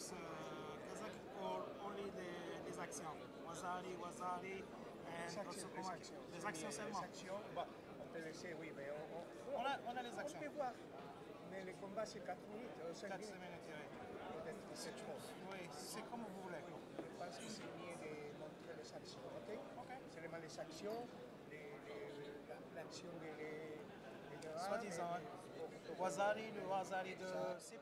plus Kazakh or only les, les actions Wazari, Wazari, and Les also actions, les seulement. Les actions, bah, on peut laisser, oui, mais on, on, On a, on a les on actions. peut voir. Mais les combats, c'est 4 minutes, euh, 5 4 minutes. minutes, oui. Peut-être 17 choses. Oui, c'est comme vous voulez. Je pense que c'est mieux de montrer les actions, ok? Ok. Seulement les actions, les- l'action de les. les Soi-disant, Wazari, le Wazari de C+, et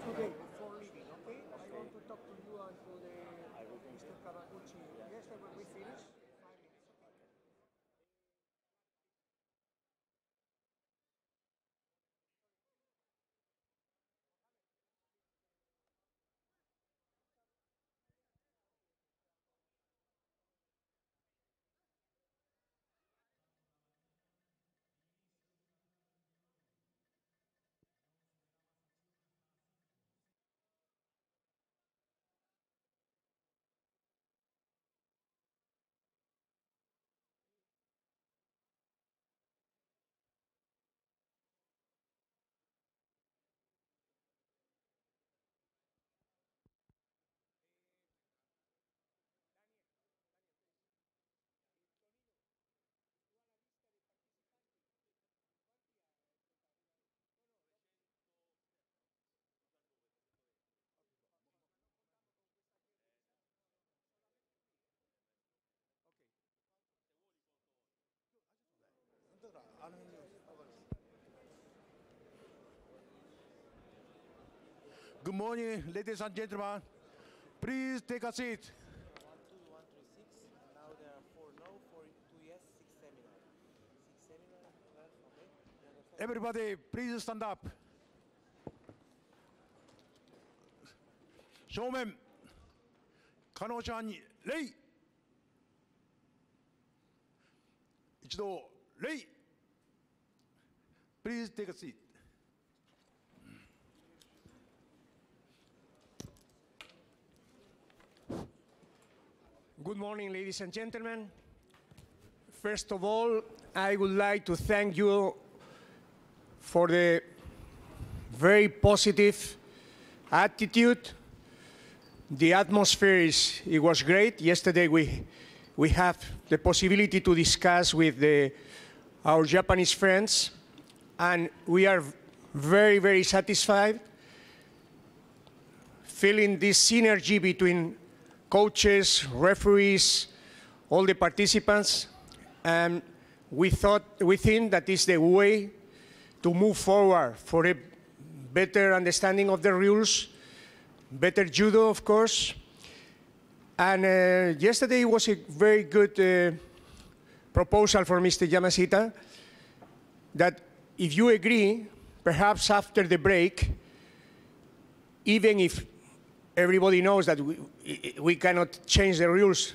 저도 Good morning, ladies and gentlemen. Please take a seat. One, two, one, three, six. Now there are four no, four, two yes, six seminar. Six seminar, twelve, okay? You understand? Everybody, please stand up. 正面、加納ちゃんに礼一度礼 Please take a seat. Good morning, ladies and gentlemen. First of all, I would like to thank you for the very positive attitude. The atmosphere is it was great. Yesterday we we have the possibility to discuss with the, our Japanese friends, and we are very very satisfied feeling this synergy between coaches, referees, all the participants, and we thought, we think that is the way to move forward for a better understanding of the rules, better judo, of course. And uh, yesterday was a very good uh, proposal for Mr. Yamashita that if you agree, perhaps after the break, even if everybody knows that we, we cannot change the rules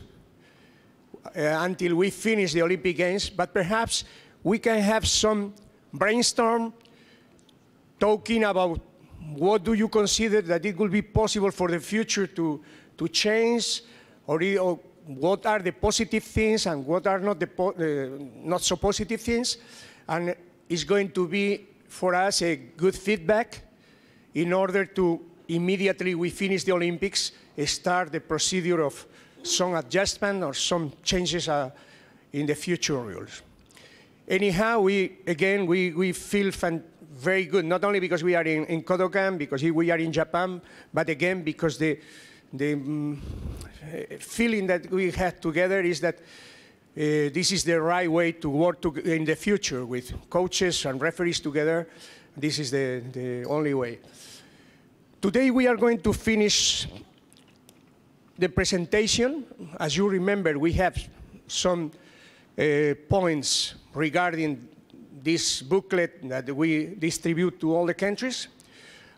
uh, until we finish the Olympic Games, but perhaps we can have some brainstorm talking about what do you consider that it will be possible for the future to, to change, or, or what are the positive things and what are not the uh, not so positive things, and it's going to be for us a good feedback in order to immediately we finish the Olympics, start the procedure of some adjustment or some changes uh, in the future rules. Anyhow, we again we, we feel very good, not only because we are in, in Kodokan, because we are in Japan, but again because the the eh, feeling that we had together is that uh, this is the right way to work to, in the future with coaches and referees together. This is the, the only way. Today we are going to finish the presentation. As you remember, we have some uh, points regarding this booklet that we distribute to all the countries.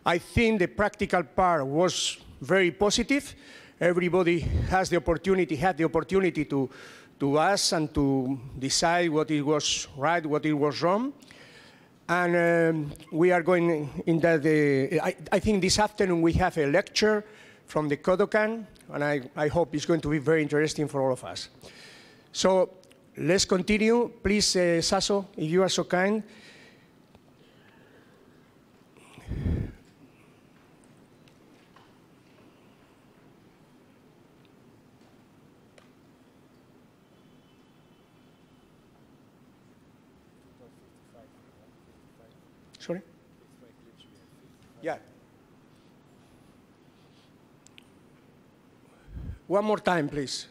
I think the practical part was very positive. Everybody has the opportunity, had the opportunity to, to ask and to decide what it was right, what it was wrong. And um, we are going in that, uh, I, I think this afternoon we have a lecture from the Kodokan, and I, I hope it's going to be very interesting for all of us. So let's continue. Please, uh, Sasso, if you are so kind. Sorry? Yeah. One more time, please.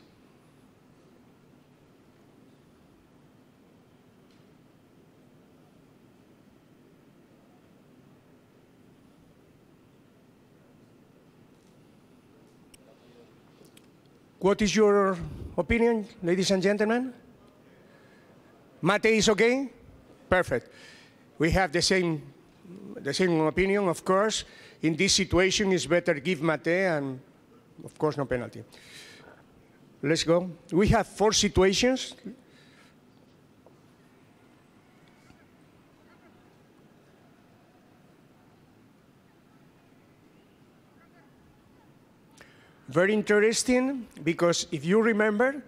What is your opinion, ladies and gentlemen? Mate is okay? Perfect. We have the same, the same opinion, of course. In this situation, it's better give mate and, of course, no penalty. Let's go. We have four situations. Very interesting because if you remember,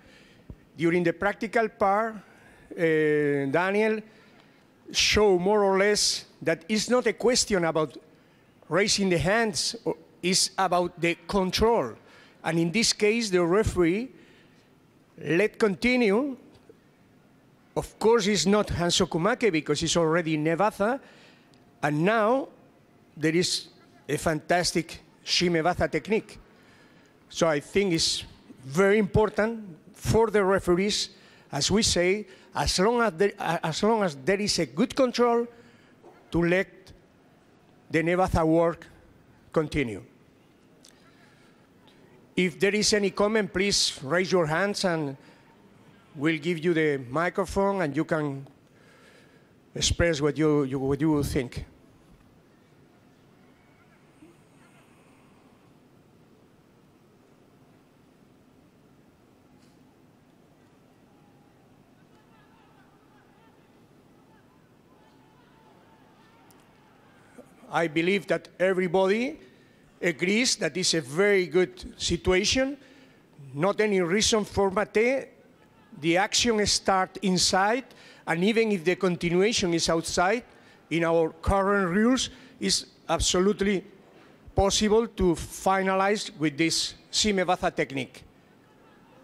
during the practical part, uh, Daniel showed more or less that it's not a question about raising the hands, it's about the control. And in this case, the referee let continue. Of course, it's not Hansoku Make because he's already in Newaza. And now there is a fantastic Shimewaza technique. So I think it's very important for the referees, as we say, as long as there, as long as there is a good control, to let the Nevaza work continue. If there is any comment, please raise your hands and we'll give you the microphone and you can express what you, you, what you think. I believe that everybody agrees that it's a very good situation. Not any reason for Mate. The action start inside, and even if the continuation is outside, in our current rules, is absolutely possible to finalize with this Shimewaza technique.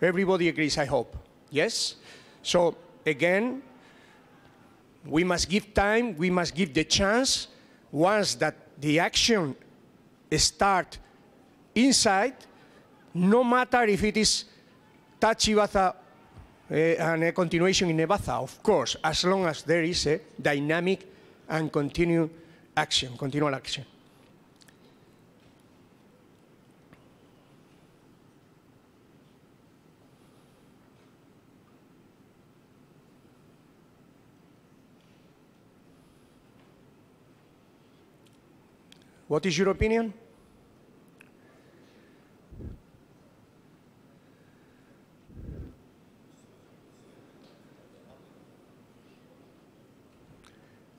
Everybody agrees, I hope. Yes? So again, we must give time, we must give the chance once that the action start inside, no matter if it is Tachiwaza uh, and a continuation in a baza, of course, as long as there is a dynamic and continued action, continual action. What is your opinion?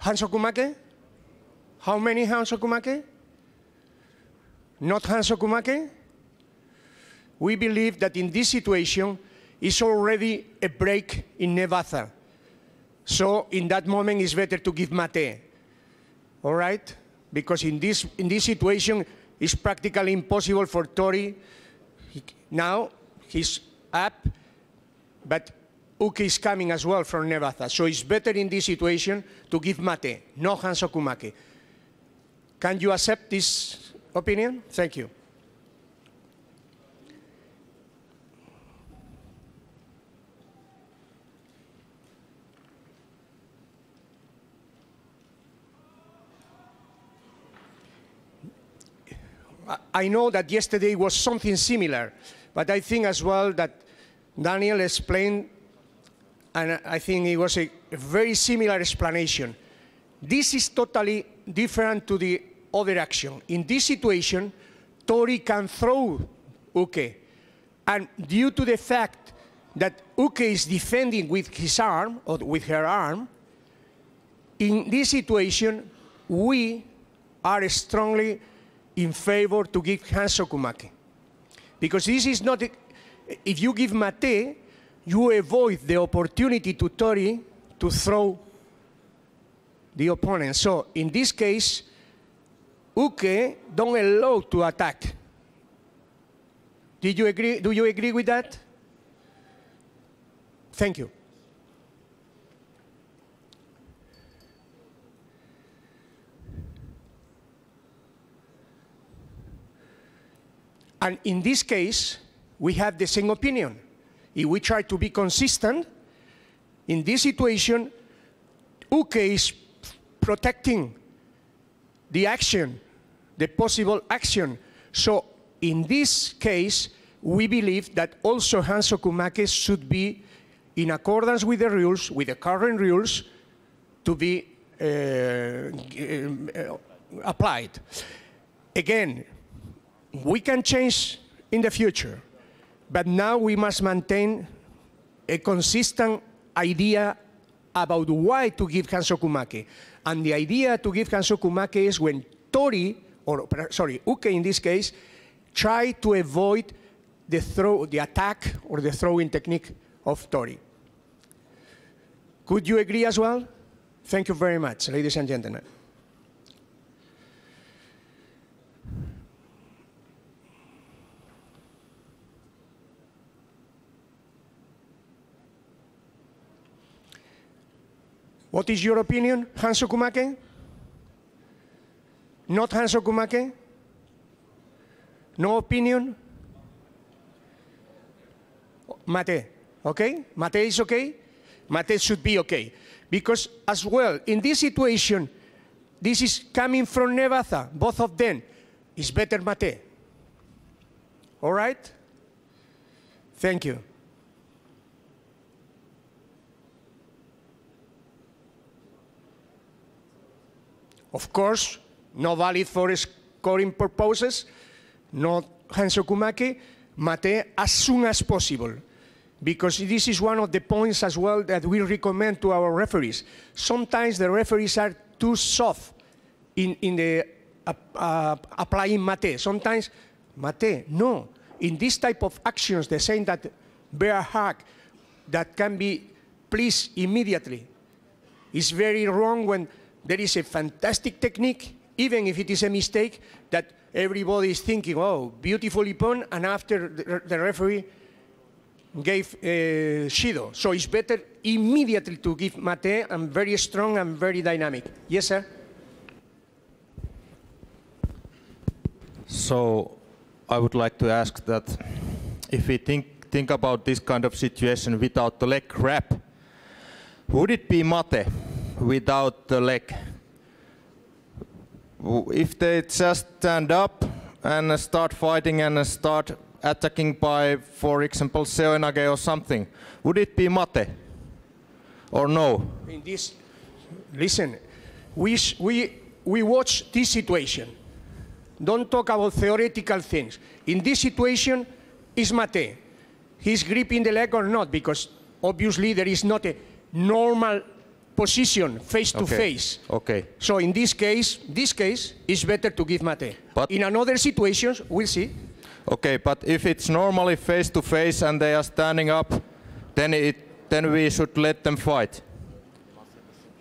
Hansoku Make? How many Hansoku Make? Not Hansoku Make? We believe that in this situation is already a break in Newaza. So in that moment it's better to give mate. All right? Because in this, in this situation it's practically impossible for Tori. He- now he's up, but Uke is coming as well from Newaza. So it's better in this situation to give mate, no Hansoku Make. Can you accept this opinion? Thank you. I- know that yesterday was something similar, but I think as well that Daniel explained, and I think it was a, a very similar explanation. This is totally different to the other action. In this situation, Tori can throw Uke, and due to the fact that Uke is defending with his arm or with her arm, in this situation, we are strongly in favor to give Hansoku Make. Because this is not, a- if you give mate, you avoid the opportunity to Tori to throw the opponent. So in this case, Uke don't allow to attack. Did you agree? Do you agree with that? Thank you. And in this case, we have the same opinion. If we try to be consistent, in this situation, Uke is protecting the action, the possible action. So in this case, we believe that also Hansoku Make should be in accordance with the rules, with the current rules, to be uh, uh, applied. Again, we can change in the future, but now we must maintain a consistent idea about why to give Hansoku Make. And the idea to give Hansoku Make is when Tori, or sorry, Uke in this case, try to avoid the throw, the attack or the throwing technique of Tori. Could you agree as well? Thank you very much, ladies and gentlemen. What is your opinion, Hansoku Make? Not Hansoku Make? No opinion? Mate, okay? Mate is okay? Mate should be okay. Because as well, in this situation, this is coming from Newaza, both of them. It's better Mate. All right? Thank you. Of course, no valid for scoring purposes, not Hansoku Make, Mate as soon as possible. Because this is one of the points as well that we recommend to our referees. Sometimes the referees are too soft in, in the uh, uh, applying Mate. Sometimes Mate, no. In this type of actions, they're saying that bear hug that can be pleased immediately. It's very wrong when there is a fantastic technique, even if it is a mistake, that everybody is thinking, oh, beautifully pun, and after the, the referee gave uh, Shido. So it's better immediately to give Mate and very strong and very dynamic. Yes, sir? So I would like to ask that if we think, think about this kind of situation without the leg wrap, would it be mate without the leg? If they just stand up and start fighting and start attacking by, for example, Seoinage or something, would it be mate or no? In this, listen, we, s- we, we watch this situation. Don't talk about theoretical things. In this situation, is Mate. He's gripping the leg or not, because obviously there is not a normal position face to Okay. face. Okay. So in this case, this case is better to give Mate. But- in another situations, we'll see. Okay, but if it's normally face to face and they are standing up, then it, then we should let them fight.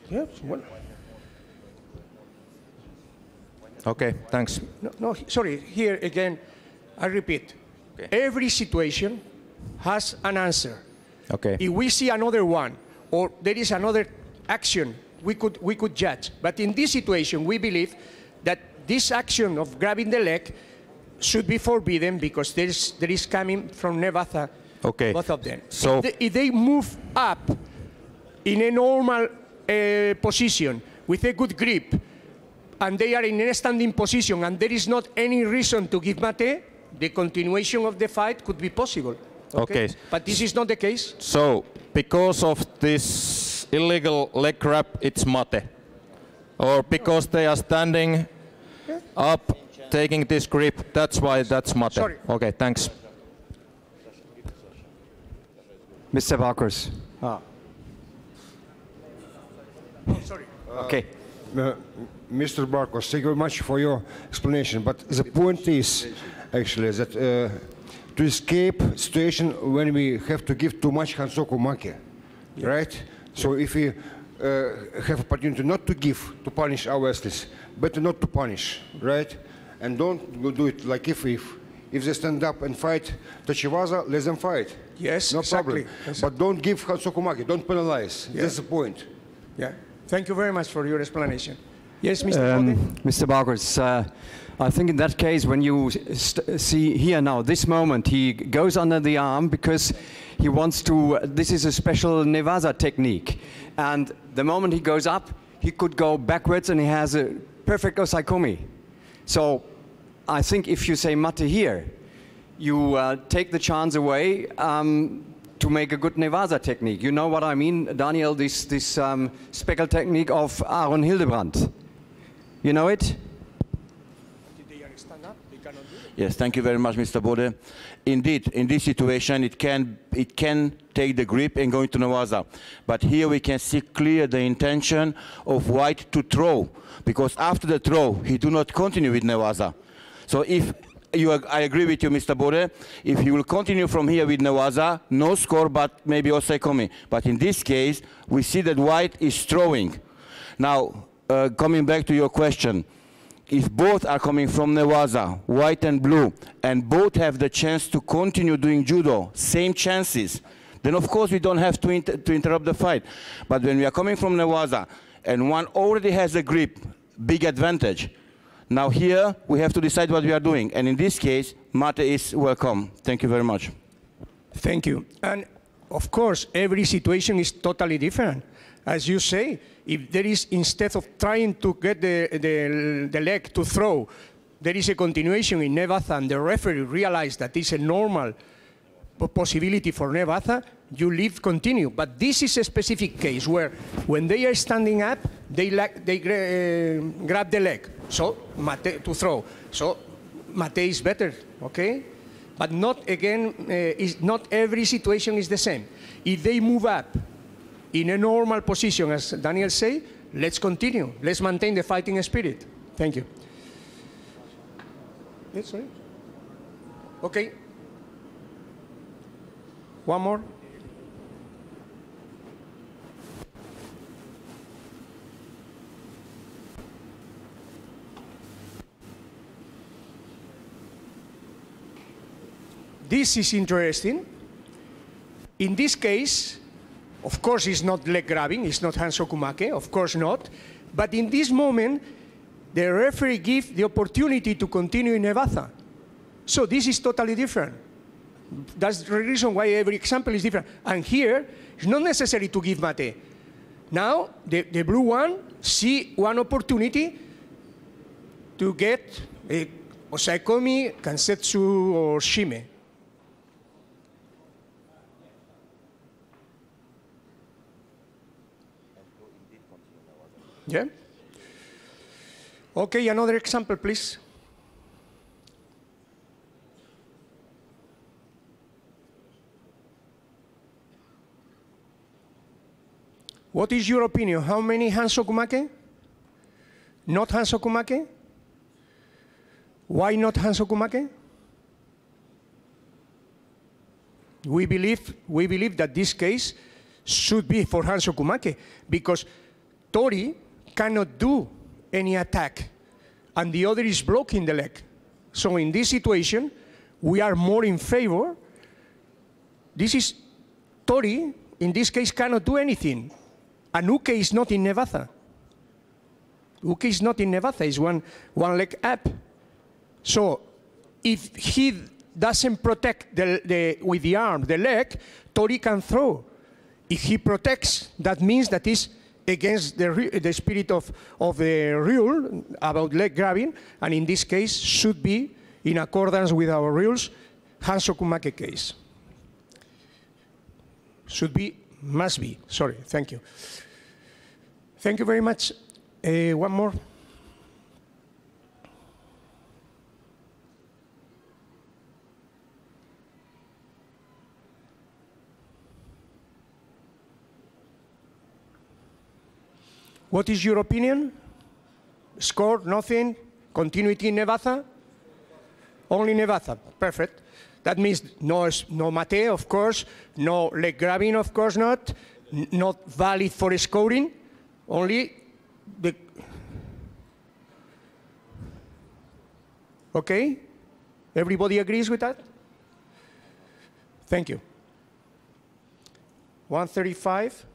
Yes, well, Okay, thanks. No, no, sorry, here again, I repeat. Every situation has an answer. Okay. If we see another one, or there is another action, we could, we could judge. But in this situation, we believe that this action of grabbing the leg should be forbidden because there is, there is coming from Newaza, Okay. both of them. So- if, they, if they move up in a normal uh, position with a good grip, and they are in a standing position, and there is not any reason to give mate, the continuation of the fight could be possible. Okay. But this is not the case. So, because of this illegal leg grab, it's mate? Or because they are standing up, taking this grip, that's why that's mate? Sorry. Okay, thanks. Mr. Barcos. Sorry. Okay. Uh, Mr. Barcos, thank you very much for your explanation. But the point is, actually, that uh, to escape situation when we have to give too much Hansoku Make, right? So if we uh, have opportunity not to give, to punish our athletes, better not to punish, right? And don't do it like if if if they stand up and fight Tachiwaza, let them fight. Yes, no exactly. problem. Exactly. But don't give Hansoku Make, don't penalize. Yeah. That's the point. Yeah. Thank you very much for your explanation. Yes, Mr. Um, Mr. Barcos, uh, I think in that case, when you st- see here now, this moment, he goes under the arm because he wants to, this is a special Newaza technique. And the moment he goes up, he could go backwards and he has a perfect osaekomi. So I think if you say mate here, you uh, take the chance away um, to make a good Newaza technique. You know what I mean, Daniel, this, this um, speckle technique of Aaron Hildebrandt. You know it? Yes, thank you very much, Mr. Bode. Indeed, in this situation, it can, it can take the grip and go into Newaza. But here we can see clear the intention of White to throw, because after the throw, he do not continue with Newaza. So if you, I agree with you, Mr. Bode, if he will continue from here with Newaza, no score, but maybe Osaekomi. But in this case, we see that White is throwing. Now, uh, coming back to your question, if both are coming from Newaza, white and blue, and both have the chance to continue doing judo, same chances, then of course we don't have to, inter- to interrupt the fight. But when we are coming from Newaza, and one already has a grip, big advantage. Now here we have to decide what we are doing, and in this case, Mate is welcome. Thank you very much. Thank you. And of course, every situation is totally different. As you say, if there is, instead of trying to get the, the, the leg to throw, there is a continuation in Newaza and the referee realized that it's a normal possibility for Newaza, you leave continue. But this is a specific case where when they are standing up, they, they uh, grab the leg so Mate, to throw. So Mate is better, okay? But not again, uh, is not every situation is the same. If they move up in a normal position, as Daniel say, let's continue. Let's maintain the fighting spirit. Thank you. Yes, sorry. Okay. One more. This is interesting. In this case, of course, it's not leg grabbing, it's not Hansokumake, of course not. But in this moment, the referee gives the opportunity to continue in Newaza. So this is totally different. That's the reason why every example is different. And here, it's not necessary to give mate. Now, the, the blue one see one opportunity to get a osaekomi, kansetsu, or shime. Yeah? Okay, another example, please. What is your opinion? How many Hansokumake? Not Hansokumake? Why not Hansokumake? We believe, we believe that this case should be for Hansokumake because Tori cannot do any attack and the other is blocking the leg. So in this situation, we are more in favor. This is Tori, in this case, cannot do anything. And Uke is not in Newaza. Uke is not in Newaza, is one, one leg up. So if he doesn't protect the, the, with the arm the leg, Tori can throw. If he protects, that means that is against the, the spirit of, of the rule about leg grabbing, and in this case should be in accordance with our rules, Hansokumake case. Should be, must be. Sorry, thank you. Thank you very much. Uh, one more. What is your opinion? Score, nothing? Continuity in Newaza? Only Newaza. Perfect. That means no, no mate, of course, no leg grabbing, of course not, n- not valid for scoring, only the. Okay? Everybody agrees with that? Thank you. 135.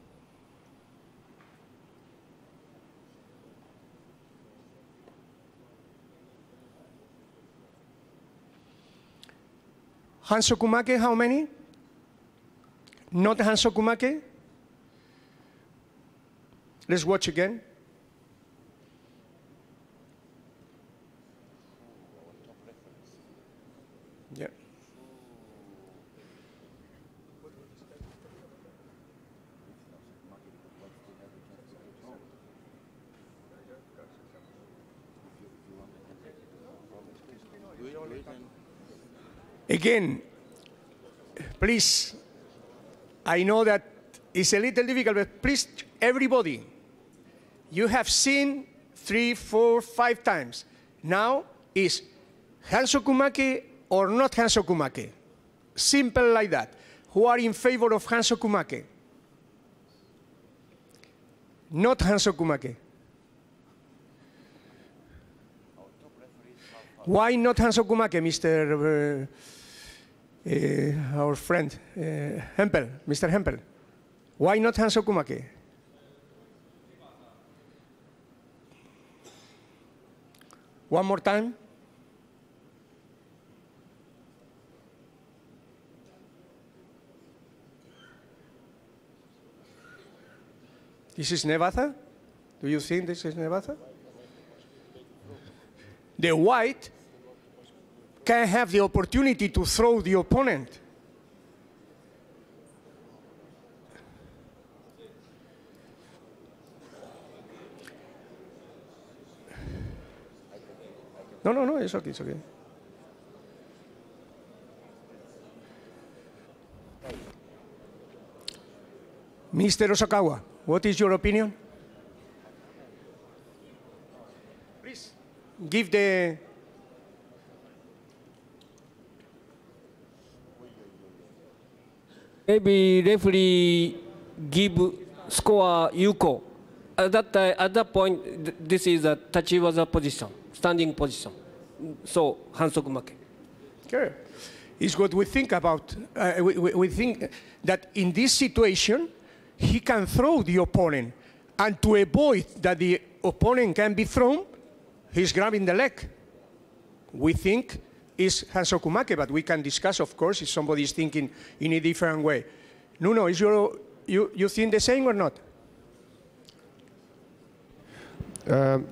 Hansoku Make, how many? Not Hansoku Make? Let's watch again. Yeah. Again, please, I know that it's a little difficult, but please, everybody, you have seen three, four, five times. Now is Hansoku Make or not Hansoku Make? Simple like that. Who are in favor of Hansoku Make? Not Hansoku Make. Why not Hansoku Make, Mr. Uh, our friend uh, Hempel, Mr. Hempel? Why not Hansoku Make? One more time. This is Newaza? Do you think this is Newaza? The white can have the opportunity to throw the opponent. No, no, no, it's okay, it's okay. Mr. Osakawa, what is your opinion? Please give the Maybe referee give score Yuko. At that time, at that point, th- this is a Tachiwaza position, standing position. So Hansoku make. Sure. Is what we think about. Uh, we, we, we think that in this situation, he can throw the opponent. And to avoid that the opponent can be thrown, he's grabbing the leg. We think is Hansokumake, but we can discuss, of course, if somebody is thinking in a different way. Nuno, is your, you, you think the same or not? Um,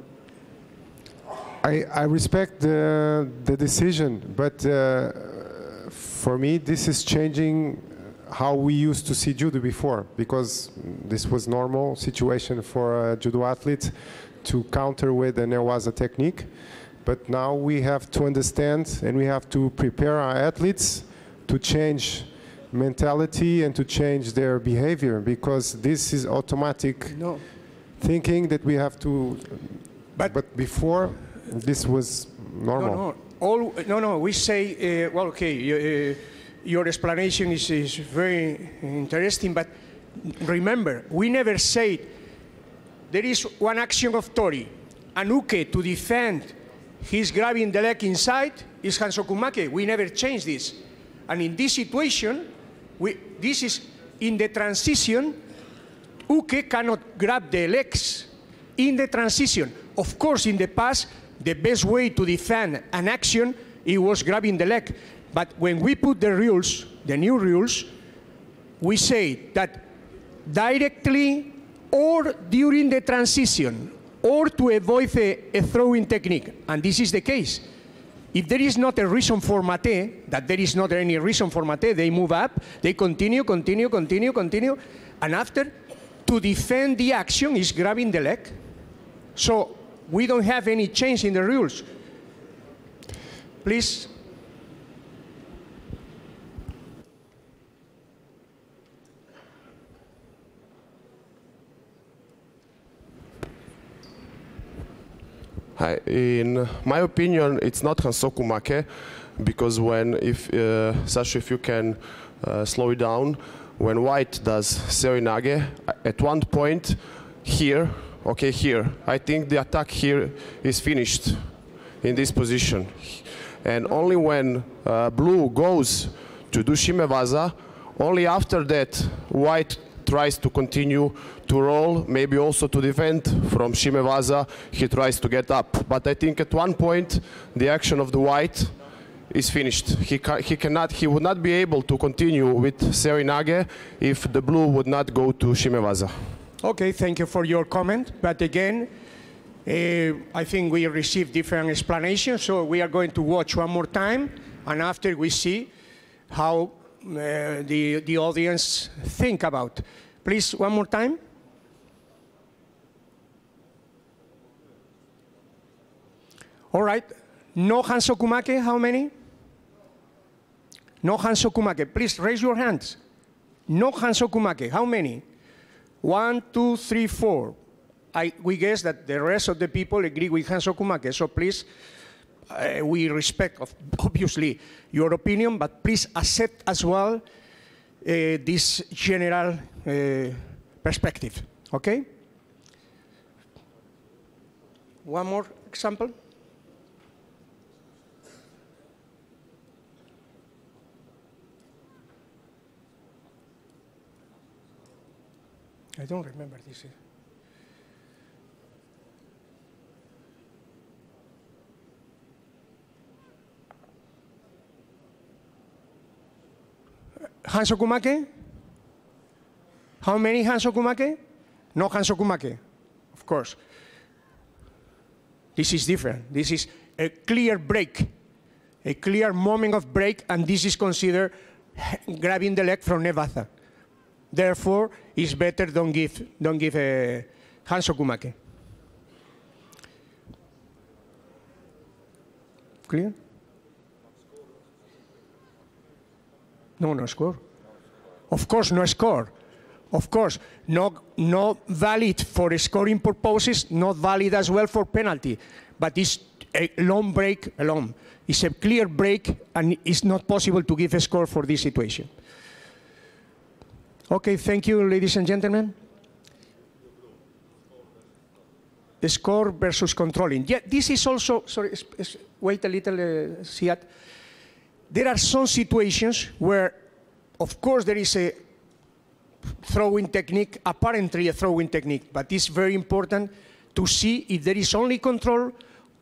I, I respect the, the decision, but uh, for me, this is changing how we used to see judo before, because this was normal situation for a judo athlete to counter with the newaza technique. But now we have to understand and we have to prepare our athletes to change mentality and to change their behavior because this is automatic No. thinking that we have to. But, before, this was normal. No, no. All, no, no. We say, uh, well, okay, you, uh, your explanation is, is very interesting, but remember, we never said there is one action of Tori. Anuke to defend his grabbing the leg inside is Hansokumake. We never change this. And in this situation, we, this is in the transition Uke cannot grab the legs in the transition. Of course, in the past, the best way to defend an action it was grabbing the leg. But when we put the rules, the new rules, we say that directly or during the transition or to avoid a, a throwing technique. And this is the case. If there is not a reason for mate, that there is not any reason for mate, they move up, they continue, continue, continue, continue, and after, to defend the action is grabbing the leg. So we don't have any change in the rules. Please. In my opinion, it's not Hansoku Make because when if uh, Sasha, if you can uh, slow it down, when White does Seoinage, at one point here, okay, here, I think the attack here is finished in this position, and only when uh, Blue goes to do Shimewaza, only after that White tries to continue to roll, maybe also to defend from Shimewaza, he tries to get up. But I think at one point, the action of the white is finished. He, he cannot, he would not be able to continue with Seoinage if the blue would not go to Shimewaza. Okay, thank you for your comment. But again, uh, I think we received different explanations, so we are going to watch one more time, and after we see how Uh, the, the audience think about. Please, one more time. All right. No Hansokumake, how many? No Hansokumake. Please raise your hands. No Hansokumake, how many? One, two, three, four. I, we guess that the rest of the people agree with Hansokumake, so please, uh, we respect, of, obviously, your opinion, but please accept as well uh, this general uh, perspective, okay? One more example. I don't remember this. Hansokumake? How many Hansokumake? No Hansokumake, of course. This is different. This is a clear break, a clear moment of break, and this is considered grabbing the leg from Newaza. Therefore, it's better don't give, don't give uh, a Hansokumake. Clear? No, no score. Of course, no score. Of course, not, not valid for scoring purposes, not valid as well for penalty. But it's a long break alone. It's a clear break, and it's not possible to give a score for this situation. Okay, thank you, ladies and gentlemen. The score versus controlling. Yeah, this is also, sorry, wait a little, uh, Siad. There are some situations where, of course, there is a throwing technique, apparently a throwing technique, but it's very important to see if there is only control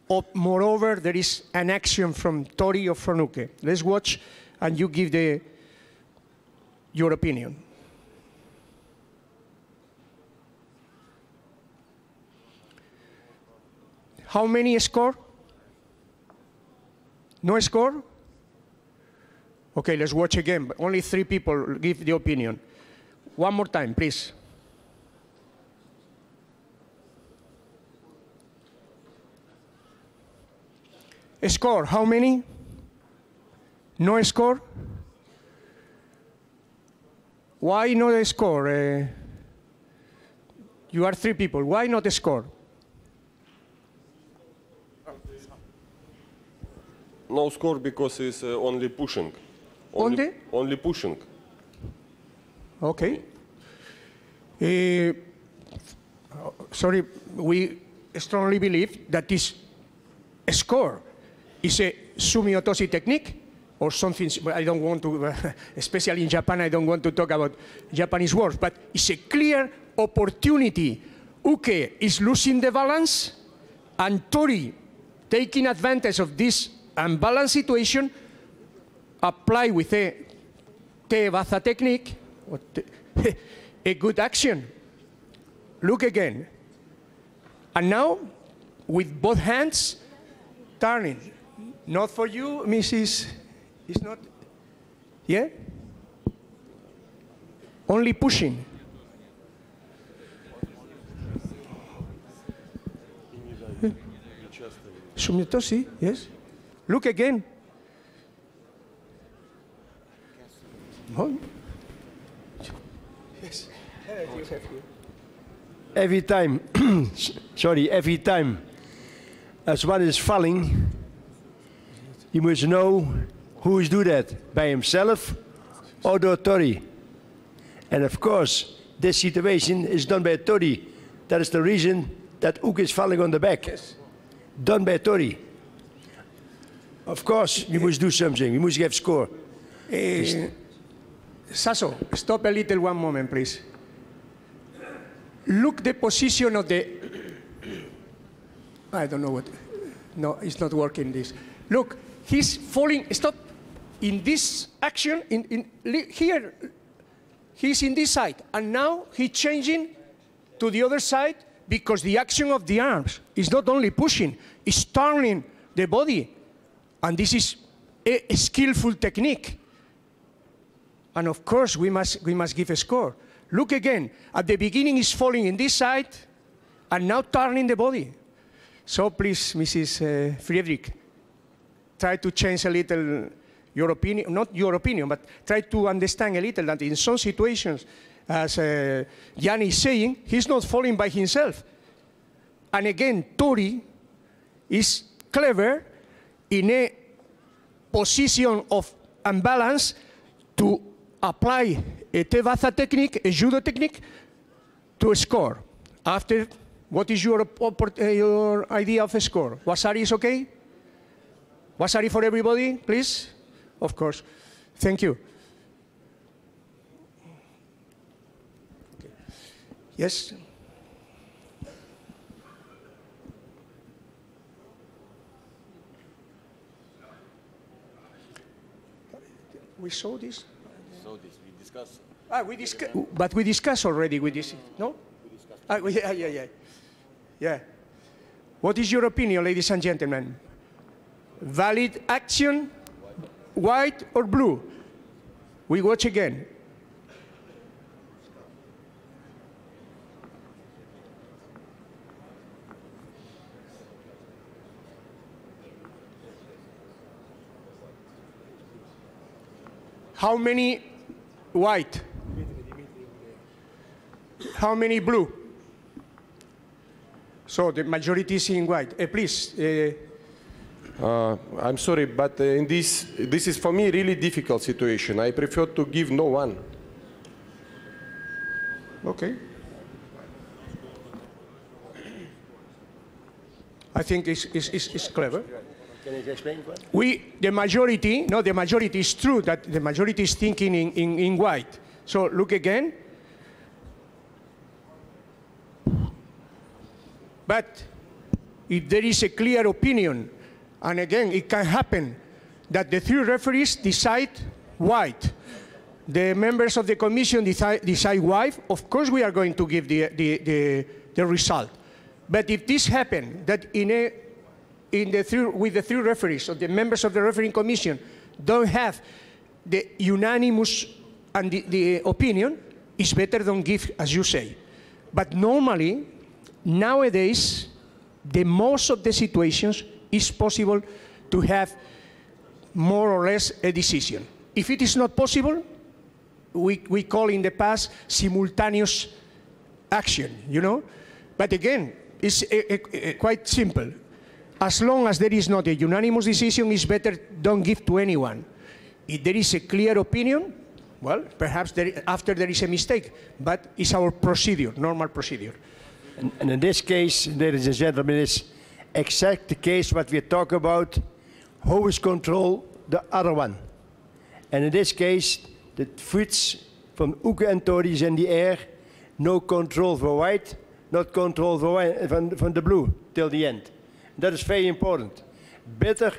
or moreover there is an action from Tori or from Uke. Let's watch and you give the, your opinion. How many score? No score? Okay, let's watch again. But only three people give the opinion. One more time, please. Score, how many? No score? Why not a score? Uh, you are three people. Why not a score? No score because it's uh, only pushing. Only? Only pushing. Okay. Uh, sorry, we strongly believe that this score is a sumi otoshi technique or something, I don't want to, especially in Japan, I don't want to talk about Japanese words, but it's a clear opportunity. Uke is losing the balance, and Tori, taking advantage of this unbalanced situation, apply with a te baza technique, a good action. Look again. And now, with both hands, turning. Not for you, Mrs. It's not. Yeah? Only pushing. Sumi Otoshi, yes? Look again. Yes. Every time, sorry, every time as one is falling, you must know who is do that, by himself or the authority. And of course, this situation is done by authority. That is the reason that Uke is falling on the back. Done by authority. Of course, you must do something. You must give score. Eh, Sasso, stop a little one moment, please. Look the position of the. I don't know what. No, it's not working. This. Look, he's falling. Stop. In this action, in, in here, he's in this side, and now he's changing to the other side because the action of the arms is not only pushing, it's turning the body, and this is a, a skillful technique. And of course, we must, we must give a score. Look again. At the beginning, is falling in this side, and now turning the body. So please, Mrs. Uh, Friedrich, try to change a little your opinion, not your opinion, but try to understand a little that in some situations, as uh, Jan is saying, he's not falling by himself. And again, Tori is clever in a position of unbalance to apply a Tevasa technique, a judo technique, to a score. After, what is your, uh, your idea of a score? Waza-ari is okay? Waza-ari for everybody, please? Of course. Thank you. Yes? We saw this? So this, we discuss. Ah, we discuss, but we discussed already with this, no? Ah, we- yeah, yeah, yeah. Yeah. What is your opinion, ladies and gentlemen? Valid action, white or blue? We watch again. How many white? How many blue? So the majority is in white. Uh, please. Uh, Uh, I'm sorry, but uh, in this, this is for me really difficult situation. I prefer to give no one. Okay. I think it's, it's, it's, it's clever. Can you explain? We, the majority, no, the majority is true that the majority is thinking in, in, in white. So look again. But if there is a clear opinion, and again, it can happen that the three referees decide white. The members of the commission decide, decide white. Of course, we are going to give the, the, the, the result. But if this happens, that in a, in the three, with the three referees, or the members of the refereeing commission don't have the unanimous and the, the opinion, it's better don't give, as you say. But normally, nowadays, the most of the situations is possible to have more or less a decision. If it is not possible, we, we call in the past simultaneous action, you know? But again, it's uh, uh, uh, quite simple. As long as there is not a unanimous decision, it's better don't give to anyone. If there is a clear opinion, well, perhaps there, after there is a mistake, but it's our procedure, normal procedure. And, in this case, ladies and gentlemen, is exact the case what we talk about, who is control the other one. And in this case, the foots from Uke and Tori is in the air, no control for white, not control for white, from, from the blue till the end. That is very important. Better,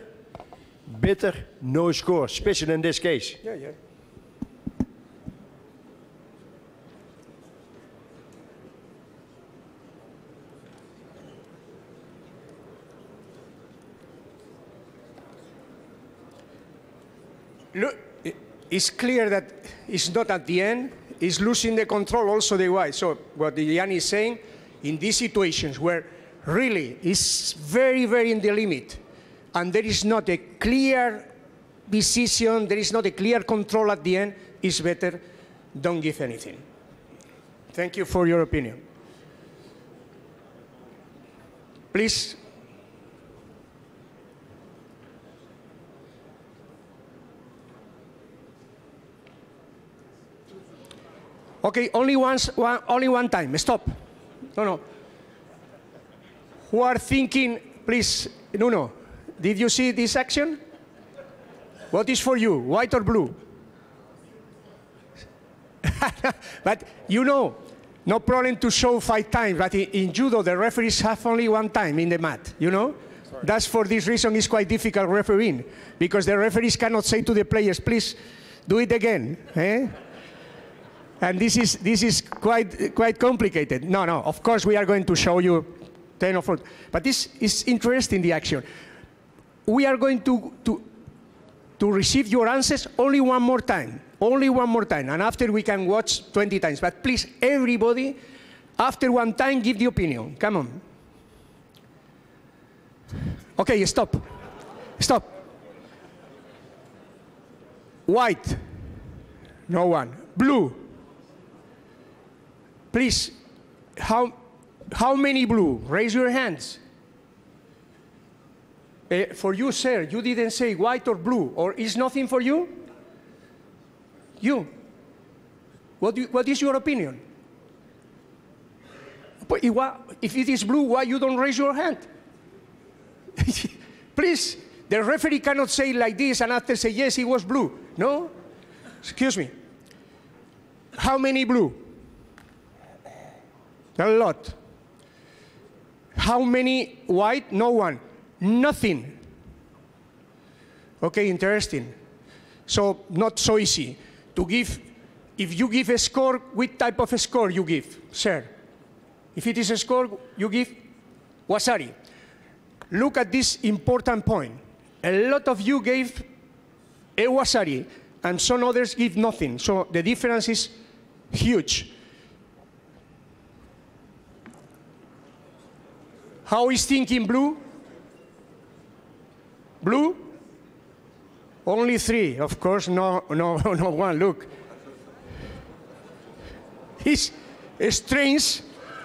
better, no score, especially in this case. Yeah, yeah. It's clear that it's not at the end, it's losing the control also the white. So what Jan is saying, in these situations where really it's very, very in the limit, and there is not a clear decision, there is not a clear control at the end, it's better don't give anything. Thank you for your opinion. Please. Okay, only once, one, only one time. Stop. No, no. Who are thinking, please, Nuno, did you see this action? What is for you, white or blue? but you know, no problem to show five times, but in, in, judo, the referees have only one time in the mat, you know? Sorry. That's for this reason it's quite difficult refereeing, because the referees cannot say to the players, please do it again. Eh? And this is, this is quite, quite complicated. No, no, of course we are going to show you 10 or 4, but this is interesting, the action. We are going to, to, to receive your answers only one more time. Only one more time, and after we can watch 20 times. But please, everybody, after one time, give the opinion. Come on. Okay, stop. Stop. White. No one. Blue. Please, how, how many blue? Raise your hands. Uh, for you, sir, you didn't say white or blue, or is nothing for you? You. What, what is your opinion? But if it is blue, why you don't raise your hand? Please, the referee cannot say like this and after say, yes, it was blue. No? Excuse me. How many blue? A lot. How many white? No one. Nothing. Okay, interesting. So, not so easy to give, if you give a score, which type of a score you give, sir? If it is a score, you give Waza-ari. Look at this important point. A lot of you gave a Waza-ari, and some others give nothing. So the difference is huge. How is thinking blue? Blue? Only three, of course, no, no, no one. Look. It's strange,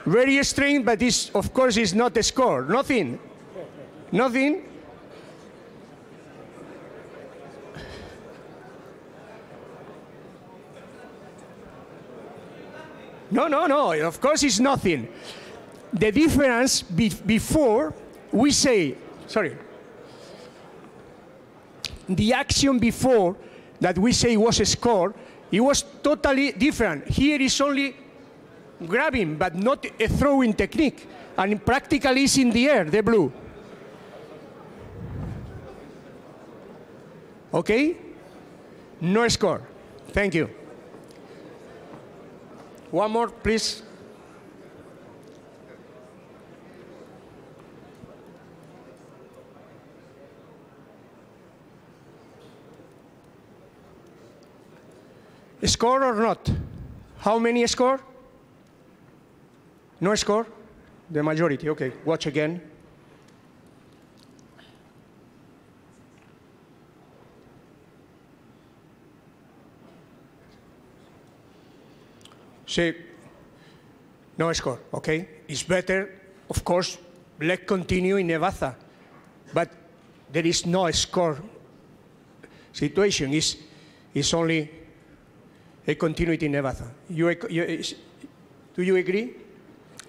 very strange, but this, of course, is not a score. Nothing. Nothing. No, no, no, of course it's nothing. The difference be before we say, sorry, the action before that we say was a score, it was totally different. Here is only grabbing, but not a throwing technique. And practically is in the air, the blue. Okay? No score. Thank you. One more, please. Score or not? How many score? No score? The majority, okay. Watch again. See, no score, okay? It's better, of course, let's continue in Newaza. But there is no score situation. It's, it's only a continuity in Newaza. You, you, do you agree?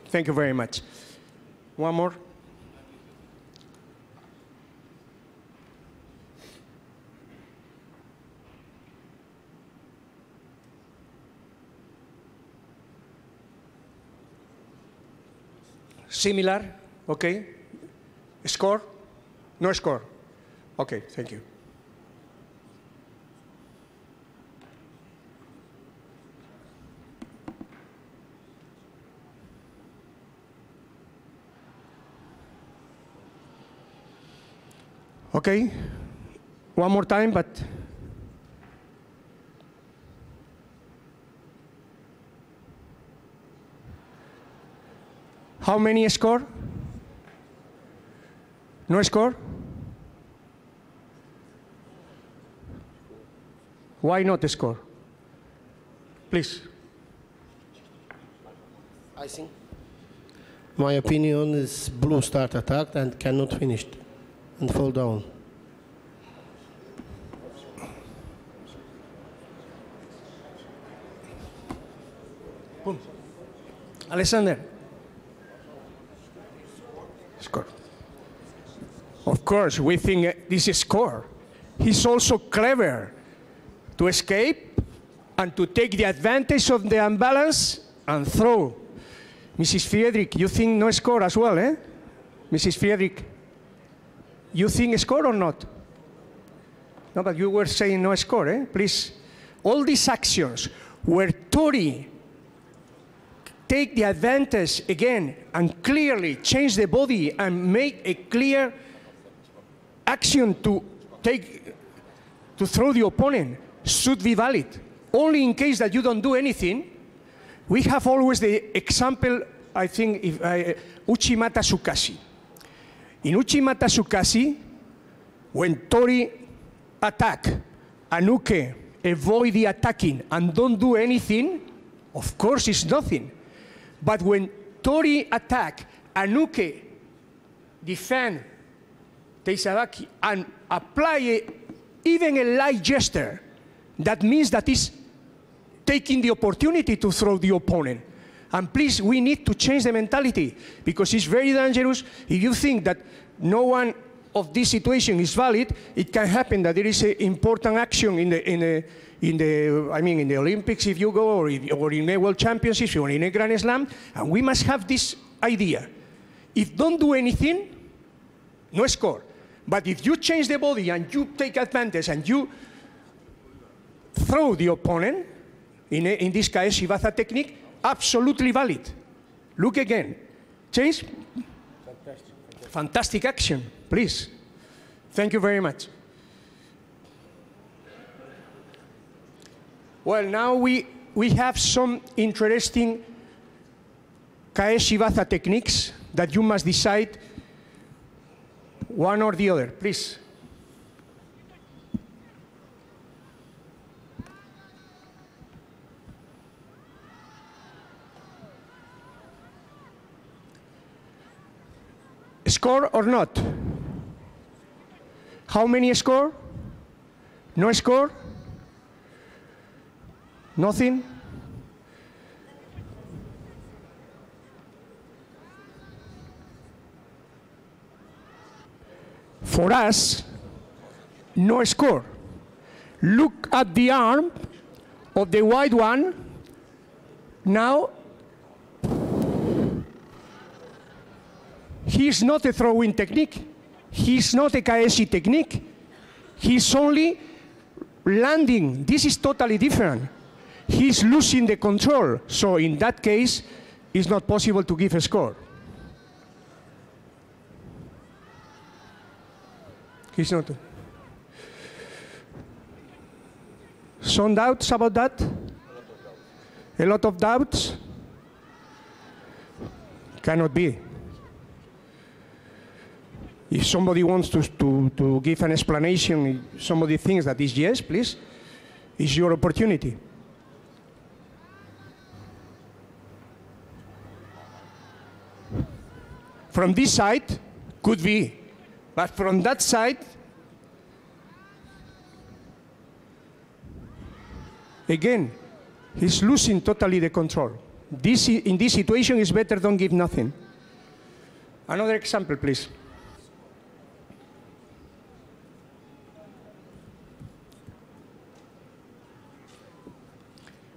Thank you very much. One more. Similar, okay. Score? No score. Okay, thank you. Okay, one more time, but how many score? No score? Why not score? Please. I think my opinion is blue start attack and cannot finish and fall down. Boom. Alexander. Score. Of course, we think uh, this is score. He's also clever to escape and to take the advantage of the imbalance and throw. Mrs. Friedrich, you think no score as well, eh? Mrs. Friedrich, you think score or not? No, but you were saying no score, eh? Please. All these actions where Tori take the advantage again and clearly change the body and make a clear action to take to throw the opponent should be valid. Only in case that you don't do anything, we have always the example, I think, if, uh, Uchimata Sukashi. In Uchimata Sukashi, when Tori attack, Anuke avoid the attacking and don't do anything, of course it's nothing. But when Tori attack, Anuke defend Tai Sabaki and apply a, even a light gesture, that means that is taking the opportunity to throw the opponent. And please, we need to change the mentality because it's very dangerous if you think that no one of this situation is valid, it can happen that there is an important action in the, in the, in the, I mean, in the Olympics if you go, or, if, or in a World Championships, or in a Grand Slam, and we must have this idea. If don't do anything, no score. But if you change the body and you take advantage and you throw the opponent, in, a, in this case, Shibata technique, absolutely valid. Look again. Change. Fantastic. Fantastic action, please. Thank you very much. Well, now we, we have some interesting Kae Shibata techniques that you must decide one or the other, please. Score or not? How many score? No score? Nothing? For us, no score. Look at the arm of the white one. Now, he's not a throwing technique. He's not a Kaeshi technique. He's only landing. This is totally different. He's losing the control. So in that case, it's not possible to give a score. He's not. Some doubts about that? A lot of doubts? Cannot be. If somebody wants to, to, to give an explanation, somebody thinks that is yes, please, it's your opportunity. From this side, could be. But from that side, again, he's losing totally the control. This, in this situation, it's better don't give nothing. Another example, please.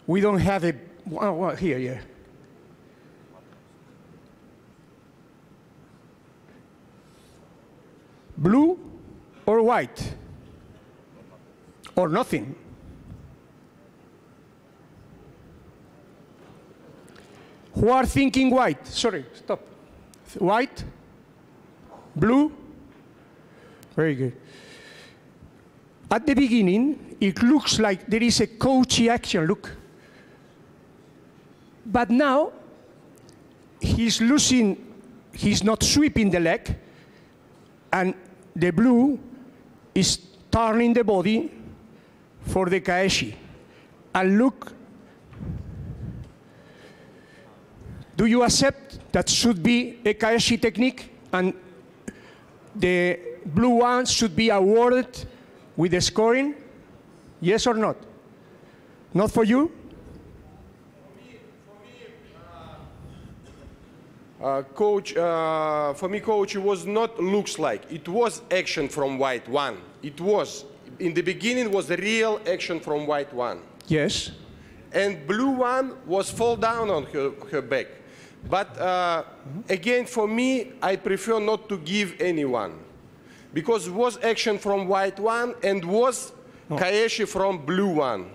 We don't have a, well, here, yeah. Blue or white? Or nothing? Who are thinking white? Sorry, stop. White? Blue? Very good. At the beginning, it looks like there is a Kouchi action, look. But now, he's losing, he's not sweeping the leg, and the blue is turning the body for the kaeshi. And look, do you accept that should be a kaeshi technique and the blue ones should be awarded with the scoring? Yes or not? Not for you? Uh, coach, uh, for me, coach, it was not looks like. It was action from white one. It was. In the beginning was real action from white one. Yes. And blue one was fall down on her, her back. But uh, again, for me, I prefer not to give anyone. Because was action from white one and was Kaeshi from blue one.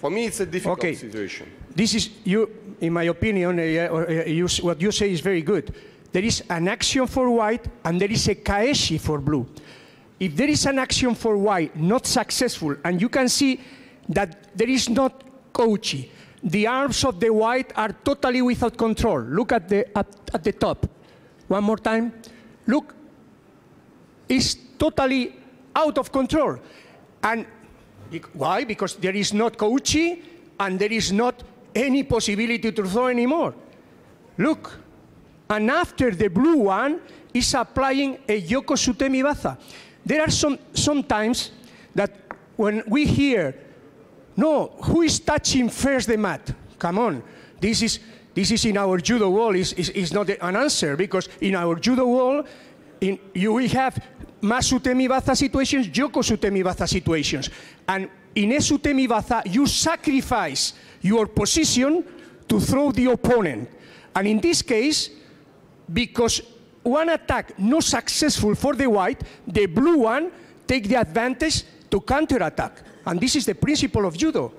For me, it's a difficult Okay. situation. This is you, in my opinion. Uh, uh, you, what you say is very good. There is an action for white and there is a kaeshi for blue. If there is an action for white not successful, and you can see that there is not Kouchi, the arms of the white are totally without control. Look at the at, at the top. One more time. Look, it's totally out of control. And why? Because there is not Kouchi and there is not any possibility to throw anymore. Look. And after the blue one is applying a Yoko Sutemi Baza. There are some sometimes that when we hear, no, who is touching first the mat? Come on. This is this is in our judo wall is, is, is not an answer because in our judo wall in, you will have Masutemi Baza situations, Yoko Sutemi Baza situations. And in a Sutemi Baza, you sacrifice your position to throw the opponent. And in this case, because one attack not successful for the white, the blue one take the advantage to counterattack. And this is the principle of judo.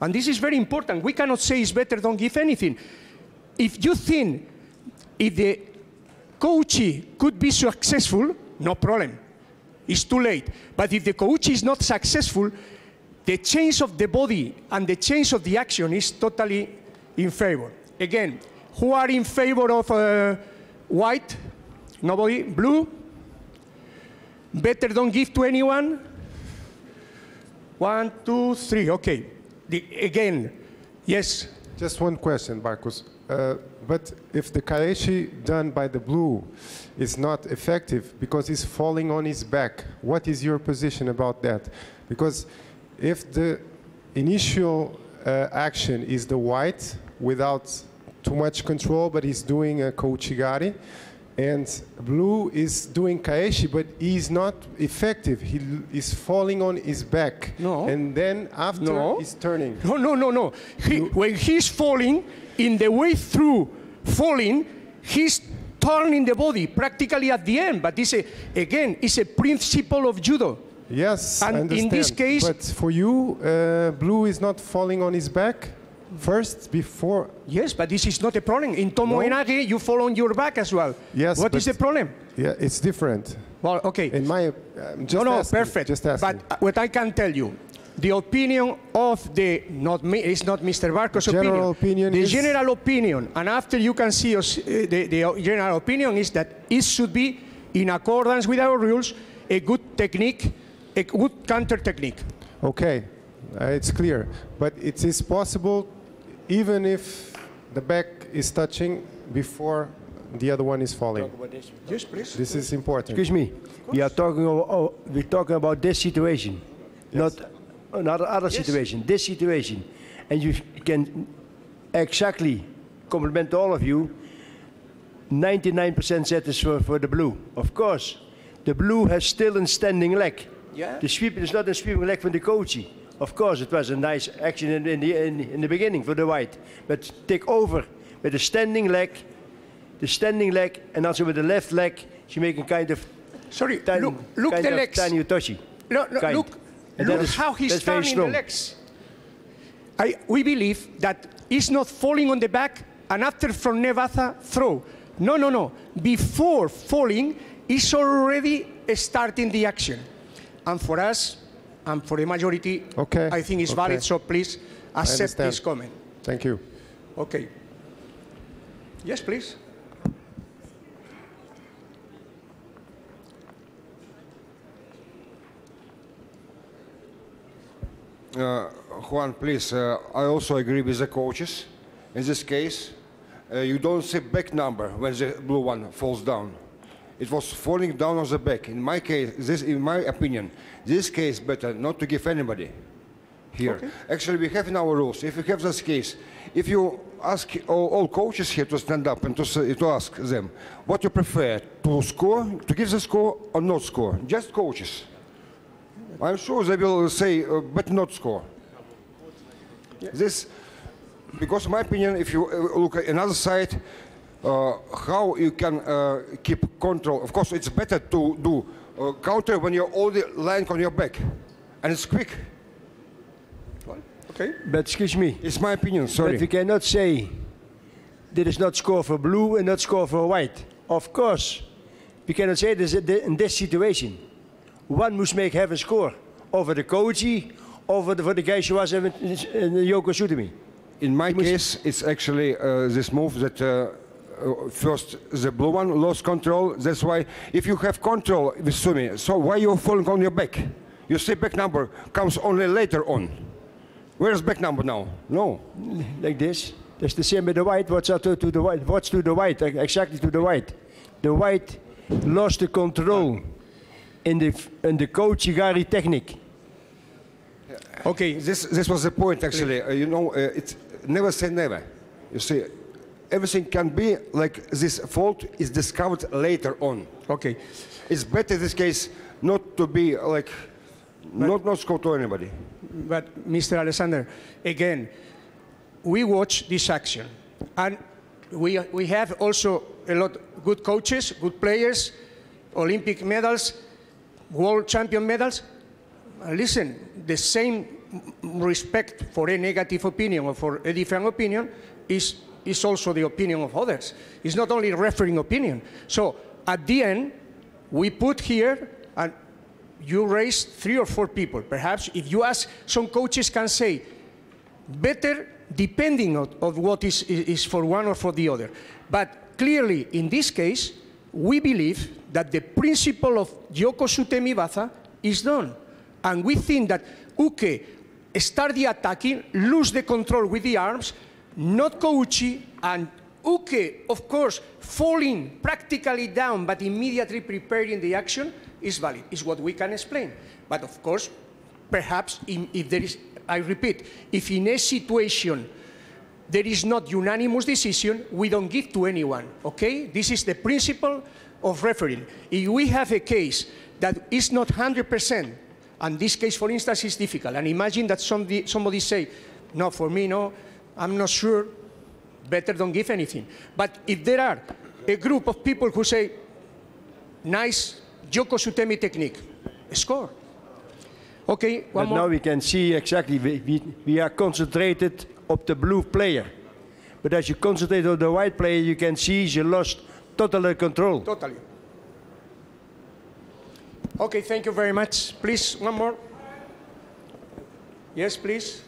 And this is very important. We cannot say it's better, don't give anything. If you think if the Kouchi could be successful, no problem. It's too late. But if the Kouchi is not successful, the change of the body and the change of the action is totally in favor. Again, who are in favor of uh, white? Nobody? Blue? Better don't give to anyone? One, two, three. Okay. The, again, yes. Just one question, Marcus. Uh, but if the Kaeshi done by the blue is not effective because he's falling on his back, what is your position about that? Because if the initial uh, action is the white without too much control, but he's doing a Kouchigari, and blue is doing Kaeshi, but he's not effective. He is falling on his back. No. And then after No. he's turning. No, no, no, no. He, when he's falling, in the way through falling, he's turning the body practically at the end. But this, again, is a principle of judo. Yes, I And in this case, but for you, uh, blue is not falling on his back first before. yes, but this is not a problem. In Tomo No. You fall on your back as well. Yes, What is the problem? Yeah, it's different. Well, okay. In my, just no, no, asking, perfect. Just asking. But uh, what I can tell you, the opinion of the not me, it's not Mr. Barcos general opinion the is- general opinion, and after you can see us, uh, the, the general opinion is that it should be in accordance with our rules, a good technique, a good counter technique. Okay, uh, it's clear. But it is possible, even if the back is touching before the other one is falling. Yes, please. This is important. Excuse me. We are talking about, oh, we're talking about this situation, not Oh, another other situation. This situation, and you can exactly compliment all of you. 99% said this for, for the blue. Of course, the blue has still a standing leg. Yeah. The sweep is not a sweeping leg from the Kouchi. Of course, it was a nice action in, in, the, in, in the beginning for the white. But take over with the standing leg, the standing leg, and also with the left leg, she make a kind of Sorry, tiny, look, look the legs. Tani Otoshi. No, no, look, And look that is- how he's turning the legs. I, we believe that he's not falling on the back and after from Newaza throw. No, no, no. Before falling, he's already starting the action. And for us, and for the majority, Okay, I think it's okay. valid. So please accept this comment. Thank you. Okay. Yes, please. Juan, please, uh, I also agree with the coaches. In this case, uh, you don't see back number when the blue one falls down. It was falling down on the back. In my case, this, in my opinion, this case better not to give anybody here. Actually, we have in our rules, if you have this case, if you ask all, all coaches here to stand up and to, say, to ask them, what you prefer, to score, to give the score or not score? Just coaches. I'm sure they will say, uh, but not score. This, because my opinion, if you uh, look at another side, uh, how you can uh, keep control. Of course, it's better to do uh, counter when you're already lying on your back, and it's quick. Okay. But excuse me. It's my opinion. Sorry. But we cannot say dit is not score for blue and not score for white. Of course, we cannot say this in this situation. One must make have a score over the Kouchi, over the, for the guys who was in, in Sutemi. In my case, it's actually uh, this move that uh, uh, first the blue one lost control. That's why if you have control with Sumi, so why you're falling on your back? You say back number comes only later on. Where's back number now? No. Like this. That's the same with the white. What's up to, to the white? What's to the white? Exactly to the white. The white lost the control in the in the Kouchigari technique. Okay, this this was the point actually. Uh, you know, uh, it's never say never. You see, everything can be like this fault is discovered later on. Okay, it's better in this case not to be like not not score to anybody. But Mr. Alexander, again, we watch this action, and we we have also a lot good coaches, good players, Olympic medals, world champion medals. Listen, the same respect for a negative opinion or for a different opinion is, is also the opinion of others. It's not only referring opinion. So at the end, we put here, and you raised three or four people. Perhaps if you ask, some coaches can say, better depending on, on what is, is for one or for the other. But clearly, in this case, we believe that the principle of Yoko Sutemi Baza is done. And we think that Uke start the attacking, lose the control with the arms, not Kouchi, and Uke, of course, falling practically down but immediately preparing the action is valid, is what we can explain. But of course, perhaps in, if there is, I repeat, if in a situation there is not unanimous decision, we don't give to anyone, okay? This is the principle of refereeing. If we have a case that is not 100%, and this case, for instance, is difficult, and imagine that somebody, somebody say, no, for me, no, I'm not sure, better don't give anything. But if there are a group of people who say, nice Yoko Sutemi technique, score. Okay, one but more. now we can see exactly, we, we, we are concentrated op the blue player. But as you concentrate on the white player, you can see she lost total control. Totally. Okay, thank you very much. Please, one more. Yes, please.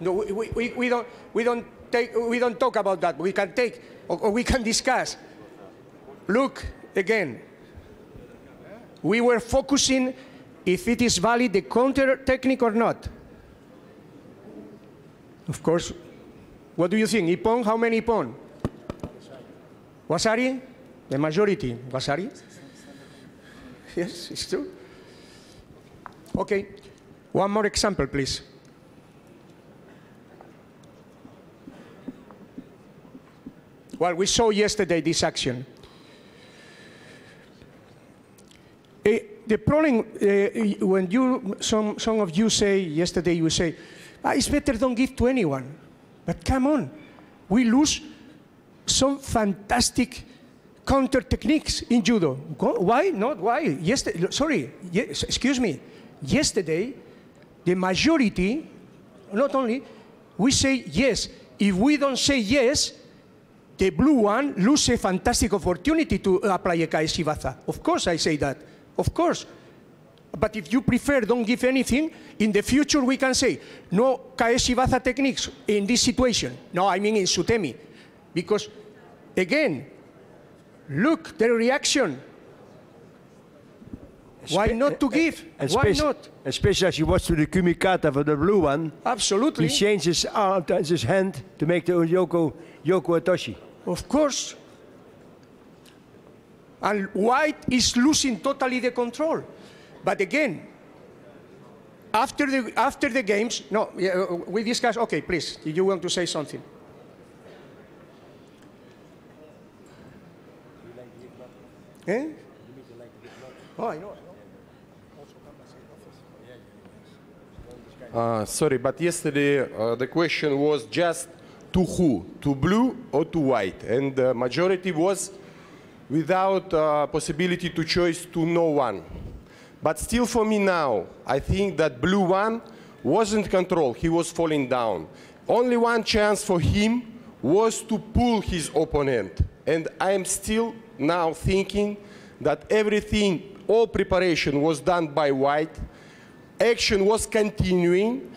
No, we, we- we, don't, we don't take, we don't talk about that. We can take, or, or we can discuss. Look, again, we were focusing if it is valid, the counter technique or not. Of course, what do you think? Ippon, how many Ippon? Waza-ari? The majority. Waza-ari? Yes, it's true. Okay. One more example, please. Well, we saw yesterday this action. Eh, the problem, eh, when you, some, some of you say, yesterday you say, ah, it's better don't give to anyone. But come on, we lose some fantastic counter techniques in judo. Why not? Why? Yesterday, sorry, yes, excuse me. Yesterday, the majority, not only, we say yes. If we don't say yes, the blue one loses a fantastic opportunity to apply a Kaeshi Baza. Of course, I say that. Of course. But if you prefer don't give anything, in the future we can say, no Kaeshi Baza techniques in this situation. No, I mean in Sutemi. Because, again, look, the reaction. Why not to give? Why not? Especially as you watch to the Kumikata for the blue one. Absolutely. He changes his arm, his hand to make the Yoko, Yoko Otoshi. Of course. And white is losing totally the control. But again, after the, after the games, no, uh, we discuss, okay, please, you want to say something. Eh? Oh, I know. Uh, sorry, but yesterday uh, the question was just to who? To blue or to white? And the majority was without uh, possibility to choice to no one. But still for me now, I think that blue one wasn't control. He was falling down. Only one chance for him was to pull his opponent. And I am still now thinking that everything, all preparation was done by white. Action was continuing.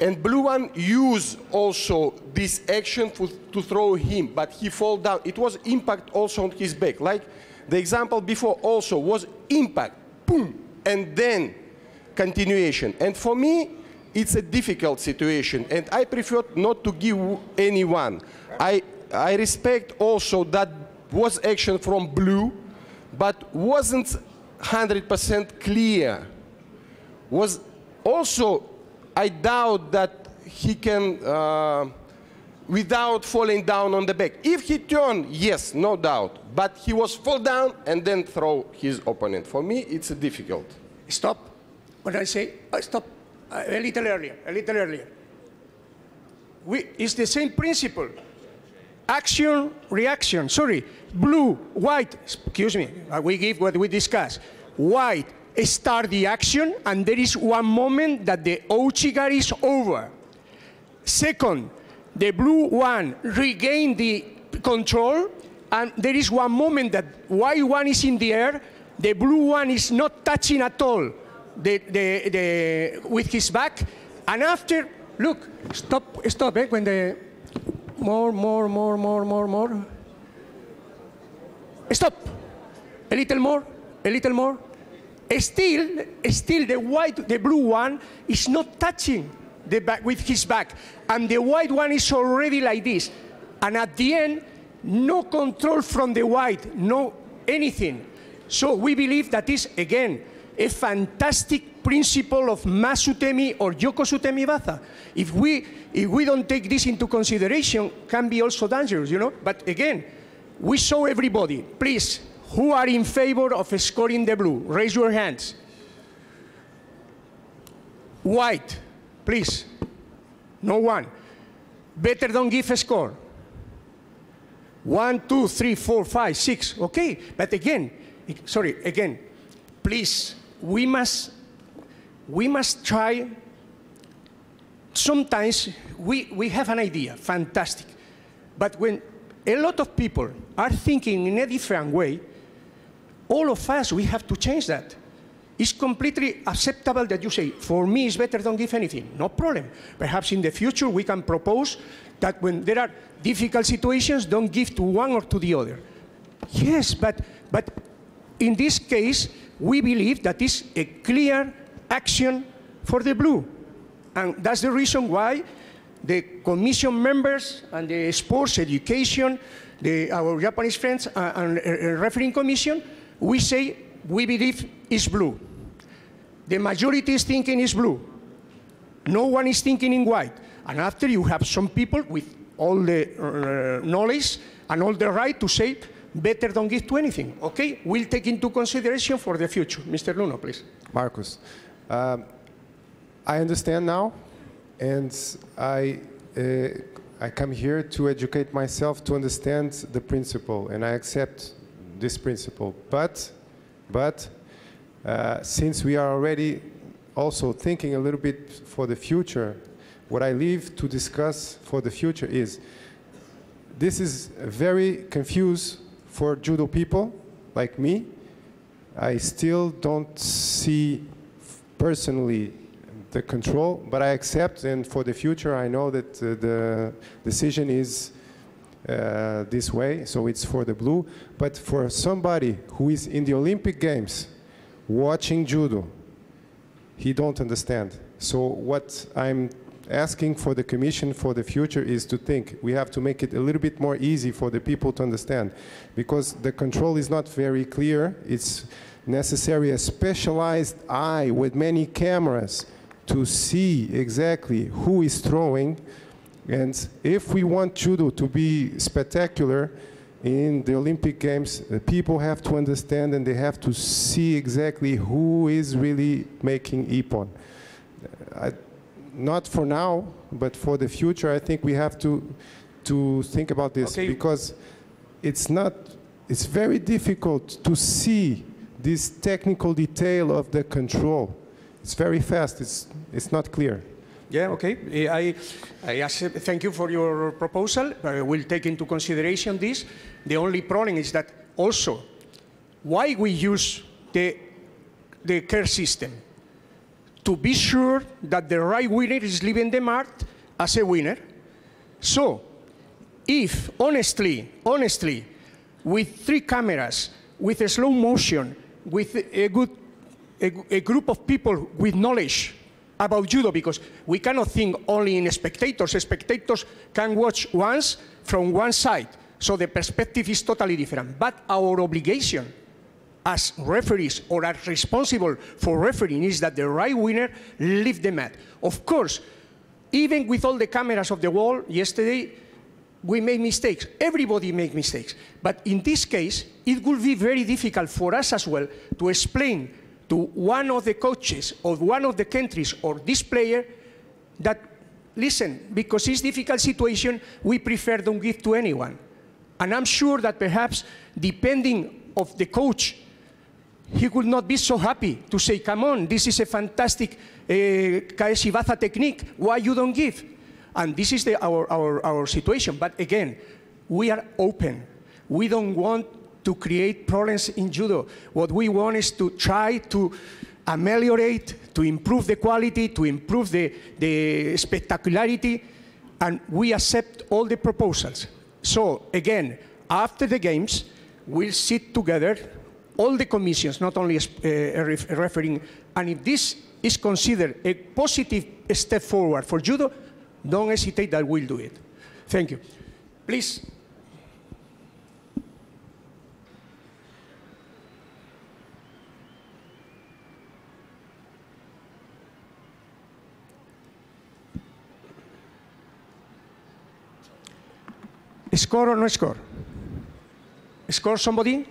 And blue one used also this action for, to throw him, but he fall down. It was impact also on his back. Like the example before also was impact, boom, and then continuation. And for me, it's a difficult situation, and I prefer not to give anyone. I, I respect also that was action from blue, but wasn't 100% clear. Was also, I doubt that he can, uh, without falling down on the back. If he turned, yes, no doubt, but he was fall down and then throw his opponent. For me, it's difficult. Stop. When I say, uh, stop, uh, a little earlier, a little earlier. We, it's the same principle. Action, reaction. Sorry, blue, white, excuse me, uh, we give what we discuss. White, start the action, and there is one moment that the Ouchigar is over. Second, the blue one regain the control, and there is one moment that white one is in the air, the blue one is not touching at all the, the, the, with his back, and after, look, stop, stop, eh, when the, more, more, more, more, more, more. Stop. A little more, a little more. Still, still the white, the blue one is not touching the back with his back. And the white one is already like this. And at the end, no control from the white, no anything. So we believe that is, again, a fantastic principle of Masutemi or Yokosutemi Waza. If we, if we don't take this into consideration, can be also dangerous, you know? But again, we show everybody, please, who are in favor of scoring the blue? Raise your hands. White, please. No one. Better don't give a score. One, two, three, four, five, six. Okay, but again, sorry, again, please, we must, we must try. Sometimes we, we have an idea, fantastic. But when a lot of people are thinking in a different way, all of us, we have to change that. It's completely acceptable that you say, for me, it's better don't give anything. No problem. Perhaps in the future we can propose that when there are difficult situations, don't give to one or to the other. Yes, but, but in this case, we believe that is a clear action for the blue. And that's the reason why the commission members and the sports education, the, our Japanese friends uh, and uh, refereeing commission, we say we believe is blue. The majority is thinking is blue. No one is thinking in white. And after you have some people with all the uh, knowledge and all the right to say, better don't give to anything. Okay? We'll take into consideration for the future. Mr. Luno, please. Barcos, um, I understand now, and I, uh, I come here to educate myself to understand the principle, and I accept this principle. But, but uh, since we are already also thinking a little bit for the future, what I leave to discuss for the future is this is very confused for judo people like me. I still don't see personally the control, but I accept, and for the future, I know that uh, the decision is uh, this way, so it's for the blue. But for somebody who is in the Olympic Games watching judo, he don't understand. So what I'm asking for the commission for the future is to think we have to make it a little bit more easy for the people to understand because the control is not very clear. It's necessary a specialized eye with many cameras to see exactly who is throwing. And if we want judo to be spectacular in the Olympic Games, people have to understand and they have to see exactly who is really making ippon. I, not for now, but for the future, I think we have to to think about this Okay. because it's not. It's very difficult to see this technical detail of the control. It's very fast. It's it's not clear. Yeah, okay. Eh, I, I accept, thank you for your proposal. I will take into consideration this. The only problem is that also, why we use the, the care system? To be sure that the right winner is leaving the mat as a winner. So, if honestly, honestly, with three cameras, with a slow motion, with a good a, a group of people with knowledge about judo because we cannot think only in spectators. Spectators can watch once from one side, so the perspective is totally different. But our obligation as referees or as responsible for refereeing is that the right winner leave the mat. Of course, even with all the cameras of the wall yesterday, we made mistakes. Everybody make mistakes. But in this case, it will be very difficult for us as well to explain to one of the coaches of one of the countries or this player that, listen, because it's difficult situation, we prefer don't give to anyone. And I'm sure that perhaps, depending of the coach, he would not be so happy to say, come on, this is a fantastic uh, technique, why you don't give? And this is the, our, our, our situation. But again, we are open. We don't want to create problems in judo. What we want is to try to ameliorate, to improve the quality, to improve the, the spectacularity, and we accept all the proposals. So again, after the games, we'll sit together, all the commissions, not only uh, ref- refereeing, and if this is considered a positive step forward for judo, don't hesitate that we'll do it. Thank you. Please. Score or no score? Score somebody?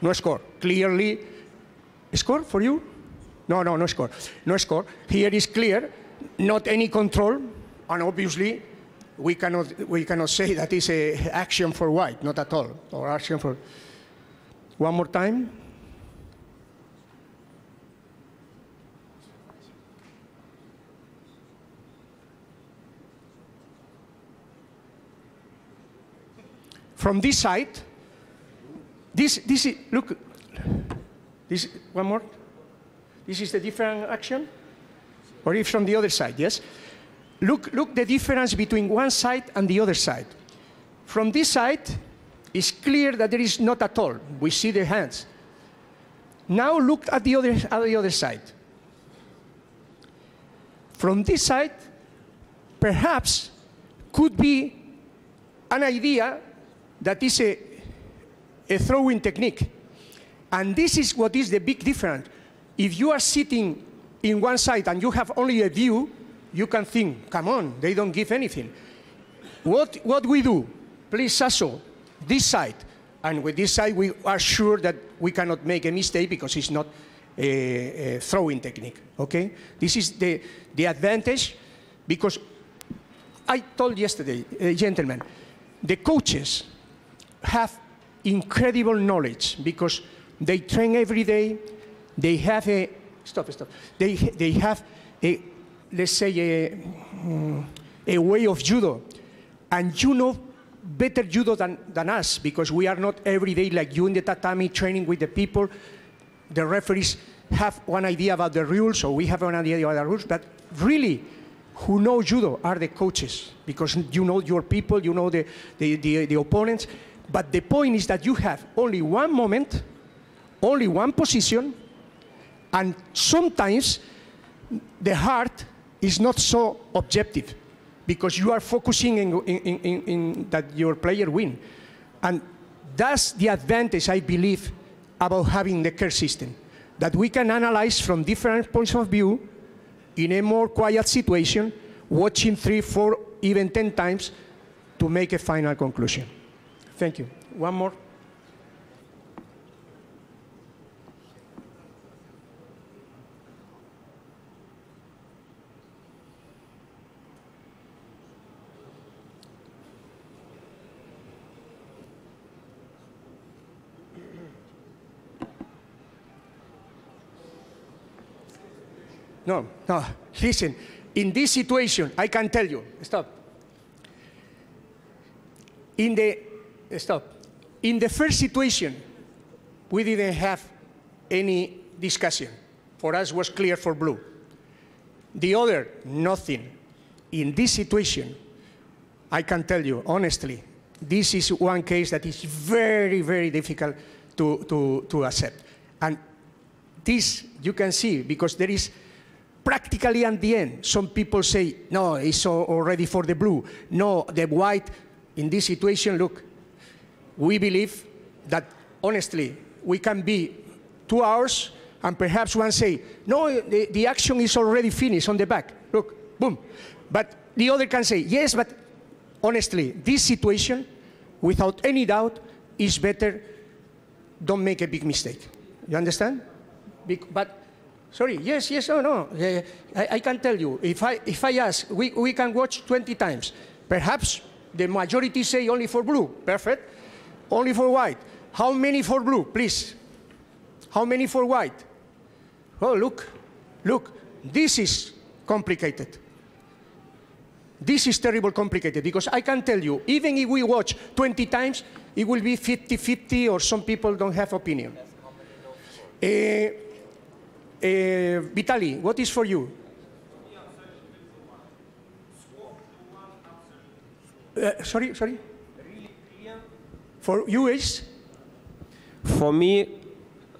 No score. Clearly, score for you? No, no, no score. No score. Here is clear, not any control, and obviously we cannot, we cannot say that is a action for white, not at all, or action for. One more time. From this side, this, this is, look, this, one more. This is the different action? Or if from the other side, yes? Look, look the difference between one side and the other side. From this side, it's clear that there is not at all. We see the hands. Now look at the other, at the other side. From this side, perhaps could be an idea that is a, a throwing technique. And this is what is the big difference. If you are sitting in one side and you have only a view, you can think, come on, they don't give anything. What, what we do, please, Sasso, this side, and with this side we are sure that we cannot make a mistake because it's not a, a throwing technique, okay? This is the, the advantage because I told yesterday, uh, gentlemen, the coaches have incredible knowledge because they train every day. They have a stop, stop. They they have a let's say a, mm, a way of judo, and you know better judo than, than us because we are not every day like you in the tatami training with the people. The referees have one idea about the rules, or we have one idea about the rules, but really who know judo are the coaches because you know your people, you know the, the, the, the opponents. But the point is that you have only one moment, only one position, and sometimes the heart is not so objective because you are focusing in, in, in, in that your player win. And that's the advantage, I believe, about having the care system, that we can analyze from different points of view in a more quiet situation, watching three, four, even 10 times to make a final conclusion. Thank you. One more. No, no. Listen, in this situation, I can tell you. Stop. In the stop. In the first situation, we didn't have any discussion. For us, was clear for blue. The other, nothing. In this situation, I can tell you honestly, this is one case that is very, very difficult to, to, to accept. And this you can see because there is practically at the end, some people say, no, it's already for the blue. No, the white. In this situation, look, we believe that honestly, we can be two hours and perhaps one say, no, the, the action is already finished on the back. Look, boom. But the other can say, yes, but honestly, this situation, without any doubt, is better. Don't make a big mistake. You understand? But Sorry, yes, yes, no, no. Eh, I, I can tell you, if I, if I ask, we, we can watch 20 times. Perhaps the majority say only for blue. Perfect. Only for white. How many for blue, please? How many for white? Oh, look, look, this is complicated. This is terrible complicated because I can tell you, even if we watch 20 times, it will be 50-50 or some people don't have opinion. Eh, eh, Vitali, what is for you? Uh, sorry, sorry? For you is? For me,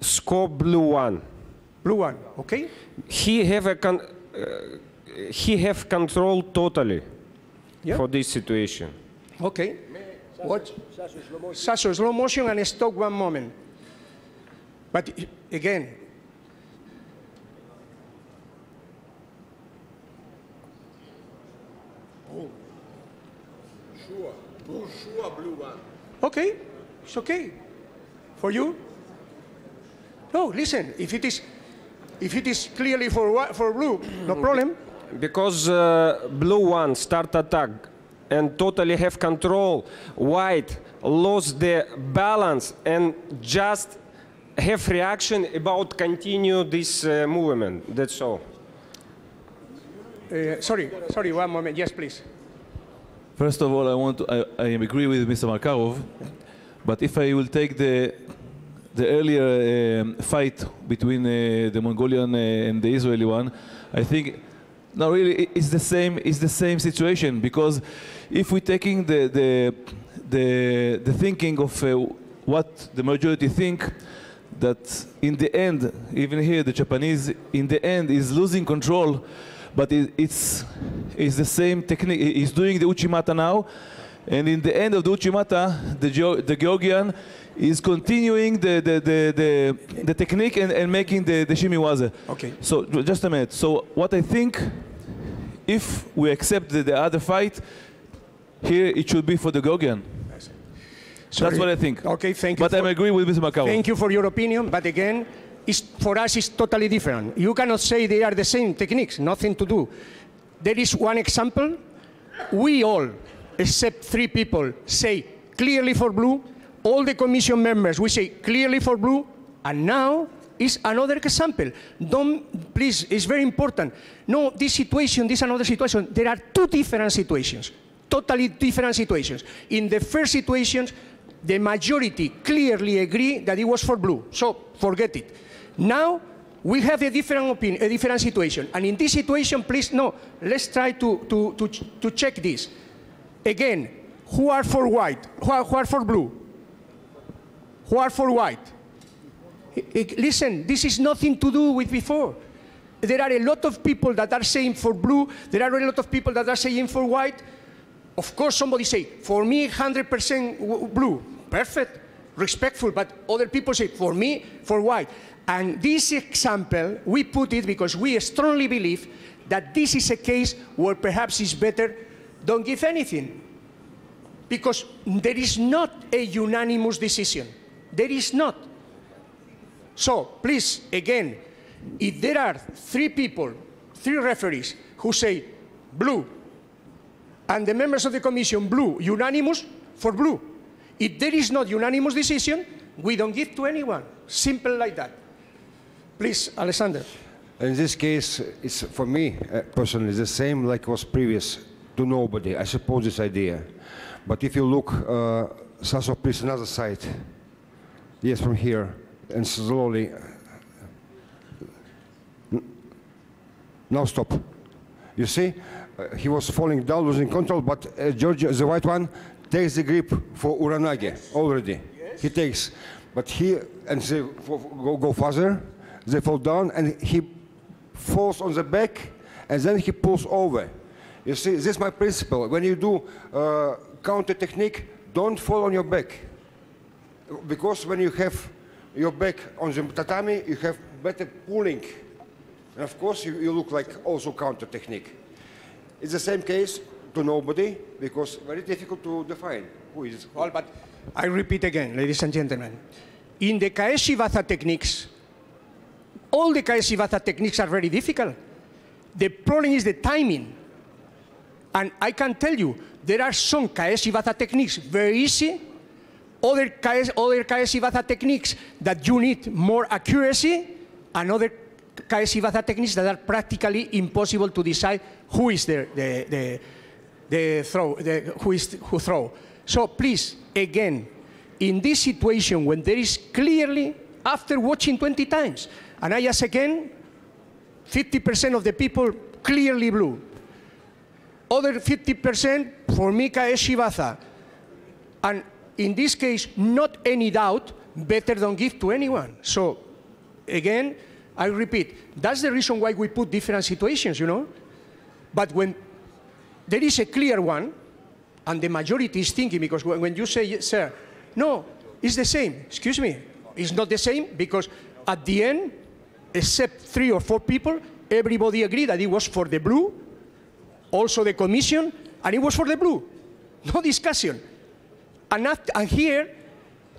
score blue one. Blue one, okay. He have a con- uh, he have control totally for this situation. Okay. What? Sasso, slow motion and stop one moment. But i- again, Sure. Sure, blue one. Okay, it's okay. For you? No, listen, if it is, if it is clearly for, for blue, no problem. Because uh, blue one start attack and totally have control. White lost the balance and just have reaction about continue this uh, movement. That's all. Uh, sorry, sorry, one moment. Yes, please. First of all, I want to, I, I agree with Mr. Makarov, but if I will take the the earlier um, fight between uh, the Mongolian uh, and the Israeli one, I think no, really, it's the same. It's the same situation because if we're taking the the the, the thinking of uh, what the majority think, that in the end, even here, the Japanese in the end is losing control, but it, it's it's the same technique. He's doing the Uchimata now, and in the end of the Uchimata, the, Geo- the Georgian is continuing the, the, the, the, the technique and, and making the, the shimewaza. Okay. So just a minute. So what I think, if we accept the, the other fight, here it should be for the Georgian. Sorry. That's what I think. Okay, thank you. But I'm agree with Mr. Macau. Thank you for your opinion, but again, it's, for us it's totally different. You cannot say they are the same techniques, nothing to do. There is one example. We all, except three people, say clearly for blue. All the commission members, we say clearly for blue. And now is another example. Don't, please, it's very important. No, this situation, this another situation. There are two different situations, totally different situations. In the first situations, the majority clearly agree that it was for blue. So forget it. Now we have a different opinion, a different situation. And in this situation, please, no, let's try to, to, to, to check this. Again, who are for white? Who are, who are for blue? Who are for white? Listen, this is nothing to do with before. There are a lot of people that are saying for blue. There are a lot of people that are saying for white. Of course, somebody say, for me, 100% blue. Perfect, respectful. But other people say, for me, for white. And this example, we put it because we strongly believe that this is a case where perhaps it's better don't give anything. Because there is not a unanimous decision. There is not. So, please, again, if there are three people, three referees, who say blue, and the members of the commission blue, unanimous for blue. If there is not unanimous decision, we don't give to anyone. Simple like that. Please, Alexander. In this case, it's for me uh, personally the same like was previous to nobody. I suppose this idea, but if you look, uh, Sasso, please another side. Yes, from here and slowly. Now stop. You see, uh, he was falling down, losing control, but uh, George, the white one, takes the grip for Uranage already. Yes. He takes, but he and they go, go further. They fall down, and he falls on the back, and then he pulls over. You see, this is my principle. When you do uh, counter technique, don't fall on your back, because when you have your back on the tatami, you have better pulling. And of course, you, you look like also counter technique. It's the same case to nobody because very difficult to define who is. Well, but I repeat again, ladies and gentlemen. In the Kaeshi Waza techniques, all the Kaeshi Waza techniques are very difficult. The problem is the timing. And I can tell you, there are some Kaeshi Waza techniques very easy, other Kaeshi, other techniques that you need more accuracy, and other Kaeshi Waza techniques that are practically impossible to decide who is the, the, the, the throw, the, who is who throw. So please, again, in this situation when there is clearly, after watching 20 times, and I ask again, 50% of the people clearly blue. Other 50% for Mika Eshivaza. And in this case, not any doubt, better don't give to anyone. So again, I repeat, that's the reason why we put different situations, you know? But when there is a clear one, and the majority is thinking, because when you say, sir, no, it's the same, excuse me, it's not the same, because at the end, except three or four people, everybody agreed that it was for the blue, also the commission, and it was for the blue. No discussion. And, after, and here,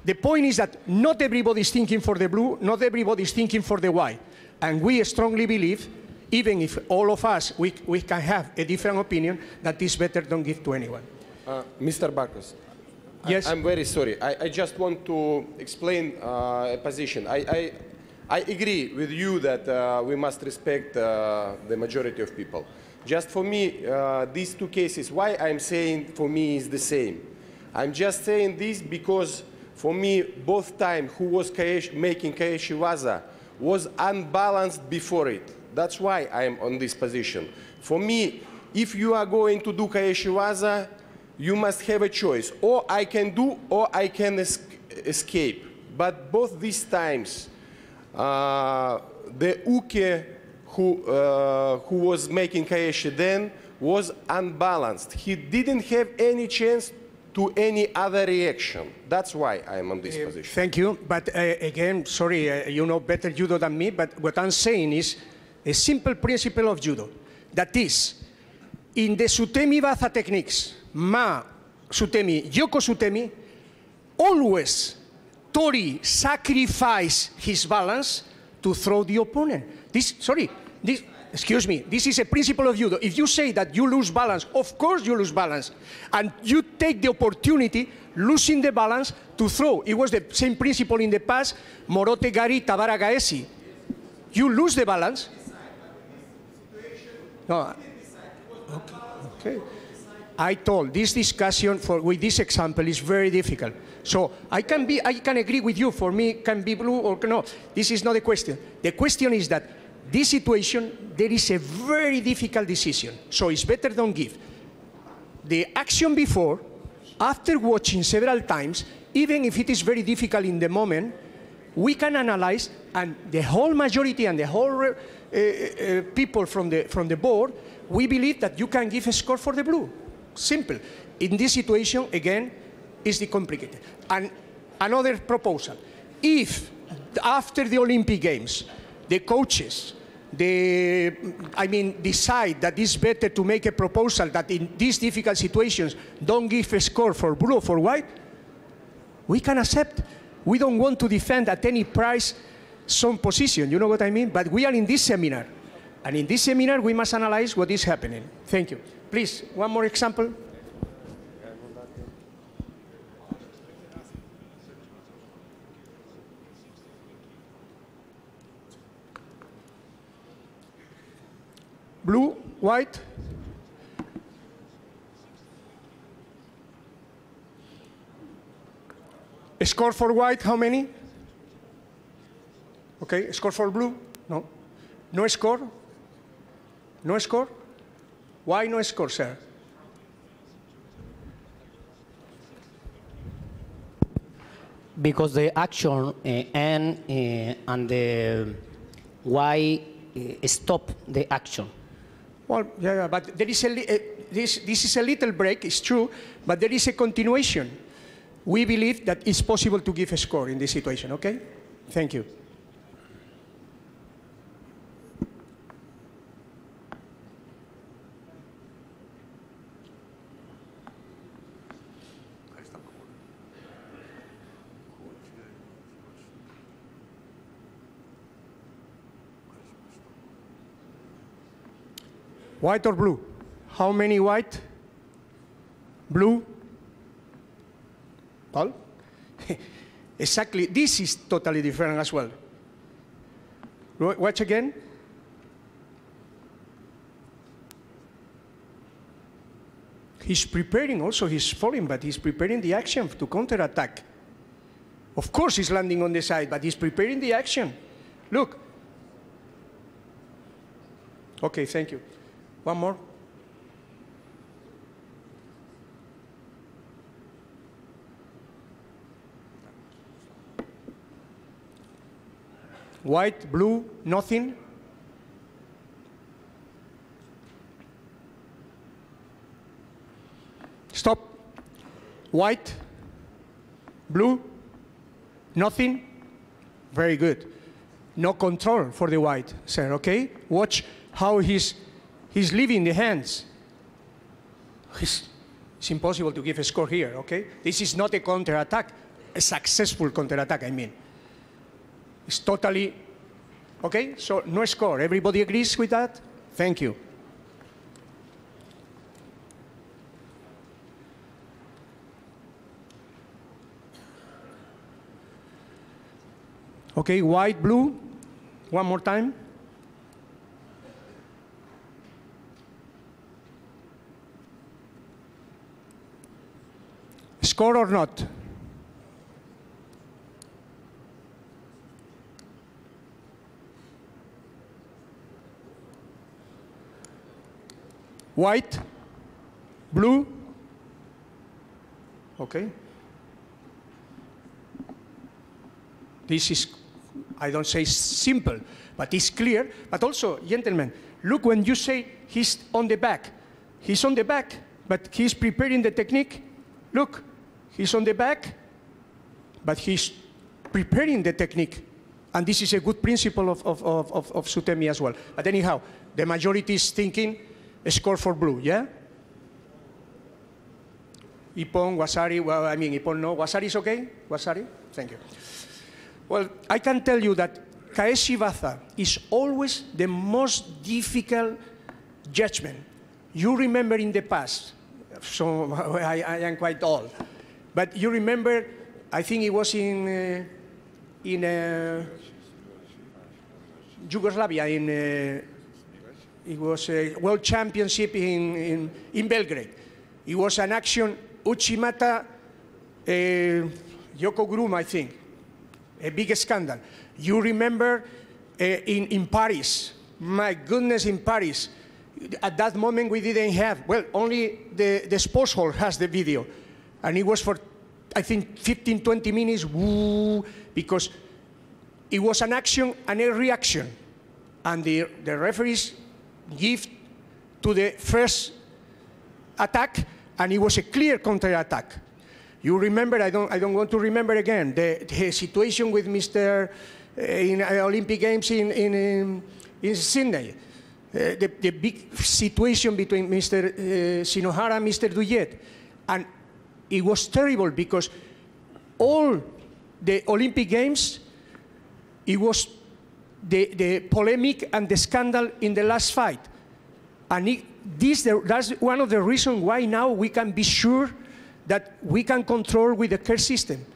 the point is that not everybody is thinking for the blue, not everybody is thinking for the white. And we strongly believe, even if all of us, we, we can have a different opinion, that is better don't give to anyone. Uh, Mr. Barcos. Yes. I, am very sorry. I, I, just want to explain uh, a position. I, I, I, agree with you that uh, we must respect uh, the majority of people. Just for me, uh, these two cases, why I'm saying for me is the same. I'm just saying this because for me, both time who was Kaesh, making Kaeshiwaza was unbalanced before it. That's why I'm on this position. For me, if you are going to do Kaeshiwaza, you must have a choice. Or I can do, or I can es escape. But both these times, the Uke who, uh, who was making Kaeshi then was unbalanced. He didn't have any chance to any other reaction. That's why I'm on this uh, position. Thank you. But uh, again, sorry, uh, you know better judo than me, but what I'm saying is a simple principle of judo. That is, in the Sutemi Waza techniques, Ma Sutemi, Yoko Sutemi, always Tori sacrifice his balance to throw the opponent. This, sorry, this, excuse me, this is a principle of judo. If you say that you lose balance, of course you lose balance. And you take the opportunity, losing the balance, to throw. It was the same principle in the past, Morote Gari, Tawara Gaeshi. You lose the balance. No. Okay. I told this discussion for, with this example is very difficult. So I can be, I can agree with you. For me, can be blue or no. This is not the question. The question is that this situation, there is a very difficult decision. So it's better don't give. The action before, after watching several times, even if it is very difficult in the moment, we can analyze, and the whole majority and the whole uh, uh, people from the, from the board, we believe that you can give a score for the blue. Simple. In this situation, again, is the complicated. And another proposal. If after the Olympic Games, the coaches the, I mean, decide that it's better to make a proposal that in these difficult situations don't give a score for blue or for white, we can accept. We don't want to defend at any price some position, you know what I mean? But we are in this seminar. And in this seminar, we must analyze what is happening. Thank you. Please, one more example. Blue, white. Score for white, how many? Okay, score for blue? No. No score? No score? Why no score, sir? Because the action uh, N uh, and the why uh, stop the action. Well, yeah, but there is a uh, this, this is a little break, it's true, but there is a continuation. We believe that it's possible to give a score in this situation, okay? Thank you. White or blue? How many white? Blue? Paul? exactly. This is totally different as well. Watch again. He's preparing also, he's falling, but he's preparing the action to counterattack. Of course, he's landing on the side, but he's preparing the action. Look. Okay, thank you. One more. White, blue, nothing. Stop. White, blue, nothing. Very good. No control for the white, sir, okay? Watch how he's, he's leaving the hands. He's, it's impossible to give a score here, okay? This is not a counterattack, a successful counterattack, I mean. It's totally, okay? So no score. Everybody agrees with that? Thank you. Okay, white, blue. One more time. Score or not? White, blue. Okay. This is, I don't say simple, but it's clear. But also, gentlemen, look when you say he's on the back. He's on the back, but he's preparing the technique. Look, he's on the back, but he's preparing the technique. And this is a good principle of, of, of, of, of Sutemi as well. But anyhow, the majority is thinking score for blue, yeah? Ippon, Waza-ari, well, I mean, Ippon no. Waza-ari is okay? Waza-ari? Thank you. Well, I can tell you that Kaeshi Waza is always the most difficult judgment. You remember in the past, so I, I am quite old, but you remember, I think it was in, uh, in uh, Yugoslavia, in, uh, it was a world championship in, in, in Belgrade. It was an action, Uchimata, uh, Yoko Guruma, I think, a big scandal. You remember uh, in, in Paris, my goodness, in Paris, at that moment we didn't have, well, only the, the sports hall has the video. And it was for, I think, 15, 20 minutes, woo, because it was an action and a reaction. And the, the referees give to the first attack, and it was a clear counter-attack. You remember, I don't, I don't want to remember again, the, the situation with Mr. uh, in uh, Olympic Games in, in, in, in Sydney. Uh, the, the big situation between Mr. Uh, Shinohara and Mr. Douillet. And it was terrible because all the Olympic Games, it was the, the polemic and the scandal in the last fight. And it, this, that's one of the reasons why now we can be sure that we can control with the care system.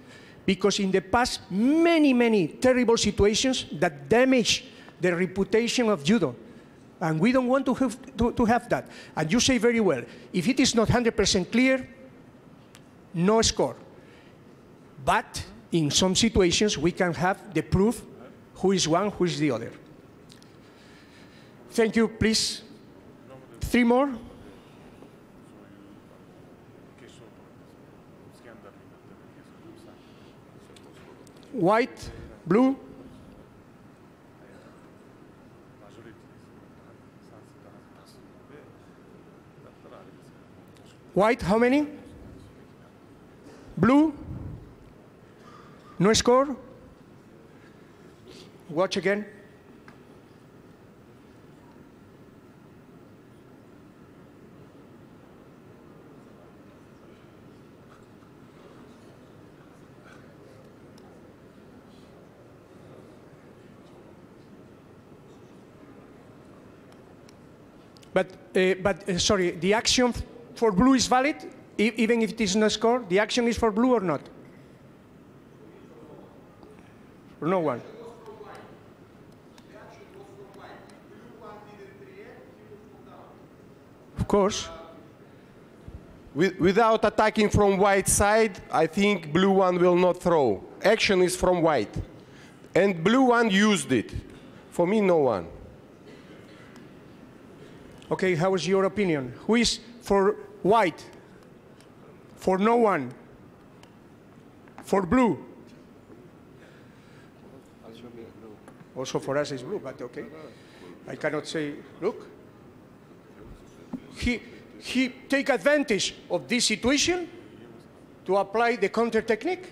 Because in the past, many, many terrible situations that damage the reputation of judo. And we don't want to have, to, to have that. And you say very well, if it is not 100% clear, no score. But in some situations, we can have the proof who is one, who is the other. Thank you, please. Three more. White, blue. White, how many? Blue? No score? Watch again. But, uh, but uh, sorry, the action for blue is valid, e even if it is not score? The action is for blue or not? For no one. Of course. With, without attacking from white side, I think blue one will not throw. Action is from white. And blue one used it. For me, no one. Okay, how is your opinion? Who is for white? For no one? For blue? Also for us is blue, but okay. I cannot say, look. He, he take advantage of this situation to apply the counter technique.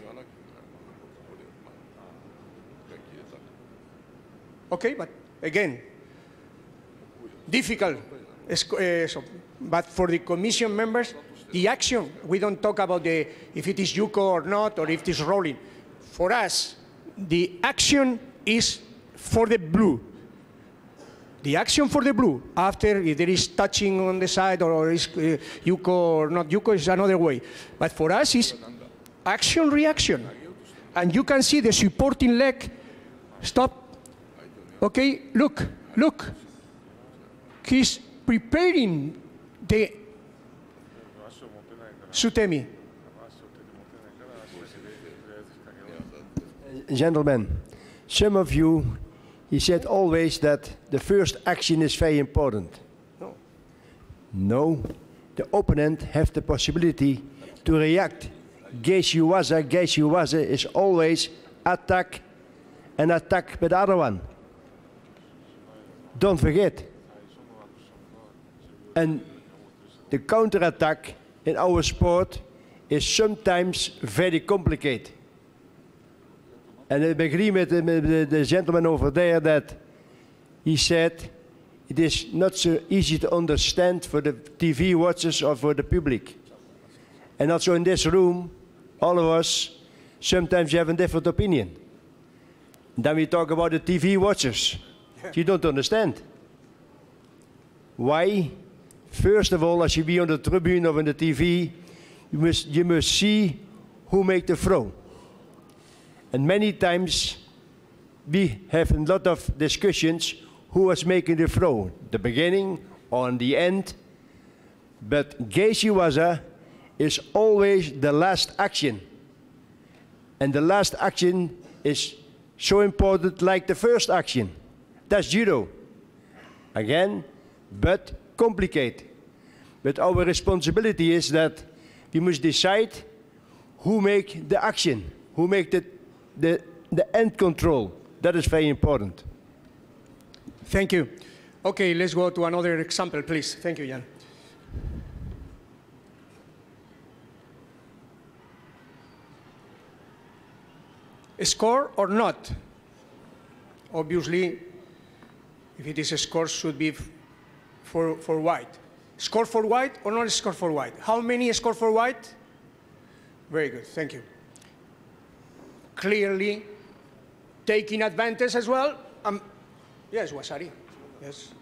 Okay, but again, difficult. Eh, so, but for the commission members, the action, we don't talk about the, if it is Yuko or not, or if it is rolling. For us, the action is for the blue. The action for the blue, after if there is touching on the side or, or is uh, Yuko or not Yuko is another way. But for us is action reaction. And you can see the supporting leg stop. Okay, look, look. He's preparing the Sutemi. Gentlemen, some of you, he said always that the first action is very important. No. No, the opponent have the possibility to react. Kaeshiwaza, Kaeshiwaza is always attack and attack with the other one. Don't forget. And the counterattack in our sport is sometimes very complicated. And I agree with the, the, gentleman over there that he said it is not so easy to understand for the TV watchers or for the public. And also in this room, all of us, sometimes you have a different opinion. Then we talk about the TV watchers. You don't understand. Why? First of all, as you be on the tribune or on the TV, you must, you must see who make the throw. And many times we have a lot of discussions who was making the throw, the beginning or the end. But Kaeshiwaza is always the last action. And the last action is so important like the first action. That's judo. Again, but complicated. But our responsibility is that we must decide who make the action, who make the, the, the end control. That is very important. Thank you. Okay, let's go to another example, please. Thank you, Jan. Score or not? Obviously, if it is a score should be for, for white. Score for white or not score for white? How many score for white? Very good, thank you. Clearly taking advantage as well. Um, yes, Waza-ari. Yes.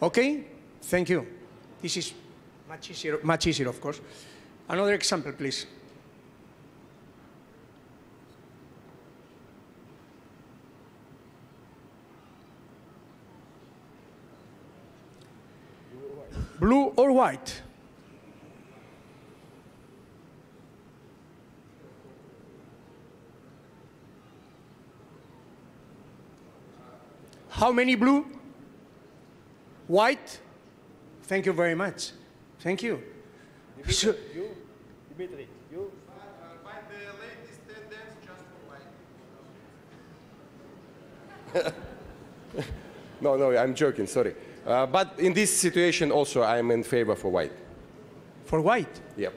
Okay, thank you. This is much easier, much easier, of course. Another example, please. Blue or white? How many blue? White? Thank you very much. Thank you. So- you, Dimitri, you. no, no, I'm joking, sorry. Uh, but in this situation also, I'm in favor for white. For white? Yep.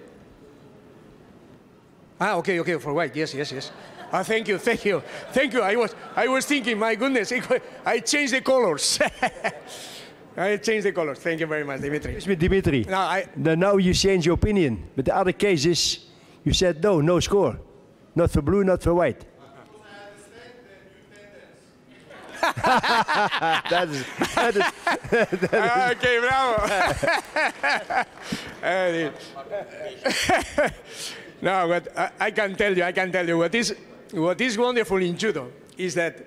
Ah, okay, okay, for white. Yes, yes, yes. Ah, thank you, thank you, thank you. I was, I was thinking, my goodness, I changed the colors. I changed the colors. Thank you very much, Dimitri. Excuse me, Dimitri. No, I, Then now you change your opinion. But the other cases, you said no, no score. Not for blue, not for white. that is, that is, that is okay, bravo. No, but I, I can tell you, I can tell you what is, what is wonderful in judo is that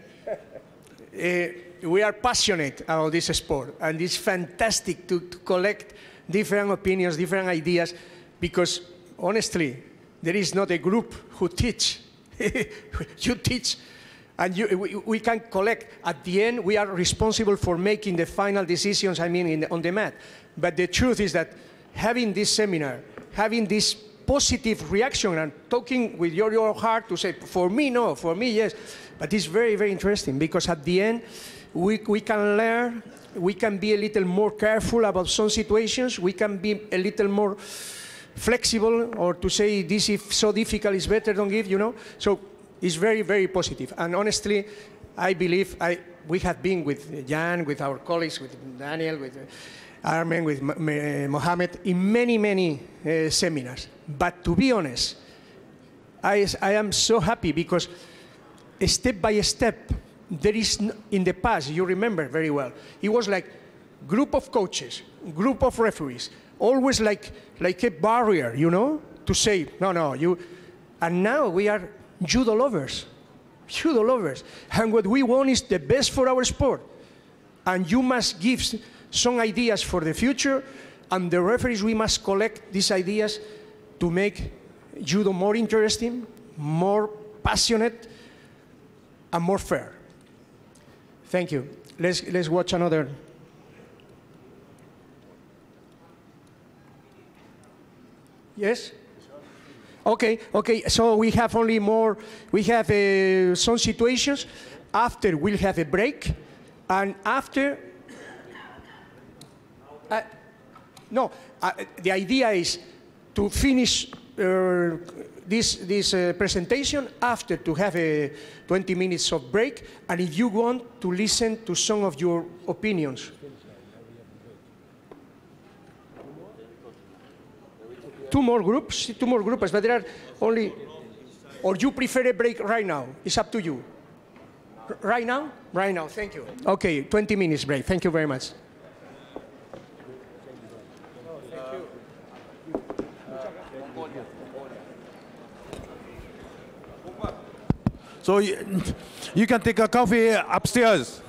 eh, we are passionate about this sport, and it's fantastic to, to collect different opinions, different ideas, because honestly, there is not a group who teach. you teach, and you, we, we can collect. At the end, we are responsible for making the final decisions. I mean, on the mat. But the truth is that having this seminar, having this positive reaction, and talking with your, your heart to say, for me, no, for me, yes. But it's very, very interesting because at the end, we, we can learn, we can be a little more careful about some situations, we can be a little more flexible or to say this is so difficult is better don't give you know so it's very very positive. and honestly i believe i we have been with jan with our colleagues with daniel with uh, armen with Mo- mohammed in many many uh, seminars but to be honest I, I am so happy because step by step there is in the past you remember very well it was like group of coaches group of referees always like like a barrier you know to say no no you and now we are judo lovers. Judo lovers. And what we want is the best for our sport. And you must give some ideas for the future. And the referees we must collect these ideas to make judo more interesting more passionate and more fair. Thank you. Let's let's watch another. Yes? Okay, okay, so we have only more, we have uh, some situations. After, we'll have a break. And after, uh, no, uh, the idea is to finish uh, this, this uh, presentation after to have a 20 minutes of break. And if you want to listen to some of your opinions. Two more groups, two more groups, but there are only, or you prefer a break right now? It's up to you. R- Right now? Right now, thank you. Okay, 20 minutes break. Thank you very much. So you, you can take a coffee upstairs.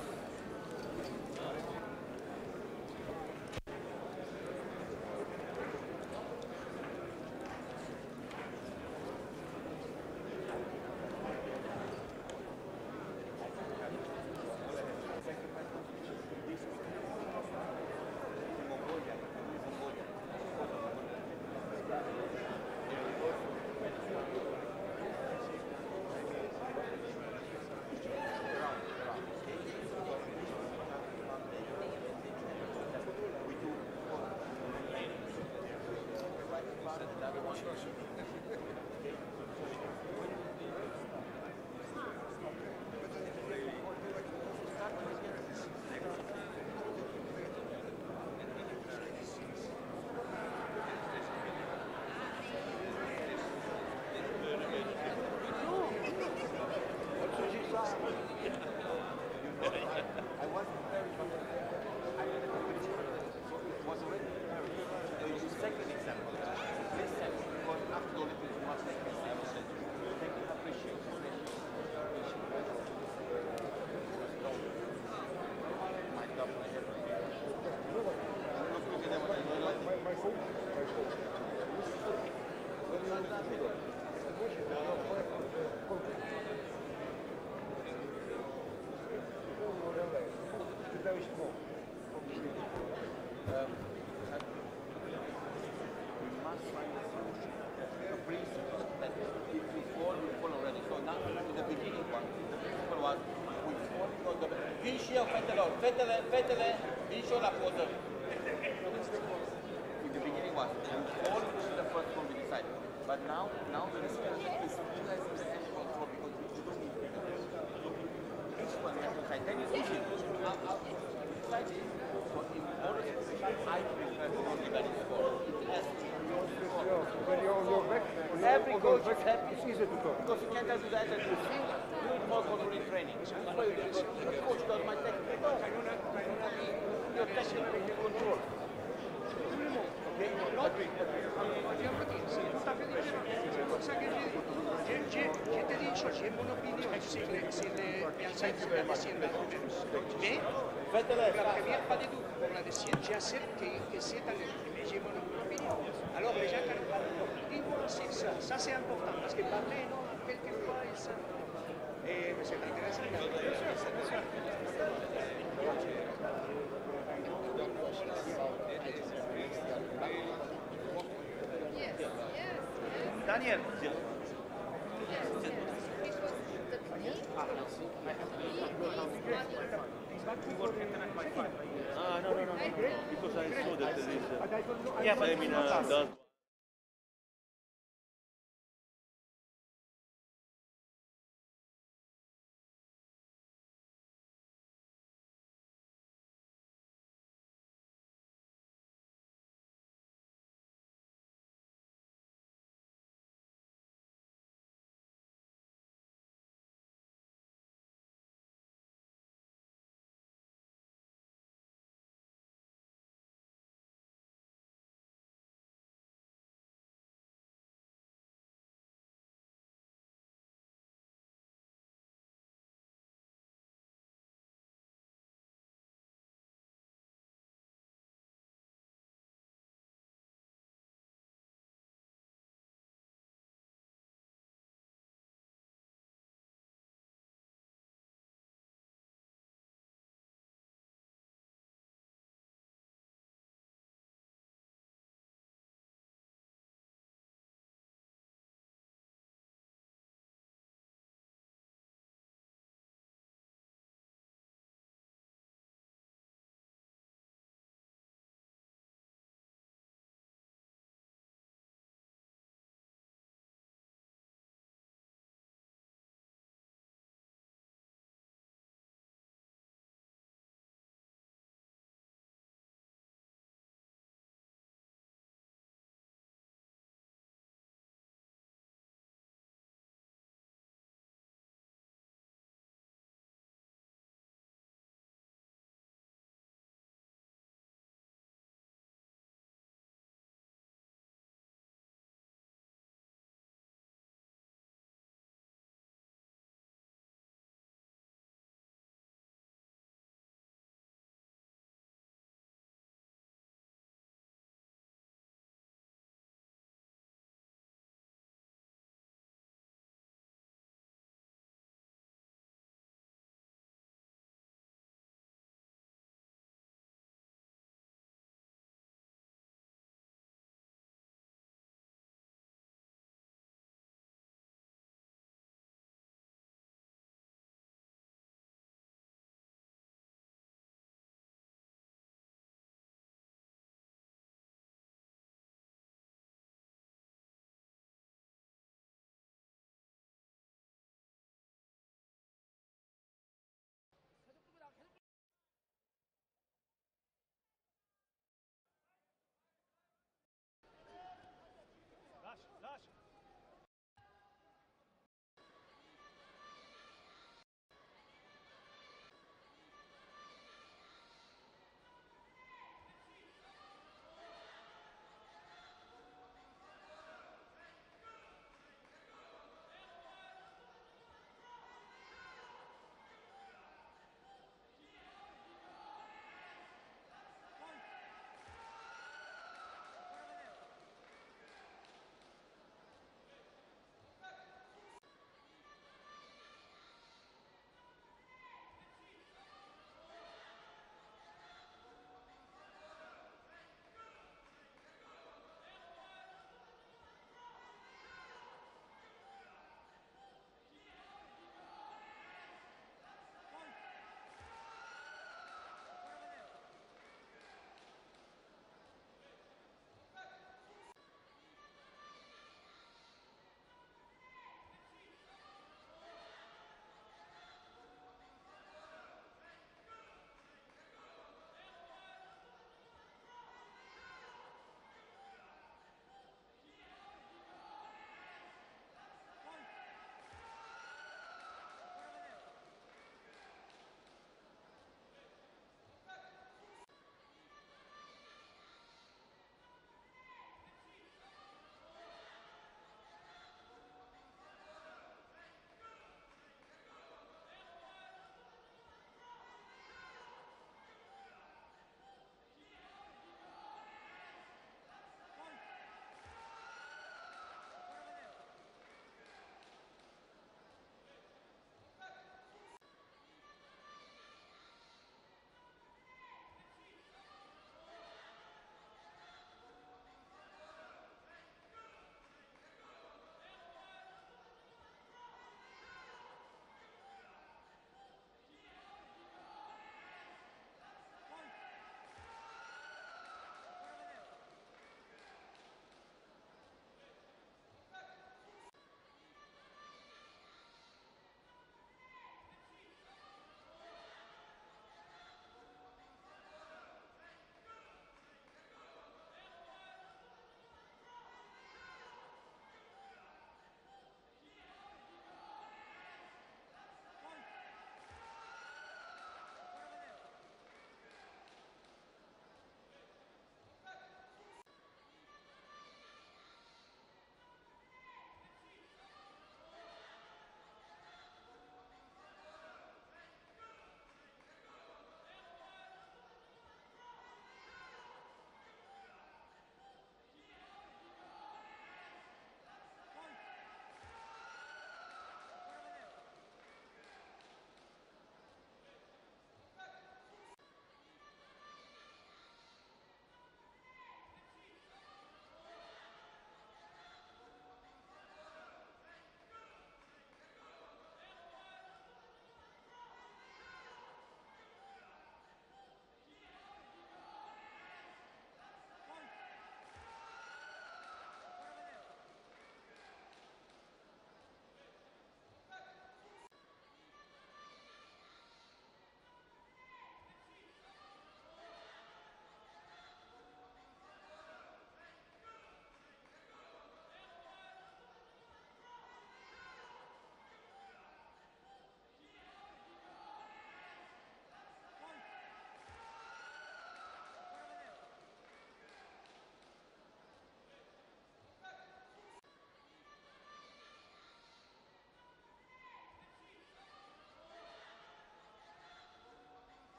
Daniel. Ah,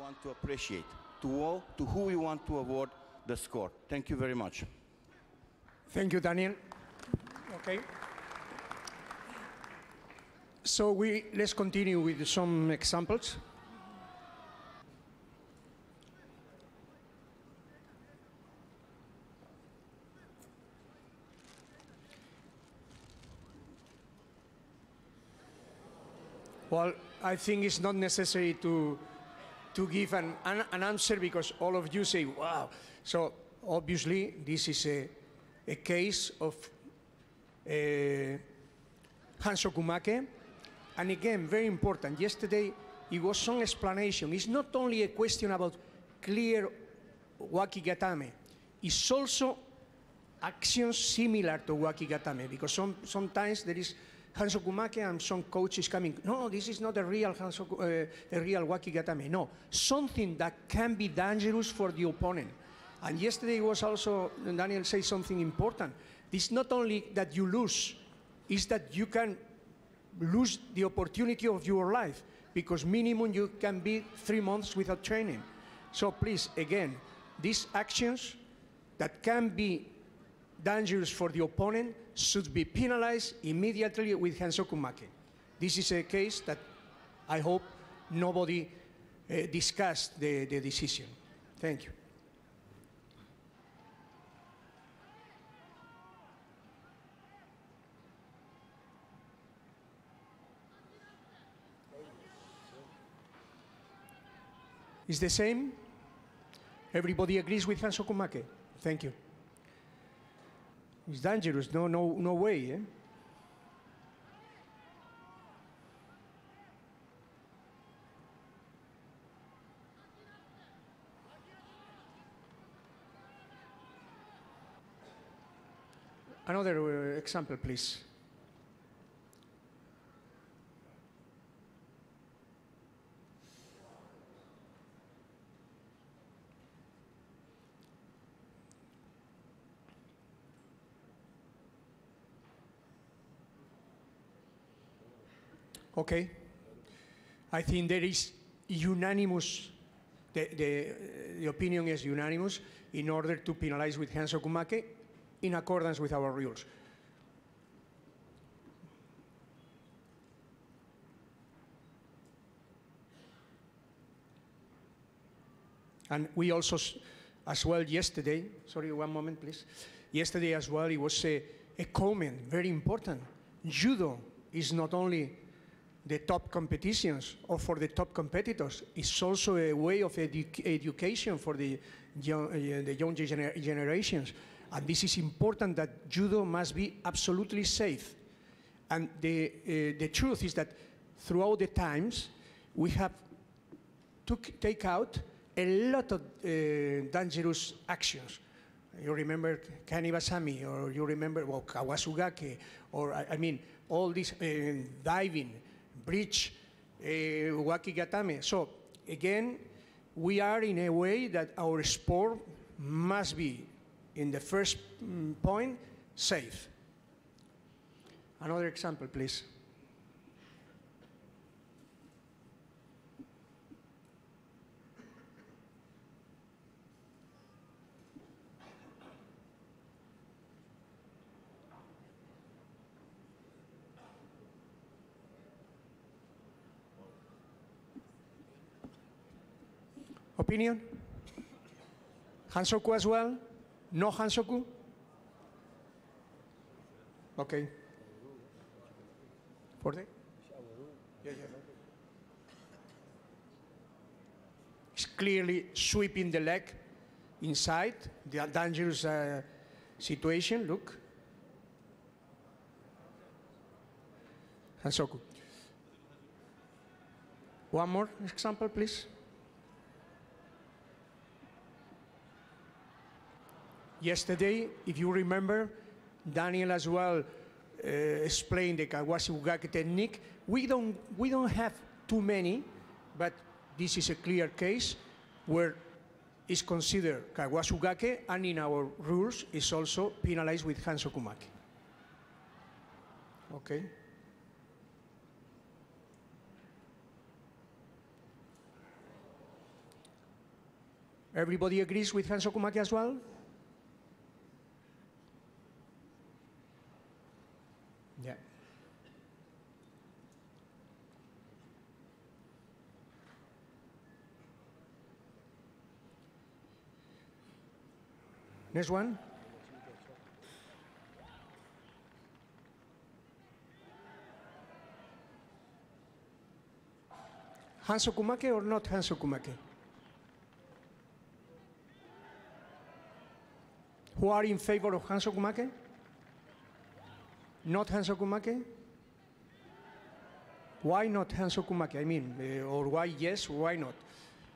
want to appreciate, to, all, to who we want to award the score. Thank you very much. Thank you, Daniel. Okay. So we let's continue with some examples. Well, I think it's not necessary to to give an, an, an answer because all of you say, wow. So obviously, this is a, a case of uh, Hansoku Make. And again, very important, yesterday it was some explanation. It's not only a question about clear wakigatame, it's also actions similar to wakigatame because some, sometimes there is Hansoku Make and some coaches coming, no, this is not a real Hanso, uh, a real wakigatame. No, something that can be dangerous for the opponent. And yesterday was also, Daniel said something important. It's not only that you lose, it's that you can lose the opportunity of your life because minimum you can be three months without training. So please, again, these actions that can be dangerous for the opponent should be penalized immediately with Hansoku Make. This is a case that I hope nobody uh, discussed the, the decision. Thank you. Is the same? Everybody agrees with Hansoku Make? Thank you. It's dangerous. No, no, no way. Eh? Another uh, example, please. Okay. I think there is unanimous, the, the, the opinion is unanimous in order to penalize with Hansoku Make in accordance with our rules. And we also, as well yesterday, sorry, one moment, please. Yesterday as well, it was a, a comment, very important. Judo is not only the top competitions or for the top competitors, it's also a way of edu- education for the young, uh, the young gener- generations. And this is important that judo must be absolutely safe. And the, uh, the truth is that throughout the times, we have took, take out a lot of uh, dangerous actions. You remember Kanibasami, or you remember well, Kawazugake, or I, I mean, all this uh, diving, bridge, uh, wakigatame. So again, we are in a way that our sport must be, in the first mm, point, safe. Another example, please. Opinion? Hansoku as well? No Hansoku? Okay. Forte? Yeah, yeah. It's clearly sweeping the leg inside, the dangerous uh, situation. Look. Hansoku. One more example, please. Yesterday, if you remember, Daniel as well uh, explained the Kawazugake technique. We don't, we don't have too many, but this is a clear case where it's considered Kawazugake, and in our rules is also penalized with Hansokumake. Okay. Everybody agrees with Hansoku Make as well? Yeah. Next one. Hansoku Make or not Hansoku Make? Who are in favor of Hansoku Make? Not Hansoku Make? Why not Hansoku Make? I mean, uh, or why yes, why not?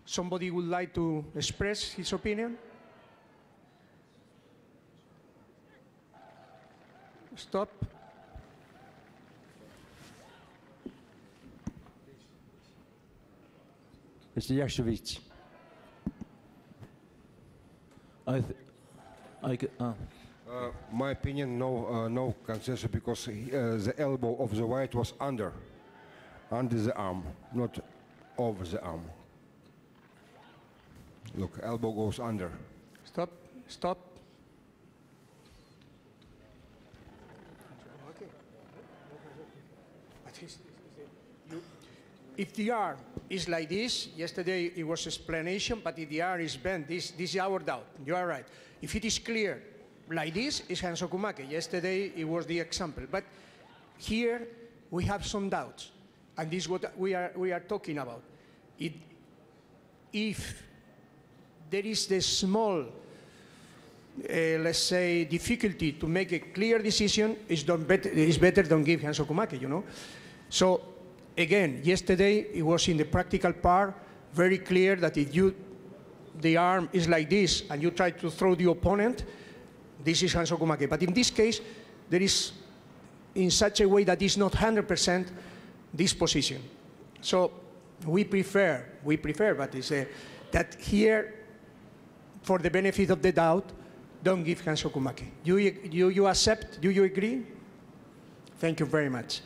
Somebody would like to express his opinion? Stop. Mr. Yashevich. I, th- I c- uh, Uh, my opinion, no, uh, no consensus because he, uh, the elbow of the white was under, under the arm, not over the arm. Look, elbow goes under. Stop. Stop. If the arm is like this, yesterday it was explanation, but if the arm is bent, this, this is our doubt. You are right. If it is clear like this, it's Hansoku Make. Yesterday it was the example. But here we have some doubts, and this is what we are, we are talking about. It, if there is the small, uh, let's say, difficulty to make a clear decision, it's, done better, it's better don't give Hansoku Make, you know? So, again, yesterday it was in the practical part very clear that if you, the arm is like this and you try to throw the opponent, this is Hansoku Make. But in this case, there is in such a way that it's not 100% this position. So we prefer, we prefer, but it's a, that here, for the benefit of the doubt, don't give Hansoku Make. You, you, you accept? Do you agree? Thank you very much.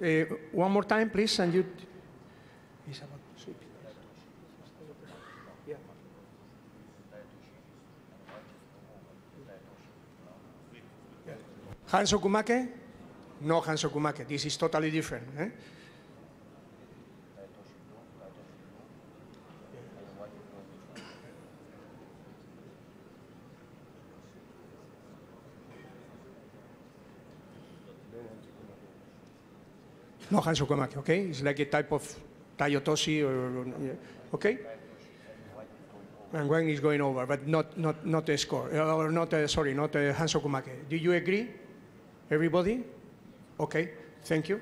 Uh, one more time, please, and you. It's about sweeping. Yeah. Hansoku Make? No Hansoku Make. This is totally different. Eh? No Hansoku Make, okay? It's like a type of Tai Otoshi or, okay? And when is going over, but not, not, not a score, or not, a, sorry, not a Hansoku Make. Do you agree? Everybody? Okay, thank you.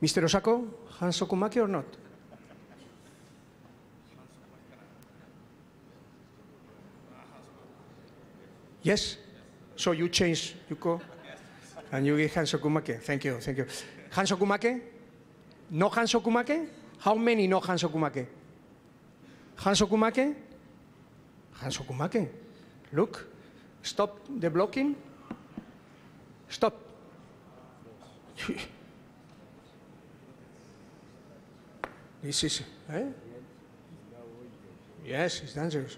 Mr. Osako, Hansoku Make or not? Yes? So you change, you go, and you give Hansoku Make. Thank you, thank you. Hansoku Make? No Hansoku Make? How many no Hansoku Make? Hansoku Make? Hansoku Make. Look, stop the blocking. Stop. this is, eh? Yes, it's dangerous.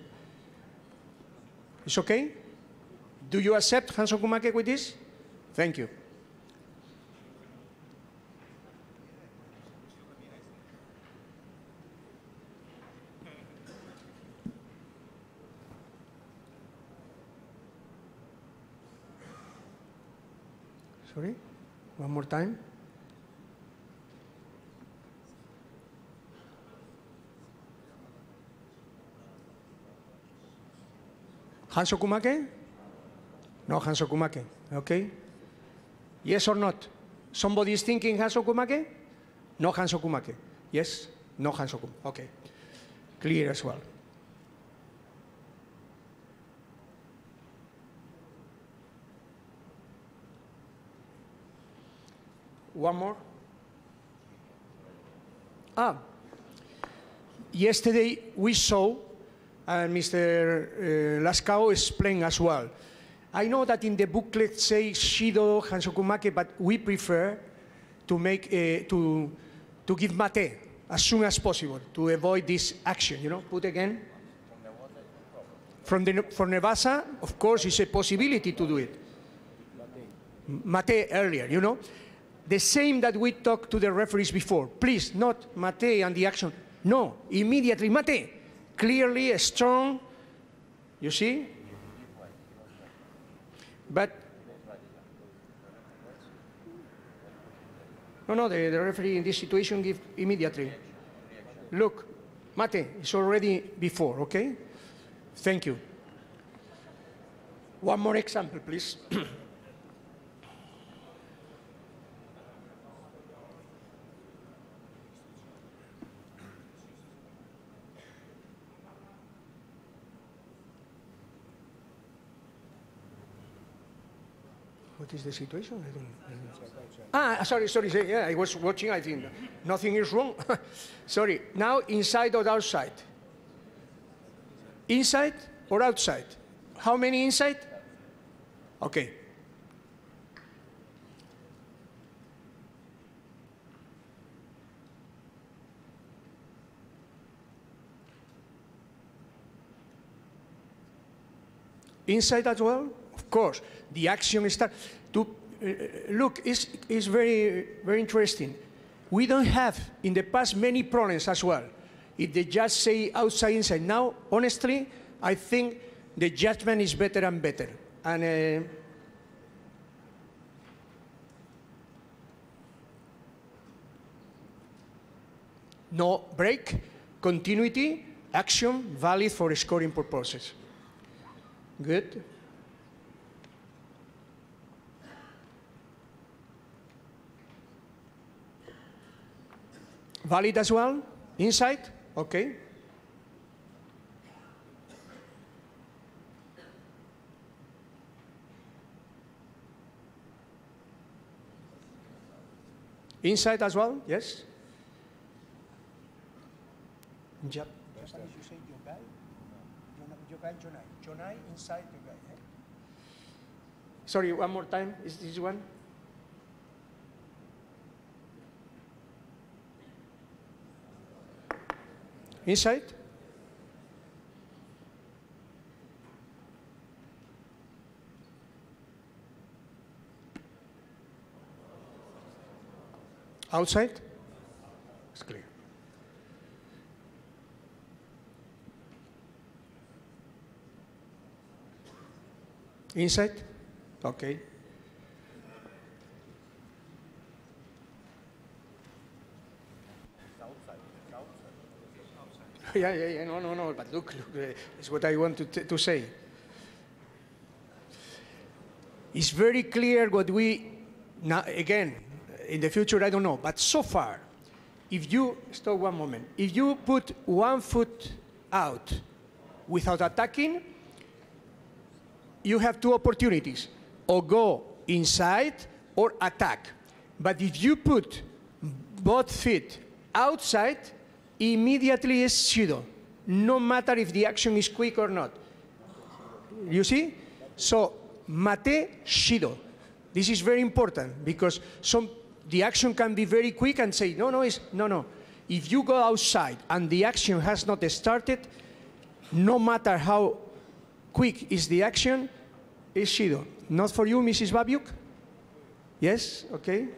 It's okay? Do you accept Hansoku Make with this? Thank you. Sorry? One more time. Hansoku Make? No Hanso Kumake, okay? Yes or not? Somebody is thinking Hanso Kumake? No Hanso Kumake. Yes? No Hanso Kumake. Okay. Clear as well. one more. Ah, yesterday we saw, and Mr. Uh, Lascaux explained as well. I know that in the booklet say Shido Hansokumake, but we prefer to make uh, to to give mate as soon as possible to avoid this action. You know, put again. From the for Newaza, of course, it's a possibility to do it. Mate earlier, you know. The same that we talked to the referees before. Please, not Mate and the action. No, immediately Mate. Clearly, strong. You see? But no, no, the, the referee in this situation give immediately. Look, Mate, it's already before, okay? Thank you. One more example, please. What is the situation? I don't, I don't- Ah, sorry, sorry, sorry. Yeah, I was watching. I think nothing is wrong. sorry. Now, inside or outside? Inside or outside? How many inside? Okay. Inside as well? Of course. The action start to uh, look is is very very interesting. We don't have in the past many problems as well. If they just say outside inside now, honestly, I think the judgment is better and better. And uh, no break, continuity, action valid for scoring purposes. Good. Valid as well? Inside? Okay. Inside as well? Yes? Japanese you say inside? Sorry, one more time. Is this one? Inside? Outside? It's clear. Inside? Okay. yeah, yeah, yeah, no, no, no, but look, look uh, it's what I want to, to say. It's very clear what we, now, again, in the future, I don't know, but so far, if you, stop one moment, if you put one foot out without attacking, you have two opportunities, or go inside or attack. But if you put both feet outside, immediately is shido, no matter if the action is quick or not. You see? So, mate shido. This is very important because some, the action can be very quick and say, no, no, it's, no, no. If you go outside and the action has not started, no matter how quick is the action, is shido. Not for you, Mrs. Babiuk? Yes? Okay.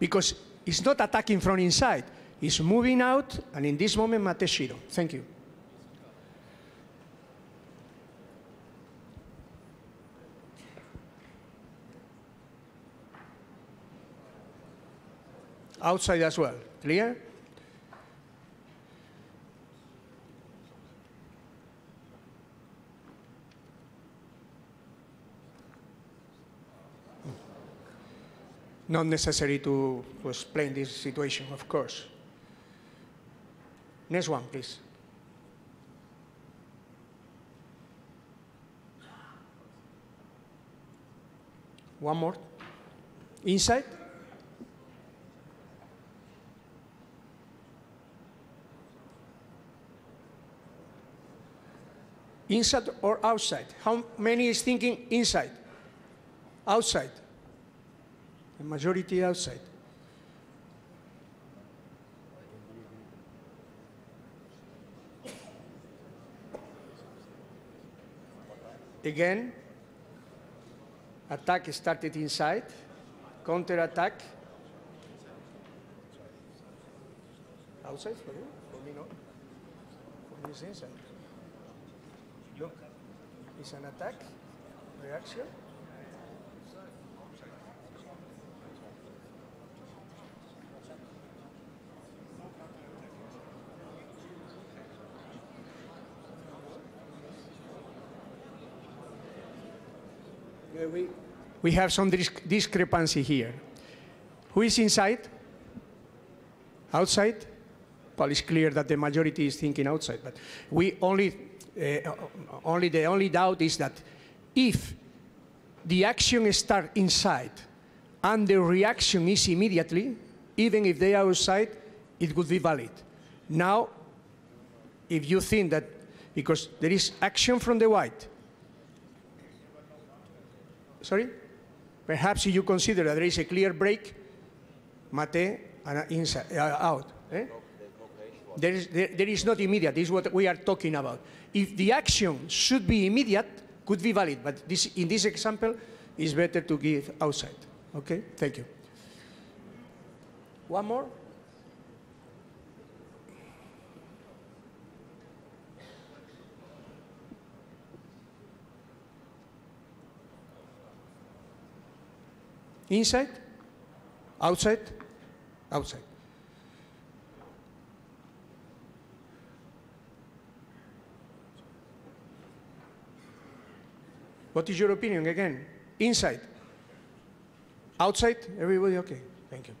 Because it's not attacking from inside, it's moving out, and in this moment, mate shido. Thank you. Outside as well. Clear? Not necessary to, explain this situation, of course. Next one, please. One more. Inside. Inside or outside? How many is thinking inside? Outside. Majority outside. Again, attack started inside, counter attack. Outside for you? For me, no. For me, it's inside. Look, it's an attack, reaction. Yeah, we, we have some dis- discrepancy here. Who is inside? Outside? Well, it's clear that the majority is thinking outside, but we only, uh, only the only doubt is that if the action start inside and the reaction is immediately, even if they are outside, it would be valid. Now, if you think that because there is action from the white, sorry, perhaps if you consider that there is a clear break, mate and inside, uh, out. eh? There is, there, there is not immediate. This is what we are talking about. If the action should be immediate, could be valid, but this, in this example, it's better to give outside. Okay, thank you. One more. Inside? Outside? Outside. What is your opinion again? Inside? Outside? Everybody okay? Thank you.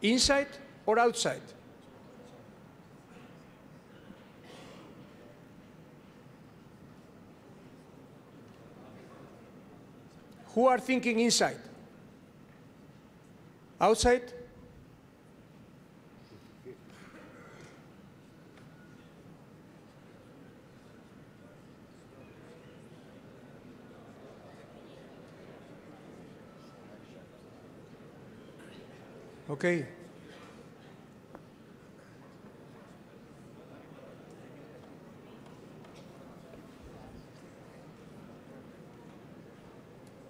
Inside or outside? Who are thinking inside? Outside? Okay.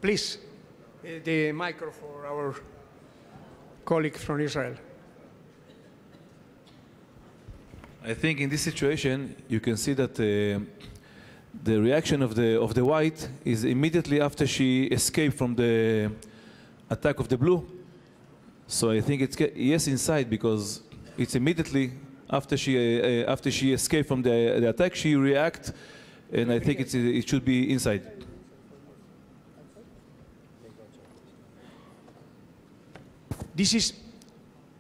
Please, uh, the micro for our colleague from Israel. I think in this situation, you can see that uh, the reaction of the, of the white is immediately after she escaped from the attack of the blue. So I think it's yes inside because it's immediately after she, uh, uh, after she escaped from the, the attack, she react, and I think it's, it should be inside. This is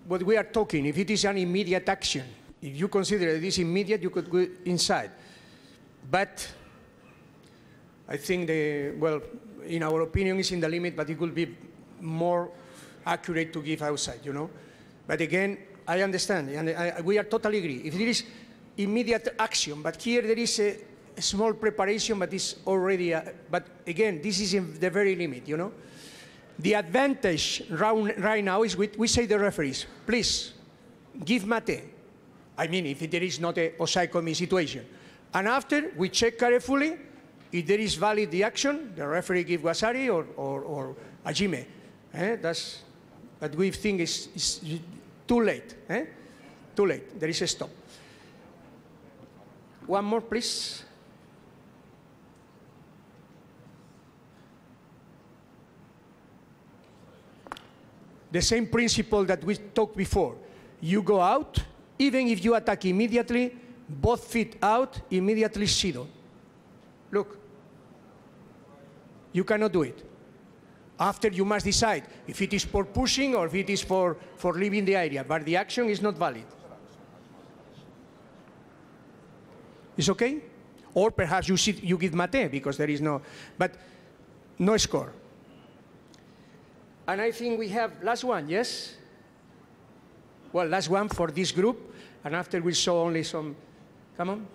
what we are talking. If it is an immediate action, if you consider it is immediate, you could go inside. But I think the, well, in our opinion, is in the limit, but it will be more accurate to give outside, you know. But again, I understand, and I, we are totally agree. If there is immediate action, but here there is a, a small preparation, but it's already, uh, but again, this is in the very limit, you know. The advantage right now is with, we say the referees, please give mate. I mean, if there is not a Osaekomi situation. And after, we check carefully if there is valid the action, the referee give Waza-ari or, or, or Ajime. Eh? That's, but we think it's, it's too late. Eh? Too late. There is a stop. One more, please. The same principle that we talked before. You go out, even if you attack immediately, both feet out, immediately Shido. Look, you cannot do it. After you must decide if it is for pushing or if it is for, for leaving the area, but the action is not valid. It's okay? Or perhaps you, sit, you give mate because there is no, but no score. And I think we have last one, yes? Well, last one for this group, and after we show only some, come on.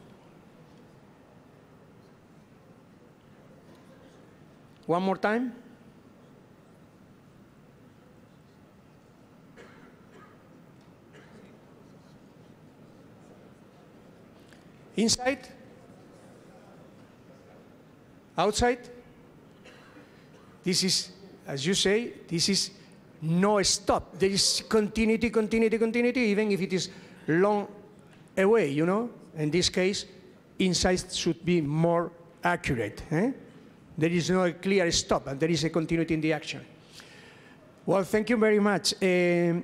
One more time. Inside? Outside? This is, as you say, this is no stop. There is continuity, continuity, continuity, even if it is long away, you know? In this case, inside should be more accurate. eh? There is no clear stop, and there is a continuity in the action. Well, thank you very much. Um,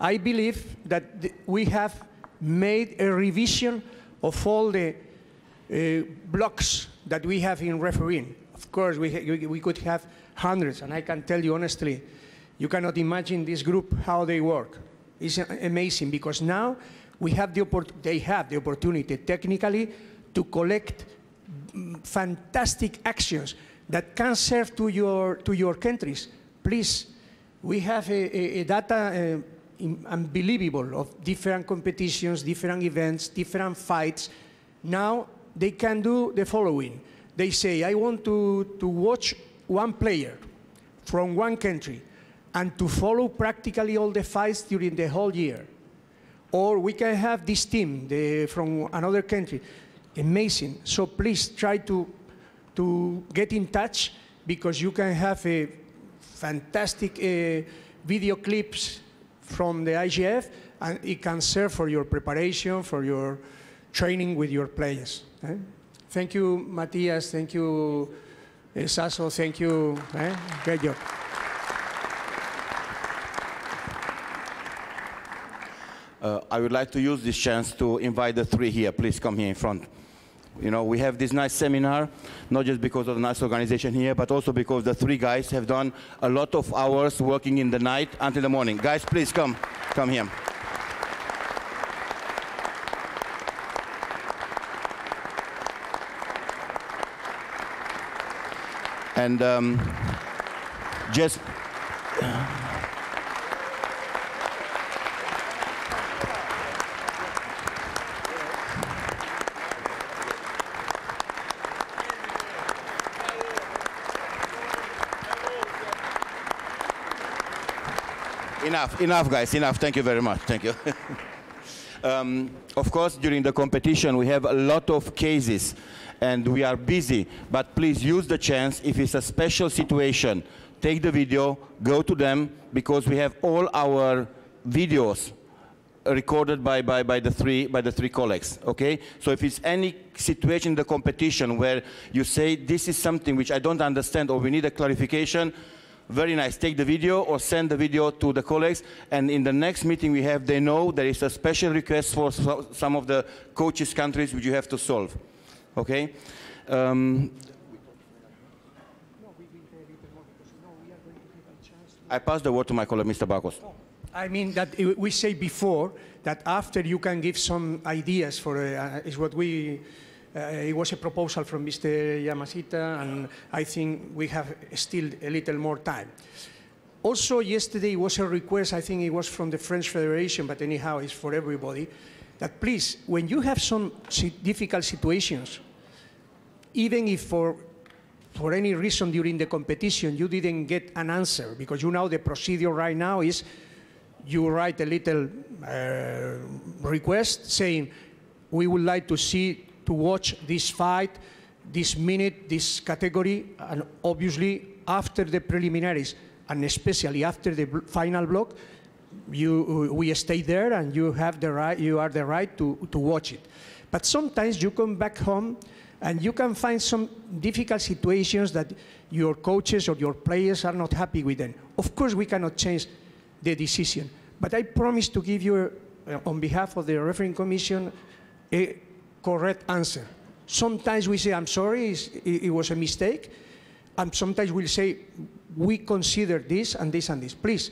I believe that th- we have made a revision of all the uh, blocks that we have in refereeing. Of course, we, we could have hundreds, and I can tell you honestly, you cannot imagine this group how they work. It's amazing because now we have the they have the opportunity technically to collect fantastic actions that can serve to your to your countries. Please, we have a, a, a data uh, unbelievable of different competitions, different events, different fights. Now they can do the following. They say, I want to, to watch one player from one country and to follow practically all the fights during the whole year. Or we can have this team the, from another country. Amazing. So please try to, to get in touch because you can have a fantastic uh, video clips from the IJF and it can serve for your preparation, for your training with your players. Eh? Thank you, Matthias. Thank you, uh, Sasso. Thank you. eh? Great job. Uh, I would like to use this chance to invite the three here. Please come here in front. You know, we have this nice seminar, not just because of the nice organization here, but also because the three guys have done a lot of hours working in the night until the morning. Guys, please come, come here. And um, just Enough, enough, guys, enough. Thank you very much. Thank you. um, of course, during the competition, we have a lot of cases and we are busy. But please use the chance if it's a special situation. Take the video, go to them, because we have all our videos recorded by, by, by, the three, by the three colleagues, okay? So if it's any situation in the competition where you say, this is something which I don't understand or we need a clarification, very nice. Take the video or send the video to the colleagues, and in the next meeting we have, they know there is a special request for so- some of the coaches' countries which you have to solve. Okay? Um, I pass the word to my colleague, Mr. Barcos. I mean that we say before that after you can give some ideas for uh, is what we. Uh, it was a proposal from Mr. Yamashita, and I think we have still a little more time. Also, yesterday was a request. I think it was from the French Federation, but anyhow, it's for everybody. That please, when you have some difficult situations, even if for for any reason during the competition you didn't get an answer, because you know the procedure right now is you write a little uh, request saying, we would like to see, to watch this fight, this minute, this category, and obviously after the preliminaries, and especially after the final block, you, we stay there and you have the right, you are the right to, to watch it. But sometimes you come back home and you can find some difficult situations that your coaches or your players are not happy with them. Of course, we cannot change the decision, but I promise to give you, uh, on behalf of the refereeing commission, a correct answer. Sometimes we say, I'm sorry, it, it was a mistake. And sometimes we'll say, we consider this and this and this. Please,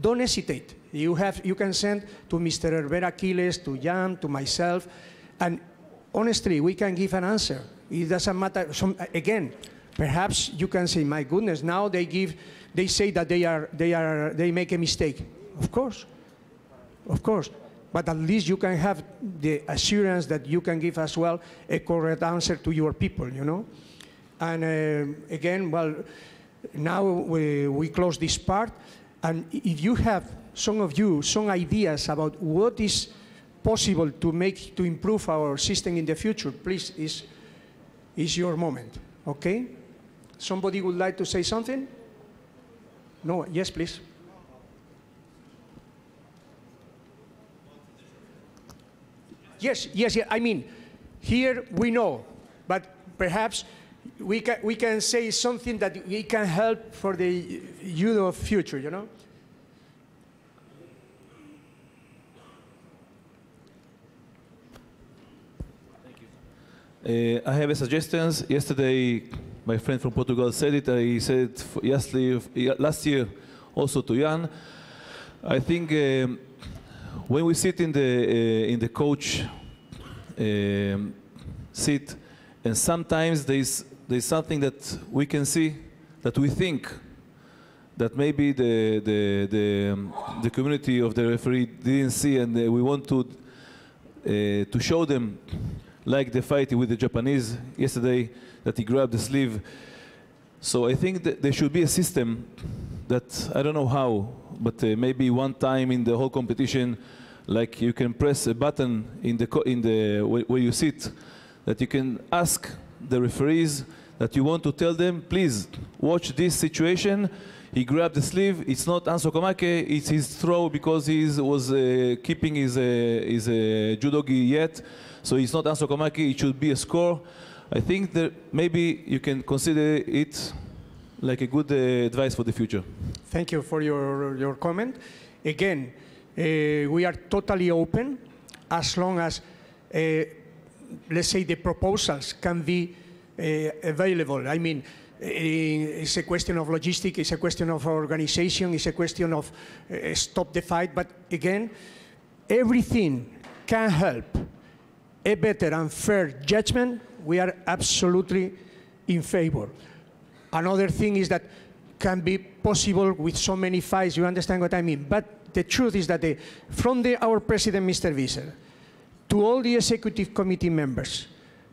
don't hesitate. You, have, you can send to Mr. Herbert Aquiles, to Jan, to myself, and honestly, we can give an answer. It doesn't matter. Some, again, perhaps you can say, my goodness, now they give, they say that they are, they are, they make a mistake. Of course, of course. But at least you can have the assurance that you can give as well a correct answer to your people, you know? And um again, well, now we, we close this part. And if you have, some of you, some ideas about what is possible to make, to improve our system in the future, please, is, is your moment, okay? Somebody would like to say something? No, yes, please. Yes, yes, yeah. I mean, here we know, but perhaps we can, we can say something that we can help for the of future, you know? Uh, I have a suggestion. Yesterday, my friend from Portugal said it. I said it last year also to Jan. I think um, when we sit in the uh, in the coach um, seat, and sometimes there's there's something that we can see that we think that maybe the the the, um, the community of the referee didn't see, and uh, we want to uh, to show them, like the fight with the Japanese yesterday, that he grabbed the sleeve. So I think that there should be a system that I don't know how, but uh, maybe one time in the whole competition, like you can press a button in the in the where, where you sit, that you can ask the referees that you want to tell them, please watch this situation. He grabbed the sleeve. It's not Anso Komake. It's his throw because he was uh, keeping his uh, his uh, judogi yet. So it's not Anso Komake. It should be a score. I think that maybe you can consider it like a good uh, advice for the future. Thank you for your, your comment. Again, uh, we are totally open as long as, uh, let's say, the proposals can be uh, available. I mean, uh, it's a question of logistics, it's a question of organization, it's a question of uh, stop the fight. But again, everything can help a better and fair judgment. We are absolutely in favor. Another thing is that can be possible with so many fights. You understand what I mean? But the truth is that the, from the, our president, Mr. Vizer, to all the executive committee members,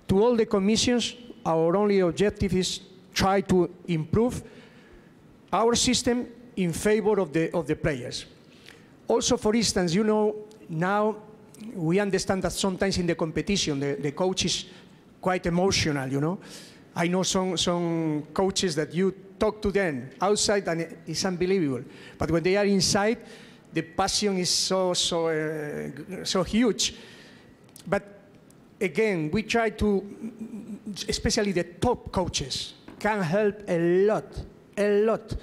to all the commissions, our only objective is try to improve our system in favor of the, of the players. Also, for instance, you know, now we understand that sometimes in the competition, the, the coach is quite emotional, you know. I know some, some coaches that you talk to them outside and it's unbelievable. But when they are inside, the passion is so, so, uh, so huge. But again, we try to, especially the top coaches, can help a lot, a lot,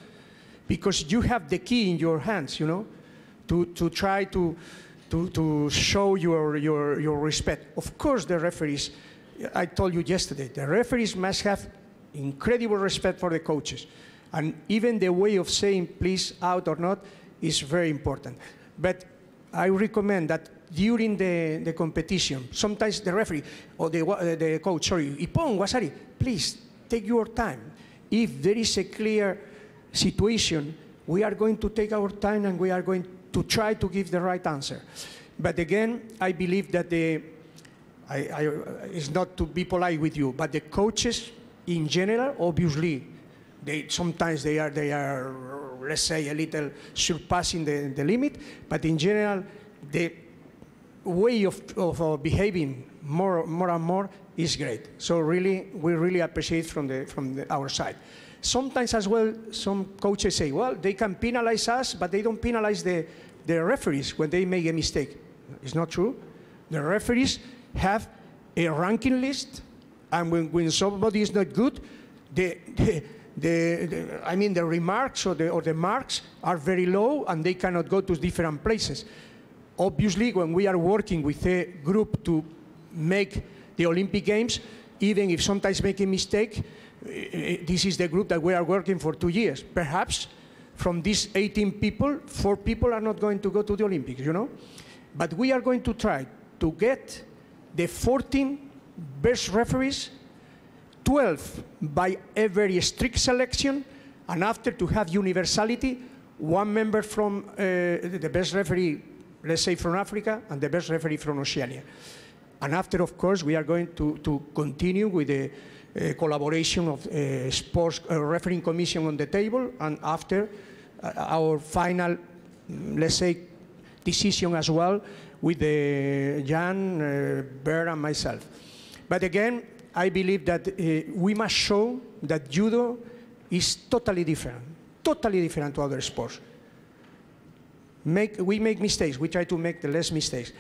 because you have the key in your hands, you know, to, to try to, to, to show your, your, your respect. Of course, the referees, I told you yesterday, the referees must have incredible respect for the coaches. And even the way of saying please out or not is very important. But I recommend that during the, the competition, sometimes the referee or the, uh, the coach, sorry, Ippon, Waza-ari, please take your time. If there is a clear situation, we are going to take our time and we are going to try to give the right answer. But again, I believe that the, I, I, it's not to be polite with you, but the coaches in general, obviously, they, sometimes they are, they are, let's say, a little surpassing the, the limit, but in general, the way of, of uh, behaving more, more and more is great. So really, we really appreciate from, the, from the, our side. Sometimes as well, some coaches say, well, they can penalize us, but they don't penalize the, the referees when they make a mistake. It's not true. The referees have a ranking list, and when, when somebody is not good, the, the, the, the- I mean, the remarks or the, or the marks are very low, and they cannot go to different places. Obviously, when we are working with a group to make the Olympic Games, even if sometimes making mistake, this is the group that we are working for two years. Perhaps from these 18 people, four people are not going to go to the Olympics, you know? But we are going to try to get the 14 best referees, 12 by a very strict selection, and after to have universality, one member from uh, the best referee, let's say from Africa, and the best referee from Oceania. And after, of course, we are going to, to continue with the collaboration of uh, sports uh, refereeing commission on the table, and after uh, our final, mm, let's say, decision as well with Jan, uh, and myself. But again, I believe that uh, we must show that judo is totally different, totally different to other sports. Make, we make mistakes. We try to make the less mistakes.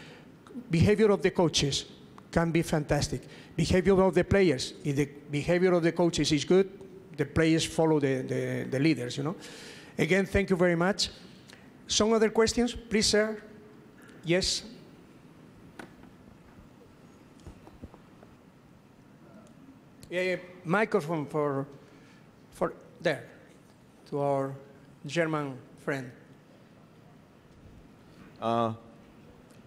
Behavior of the coaches can be fantastic. Behavior of the players. If the behavior of the coaches is good, the players follow the, the, the leaders, you know. Again, thank you very much. Some other questions, please, sir. Yes. Yeah, yeah, microphone for, for there, to our German friend. Uh,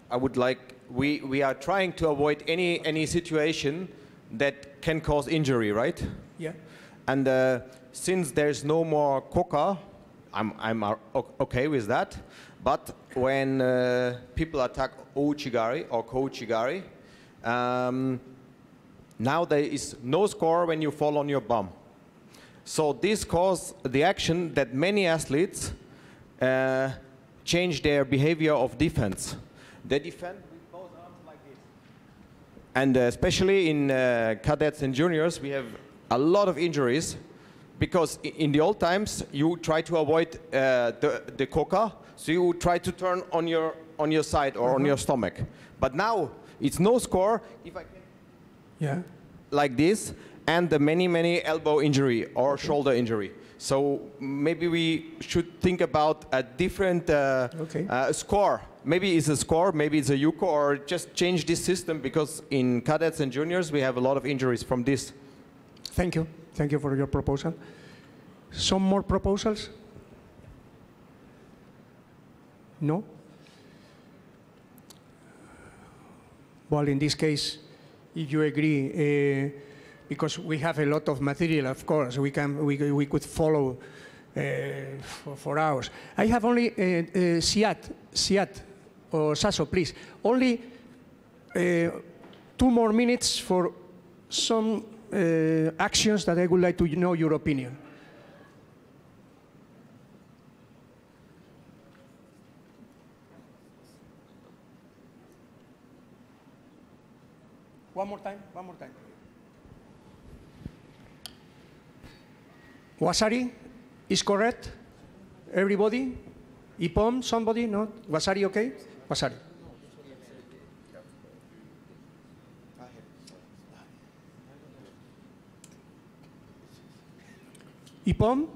I would like, we, we are trying to avoid any, any situation that can cause injury, right? Yeah. And uh, since there's no more koka, I'm, I'm uh, okay with that. But when uh, people attack Ouchigari or Kouchigari, um, now there is no score when you fall on your bum. So this caused the action that many athletes uh, change their behavior of defense. They defend with both arms like this. And uh, especially in uh, cadets and juniors, we have a lot of injuries because in the old times you try to avoid uh, the, the koka, so you try to turn on your, on your side or on your stomach. But now it's no score if I can Yeah. like this and the many many elbow injury or shoulder injury so maybe we should think about a different uh, uh, score maybe it's a score maybe it's a yuko or just change this system because in cadets and juniors we have a lot of injuries from this Thank you. Thank you for your proposal. Some more proposals? No? Well, in this case, if you agree, uh, because we have a lot of material, of course, we, can, we, we could follow uh, for, for hours. I have only, uh, uh, Siat, Siat, or Sasso, please, only uh, two more minutes for some uh, actions that I would like to know your opinion. One more time, one more time. Waza-ari is correct? Everybody? Ippon, somebody? No? Waza-ari okay? Waza-ari. Ippon?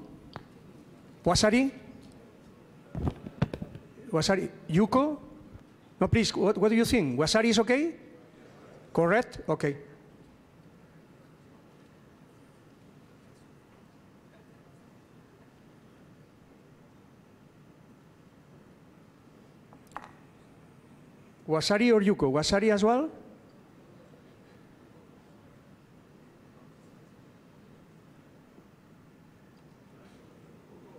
Waza-ari? Waza-ari? Yuko? No, please, what, what do you think? Waza-ari is okay? Correct? Okay. Waza-ari or Yuko? Waza-ari as well?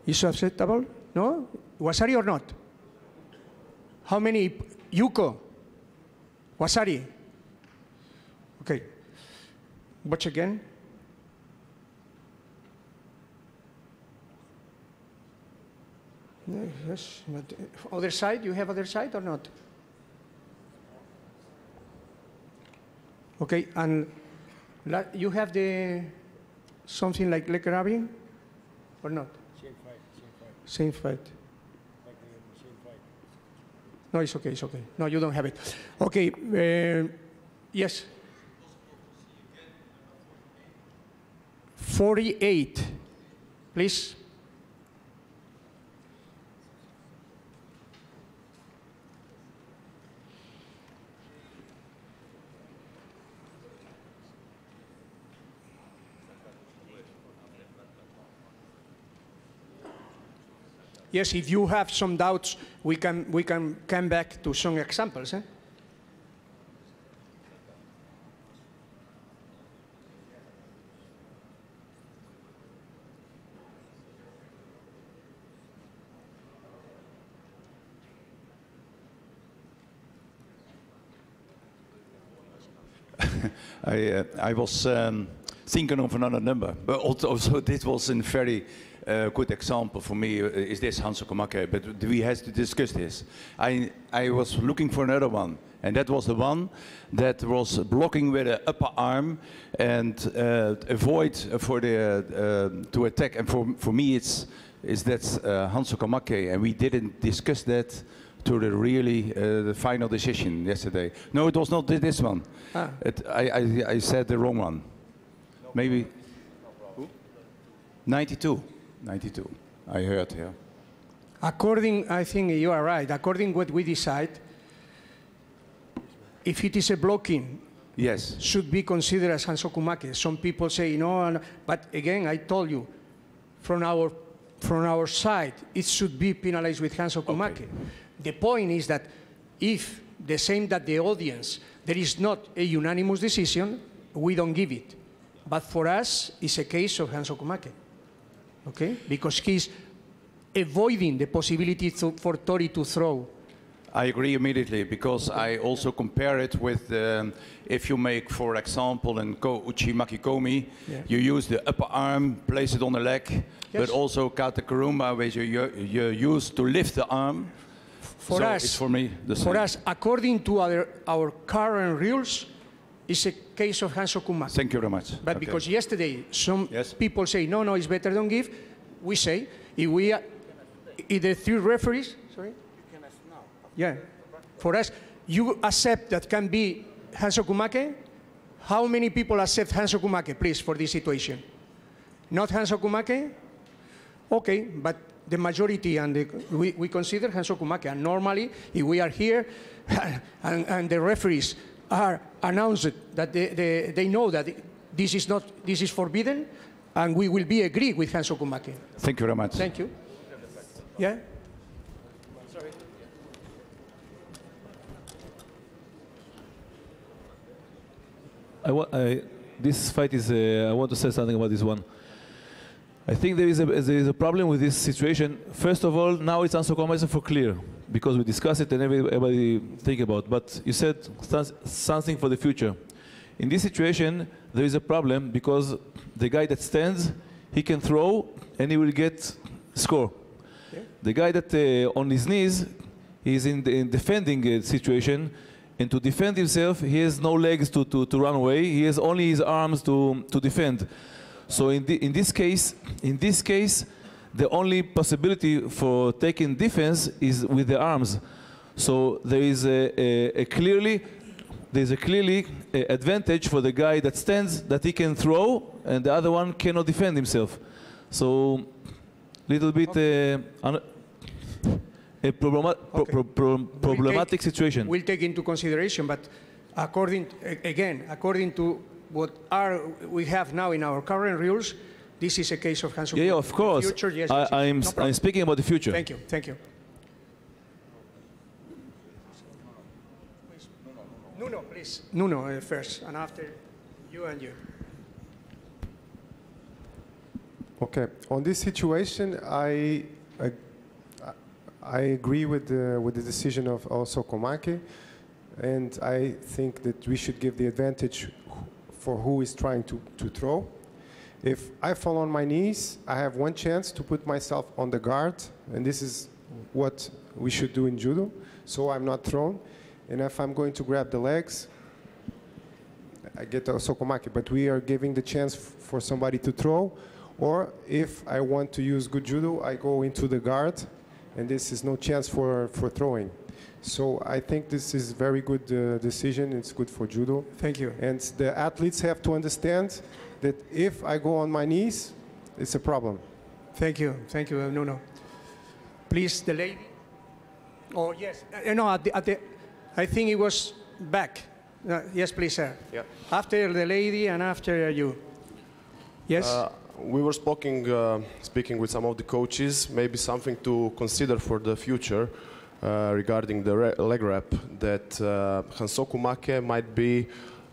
Is acceptable? No? Waza-ari or not? How many? Yuko? Waza-ari? Okay. Watch again. Yes, but uh, other side, you have other side or not? Okay, and la- you have the something like leg grabbing or not? Same fight, same fight. Same fight. Same fight. No, it's okay, it's okay. No, you don't have it. Okay, uh, yes. 48, please. Yes, if you have some doubts, we can, we can come back to some examples. Eh? I, uh, I was um, thinking of another number, but also, this was a very uh, good example for me. uh, Is this Hansokumake? But we have to discuss this. I, I was looking for another one, and that was the one that was blocking with the upper arm and uh, avoid for the uh, to attack. And for for me, it's is that uh, Hansokumake, and we didn't discuss that to the really uh, the final decision yesterday. No, it was not this one. Ah. It, I, I, I said the wrong one. Maybe 92. 92. I heard here. According, I think you are right. According what we decide, if it is a blocking, Yes. should be considered as Hansokumake. Some people say no, but again, I told you, from our from our side, it should be penalized with Hansokumake. The point is that if the same that the audience, there is not a unanimous decision, we don't give it. But for us, it's a case of Hansokumake. Okay? Because he's avoiding the possibility to, for Tori to throw. I agree immediately because I also compare it with um, if you make, for example, in Kouchi Makikomi, Yeah. you use the upper arm, place it on the leg, but also Kata Guruma, where you, you, you use to lift the arm. For so us, for me the same. For us, according to our, our current rules, it's a case of Hansokumake. Thank you very much. But Okay. because yesterday some people say, no, no, it's better don't give, we say, if we are, if the three referees, sorry? You can ask now. Yeah. For us, you accept that can be Hansokumake? How many people accept Hansokumake, please, for this situation? Not Hansokumake? Okay, but the majority and the, we, we consider Hansokumake. And normally, if we are here and, and the referees are announced that they, they, they know that this is not this is forbidden, and we will be agree with Hans Hansokumake. Thank you very much. Thank you. Yeah. I wa- I, this fight is. Uh, I want to say something about this one. I think there is a there is a problem with this situation. First of all, now it's answer commercial for clear because we discuss it and everybody think about. But you said something for the future. In this situation, there is a problem because the guy that stands, he can throw and he will get score. The guy that uh, on his knees, he's in the in defending uh, situation, and to defend himself, he has no legs to, to, to run away. He has only his arms to, to defend. So in, the, in this case, in this case, the only possibility for taking defense is with the arms. So there is a, a, a clearly there's a clearly uh, advantage for the guy that stands that he can throw and the other one cannot defend himself. So little bit uh, un- a problema- pro- pro- pro- problematic take- situation. We'll take into consideration, but according, again, according to what are, we have now in our current rules, this is a case of Hansokumake. Yeah, yeah, of course. Future, yes, I, yes, yes. I'm, No. I'm speaking about the future. Thank you, thank you. Nuno, please. Nuno uh, first, and after you and you. Okay. On this situation, I I, I agree with the with the decision of Hansokumake, and I think that we should give the advantage for who is trying to, to throw. If I fall on my knees, I have one chance to put myself on the guard, and this is what we should do in judo, so I'm not thrown. And if I'm going to grab the legs, I get a sokomaki, but we are giving the chance for somebody to throw. Or if I want to use good judo, I go into the guard, and this is no chance for, for throwing. So I think this is very good uh, decision. It's good for judo. Thank you. And the athletes have to understand that if I go on my knees, it's a problem. Thank you, thank you, Nuno. Please, the lady. Oh, yes. Uh, no, at the, at the, I think it was back. Uh, yes, please, sir. Yeah. After the lady and after you. Yes? Uh, we were speaking, uh, speaking with some of the coaches, maybe something to consider for the future uh, regarding the re- leg wrap, that uh, Hansoku Make might be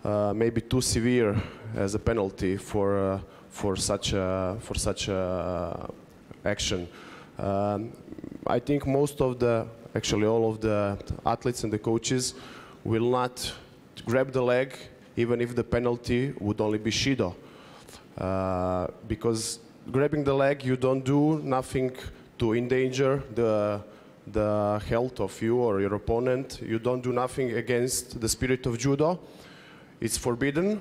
uh, maybe too severe as a penalty for, uh, for such, a, for such a action. Um, I think most of the, actually all of the athletes and the coaches will not grab the leg even if the penalty would only be Shido. Uh, because grabbing the leg, you don't do nothing to endanger the, the health of you or your opponent. You don't do nothing against the spirit of judo. It's forbidden,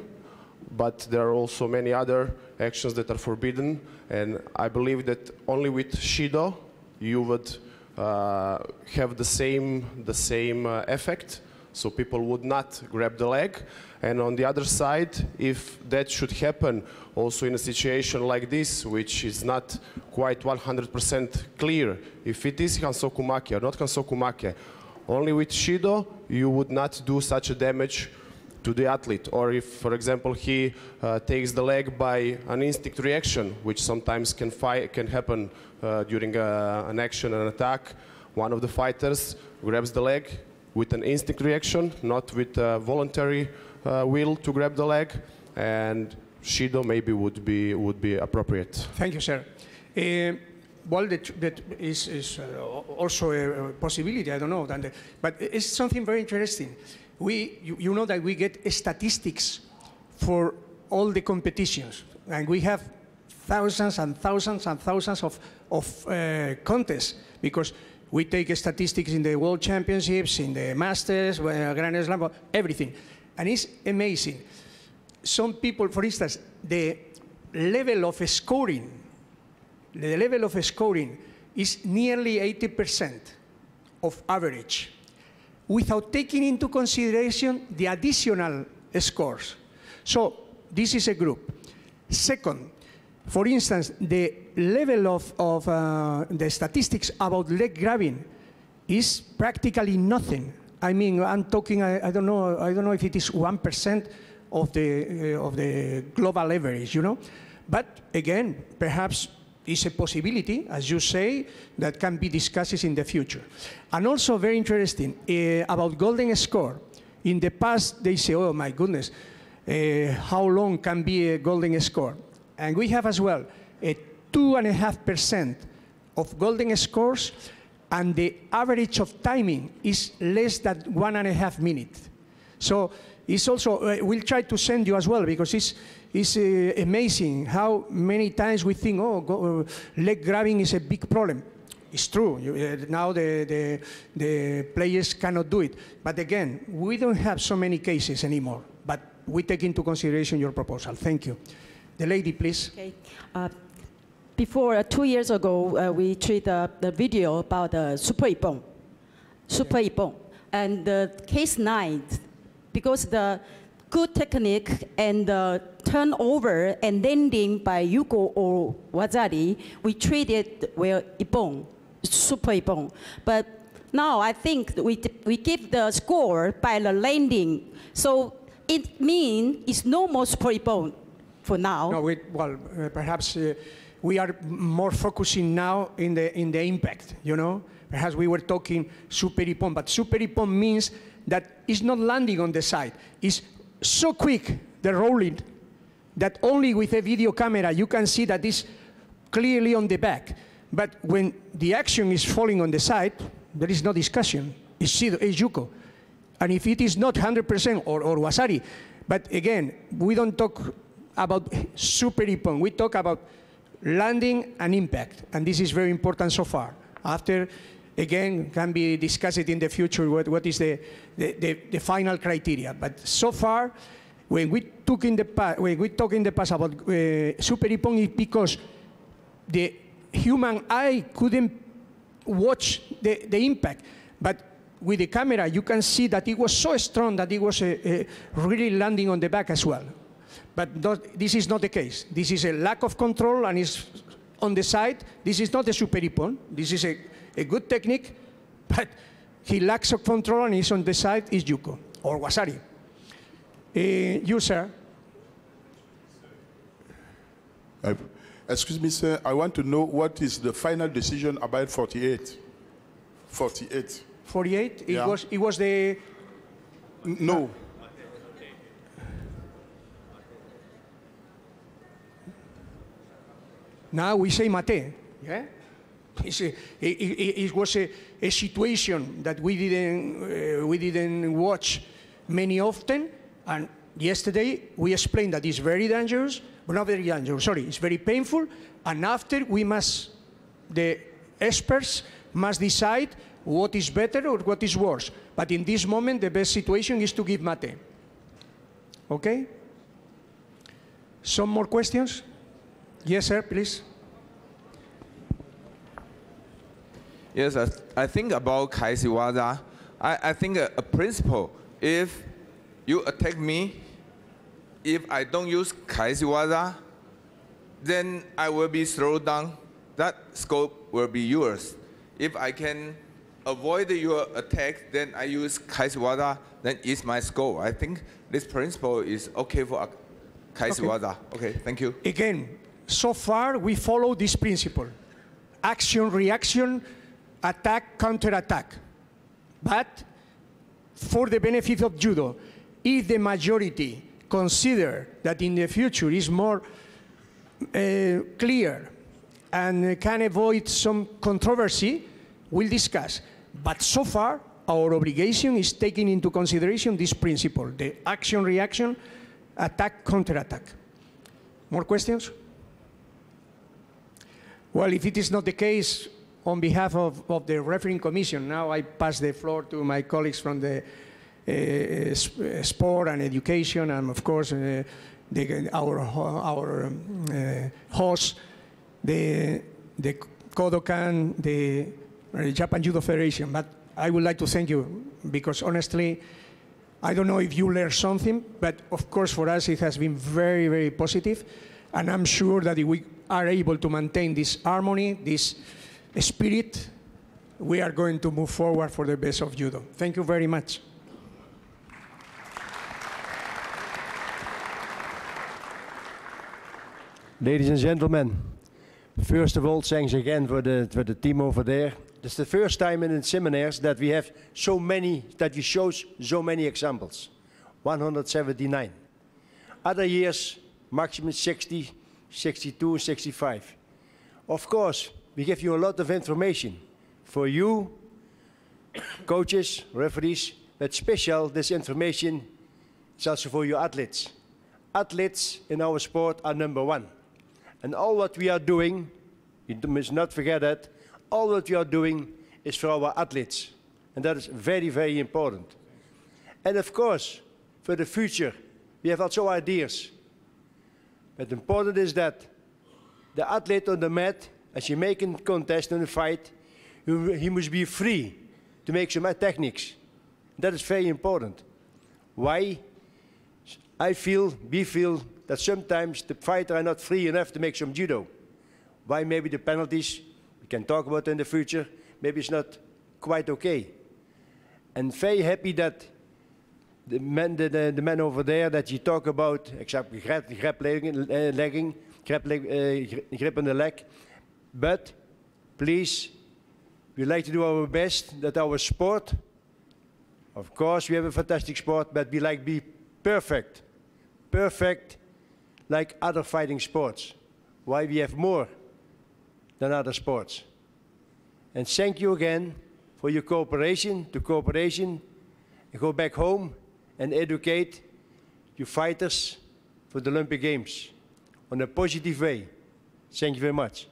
but there are also many other actions that are forbidden. And I believe that only with Shido, you would uh, have the same, the same uh, effect. So people would not grab the leg. And on the other side, if that should happen also in a situation like this, which is not quite 100% clear, if it is Hansoku Make or not Hansoku Make, only with Shido, you would not do such a damage to the athlete. Or if, for example, he uh, takes the leg by an instinct reaction, which sometimes can, can happen uh, during uh, an action, an attack, one of the fighters grabs the leg with an instinct reaction, not with a voluntary uh, will to grab the leg, and Shido maybe would be, would be appropriate. Thank you, sir. Uh, well, that, that is, is uh, also a, a possibility, I don't know. but it's something very interesting. We, you, you know that we get statistics for all the competitions, and we have thousands and thousands and thousands of, of uh, contests because we take statistics in the World Championships, in the Masters, uh, Grand Slam, everything. And it's amazing. Some people, for instance, the level of scoring, the level of scoring is nearly 80% of average without taking into consideration the additional scores. So this is a group. Second, for instance, the level of, of uh, the statistics about leg grabbing is practically nothing. I mean, I'm talking, I, I don't know, I don't know if it is 1% of the, uh, of the global average, you know? But again, perhaps it's a possibility, as you say, that can be discussed in the future. And also very interesting, uh, about golden score. In the past, they say, oh my goodness, uh, how long can be a golden score? And we have as well a two and a half percent of golden scores, and the average of timing is less than one and a half minutes. So it's also, uh, we'll try to send you as well because it's, it's uh, amazing how many times we think, oh, go, uh, leg grabbing is a big problem. It's true. You, uh, now the, the, the players cannot do it. But again, we don't have so many cases anymore. But we take into consideration your proposal. Thank you. The lady, please. Okay. Uh, before, uh, two years ago, uh, we treated uh, the video about uh, Super Ippon. Super Ippon. And the case nine, because the good technique and the turnover and landing by Yuko or Waza-ari, we treated well Ippon, Super Ippon. But now I think we, we give the score by the landing. So it means it's no more Super Ippon for now. No, we, well, uh, perhaps uh, we are more focusing now in the, in the impact, you know? Perhaps we were talking super ippon, but super ippon means that it's not landing on the side. It's so quick, the rolling, that only with a video camera you can see that it's clearly on the back. But when the action is falling on the side, there is no discussion. It's, Shido, it's Yuko. And if it is not 100% or, or Waza-ari, but again, we don't talk about super ippon. We talk about landing and impact, and this is very important so far. After, again, can be discussed in the future what, what is the, the, the, the final criteria. But so far, when we took in the past, when we talk in the past about uh, super ippon, is because the human eye couldn't watch the, the impact, but with the camera, you can see that it was so strong that it was uh, uh, really landing on the back as well. But not, this is not the case. This is a lack of control and is on the side. This is not a super. This is a, a good technique, but he lacks of control and is on the side is Yuko or Waza-ari. Uh, you, sir. Uh, Excuse me, sir. I want to know what is the final decision about 48. 48. 48. It Yeah. was it was the no. Now we say mate. Yeah? It's a, it, it, was a, a situation that we didn't, uh, we didn't watch many often. And yesterday we explained that it's very dangerous, but not very dangerous. Sorry, it's very painful. And after we must, the experts must decide what is better or what is worse. But in this moment, the best situation is to give mate. Okay? Some more questions? Yes, sir, please. Yes, I, I think about Kaeshiwaza. I, I think a, a principle, if you attack me, if I don't use Kaeshiwaza, then I will be slowed down. That scope will be yours. If I can avoid your attack, then I use Kaeshiwaza, then it's my scope. I think this principle is okay for uh, Kaeshiwaza. Okay. thank you. Again, so far we follow this principle action, reaction, attack, counter attack. But for the benefit of judo, if the majority consider that in the future is more uh, clear and can avoid some controversy, we'll discuss. But so far, our obligation is taking into consideration this principle, the action, reaction, attack, counter attack. More questions? Well, if it is not the case, on behalf of, of the refereeing commission, now I pass the floor to my colleagues from the uh, uh, sport and education, and of course, uh, the, our, our um, uh, host, the, the Kodokan, the uh, Japan Judo Federation. But I would like to thank you because honestly, I don't know if you learned something, but of course for us it has been very, very positive, and I'm sure that we are able to maintain this harmony, this spirit, we are going to move forward for the best of judo. Thank you very much. Ladies and gentlemen, first of all, thanks again for the, for the team over there. It's the first time in the seminars that we have so many, that we show so many examples. 179. Other years, maximum 60, 62, 65. Of course, we give you a lot of information for you, coaches, referees, but special this information is also for your athletes. Athletes in our sport are number one. And all what we are doing, you must not forget that, all what we are doing is for our athletes. And that is very, very important. And of course, for the future, we have also ideas. But important is that the athlete on the mat, a contest and a fight, he must be free to make some techniques. That is very important. Why? I feel, we feel, that sometimes the fighter are not free enough to make some judo. Why maybe the penalties, we can talk about in the future, maybe it's not quite okay. And very happy that the men, the, the, the over there that you talk about, except grab, grab legging, uh, legging grab, leg, uh, gri- grip on the leg. But please, we like to do our best that our sport, of course, we have a fantastic sport, but we like be perfect, perfect, like other fighting sports. Why we have more than other sports. And thank you again for your cooperation, to cooperation, and go back home and educate your fighters for the Olympic Games on a positive way. Thank you very much.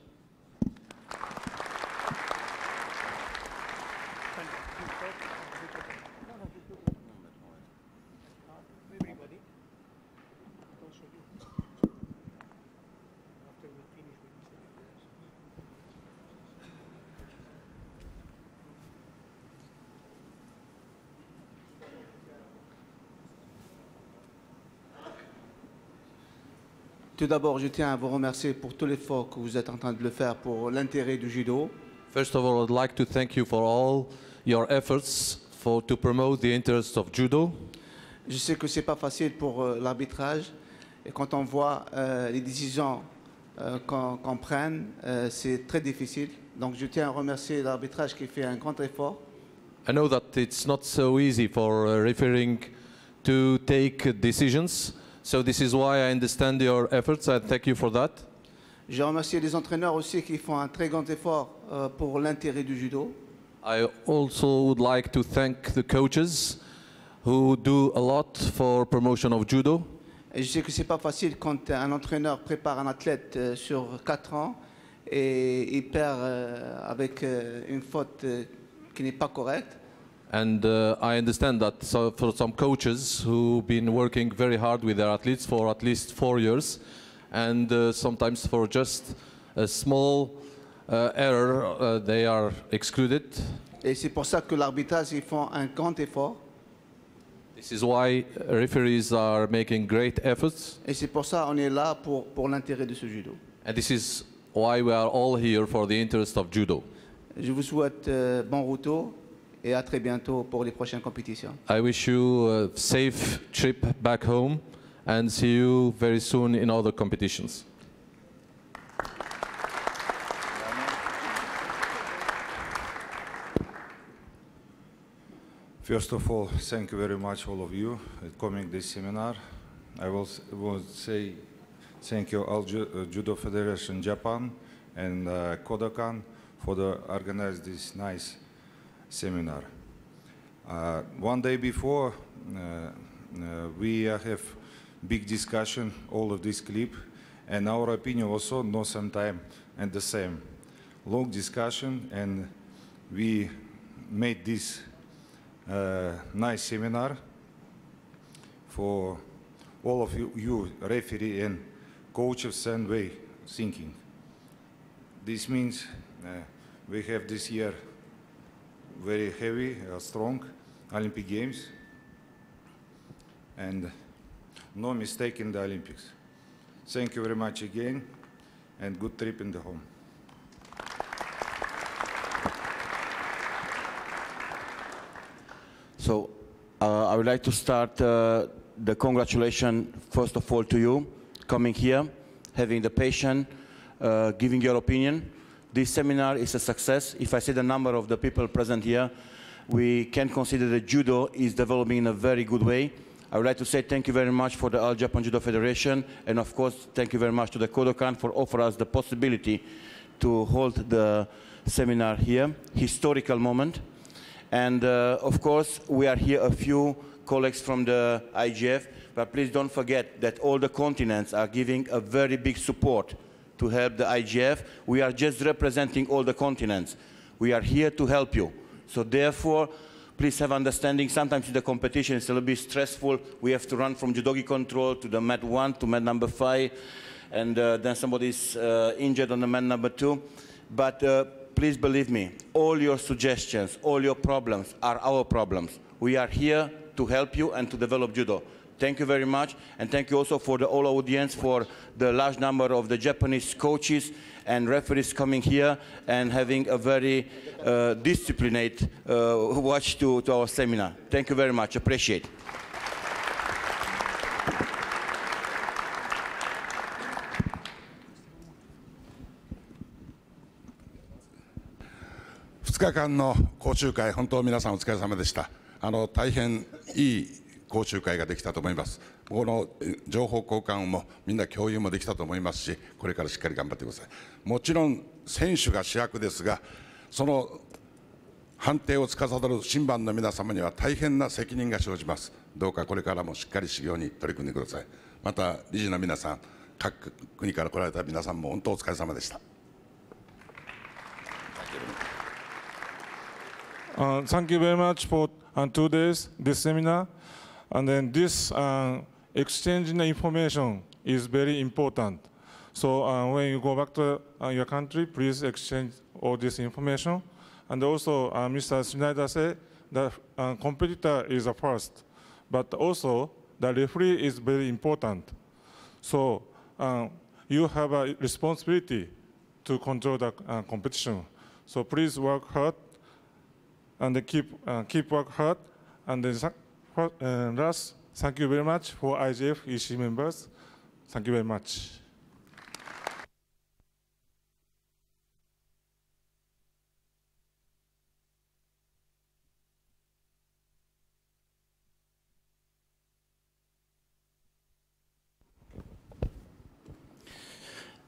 Tout d'abord, je tiens à vous remercier pour tout l'effort que vous êtes en train de le faire pour l'intérêt du judo. First of all, I'd like to thank you for all your efforts for to promote the interests of judo. Je sais que c'est pas facile pour euh, l'arbitrage et quand on voit euh, les décisions euh, com- comprennent. Euh, c'est très difficile. Donc je tiens à remercier l'arbitrage qui fait un grand effort. I know that it's not so easy for uh, refereeing to take decisions. So this is why I understand your efforts and thank you for that. Je remercie les entraîneurs aussi qui font un très grand effort euh, pour l'intérêt du judo. I also would like to thank the coaches who do a lot for promotion of judo. Et je sais que c'est pas facile quand un entraîneur prépare un athlète euh, sur 4 ans et il perd euh, avec une faute qui n'est pas correcte. And uh, I understand that so for some coaches who've been working very hard with their athletes for at least four years, and uh, sometimes for just a small uh, error, uh, they are excluded. Et c'est pour ça que l'arbitrage, ils font un grand effort. This is why referees are making great efforts, Et c'est pour ça qu'on est là pour, pour l'intérêt de ce judo. and this is why we are all here for the interest of judo. Je vous souhaite euh, bon retour et à très bientôt pour les prochaines compétitions. I wish you a safe trip back home and see you very soon in other competitions. First of all, thank you very much, all of you, at coming this seminar. I will, will say thank you all Ju- uh, Judo Federation Japan and uh, Kodokan for the organize this nice seminar. Uh, one day before, uh, uh, we have big discussion, all of this clip, and our opinion also not same time and the same. Long discussion, and we made this nice seminar for all of you, you referee and coaches same way thinking. This means uh, we have this year very heavy, uh, strong Olympic Games and no mistake in the Olympics. Thank you very much again and good trip in the home. So uh, I would like to start uh, the congratulation first of all to you coming here, having the patience, uh, giving your opinion. This seminar is a success. If I see the number of the people present here, we can consider that judo is developing in a very good way. I would like to say thank you very much for the All Japan Judo Federation, and of course, thank you very much to the Kodokan for offering us the possibility to hold the seminar here. Historical moment. And uh, of course, we are here a few colleagues from the IJF, but please don't forget that all the continents are giving a very big support to help the IJF. We are just representing all the continents. We are here to help you. So therefore, please have understanding. Sometimes the competition is a little bit stressful. We have to run from judogi control to the mat one to mat number five, and uh, then somebody's uh, injured on the mat number two. But uh, please believe me, all your suggestions, all your problems are our problems. We are here to help you and to develop judo. Thank you very much, and thank you also for the all audience, for the large number of the Japanese coaches and referees coming here and having a very uh, disciplined uh, watch to, to our seminar. Thank you very much, appreciate it. 2日間の講習会、本当皆さんお疲れ様でした。あの大変いい 講習会ができたと思います。この情報交換もみんな共有もできたと思いますし、これからしっかり頑張ってください。もちろん選手が主役ですが、その判定を司る審判の皆様には大変な責任が生じます。どうかこれからもしっかり修行に取り組んでください。また理事の皆さん、各国から来られた皆さんも本当お疲れ様でした。Uh, thank you very much for、uh, today's this seminar. And then this uh, exchanging the information is very important. So uh, when you go back to uh, your country, please exchange all this information. And also, uh, Mr. Schneider said the uh, competitor is the first, but also the referee is very important. So uh, you have a responsibility to control the uh, competition. So please work hard and keep keep work hard. And then Last, uh, thank you very much for IJF EC members. Thank you very much.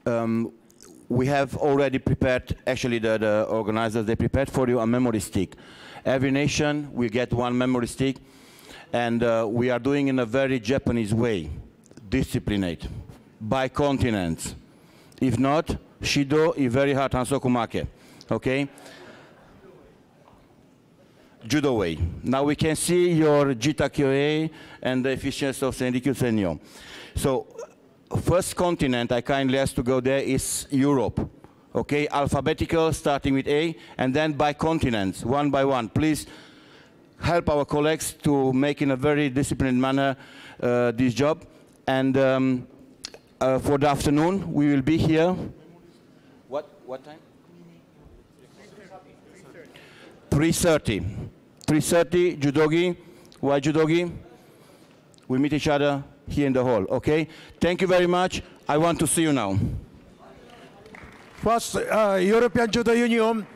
Um, we have already prepared, actually the, the organizers, they prepared for you a memory stick. Every nation will get one memory stick and uh, we are doing in a very Japanese way, disciplinate, by continents. If not, Shido is very hard Hansokumake, okay? Judo way. Now we can see your Jita Kyoei and the efficiency of Seiryoku Zenyo. So first continent I kindly ask to go there is Europe. Okay, alphabetical starting with A and then by continents, one by one. Please help our colleagues to make in a very disciplined manner uh, this job. And um, uh, for the afternoon, we will be here. What, what time? 3.30. 3.30, Judogi. Why Judogi? We meet each other here in the hall, okay? Thank you very much. I want to see you now. First, uh, European Judo Union,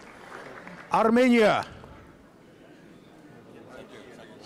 Armenia.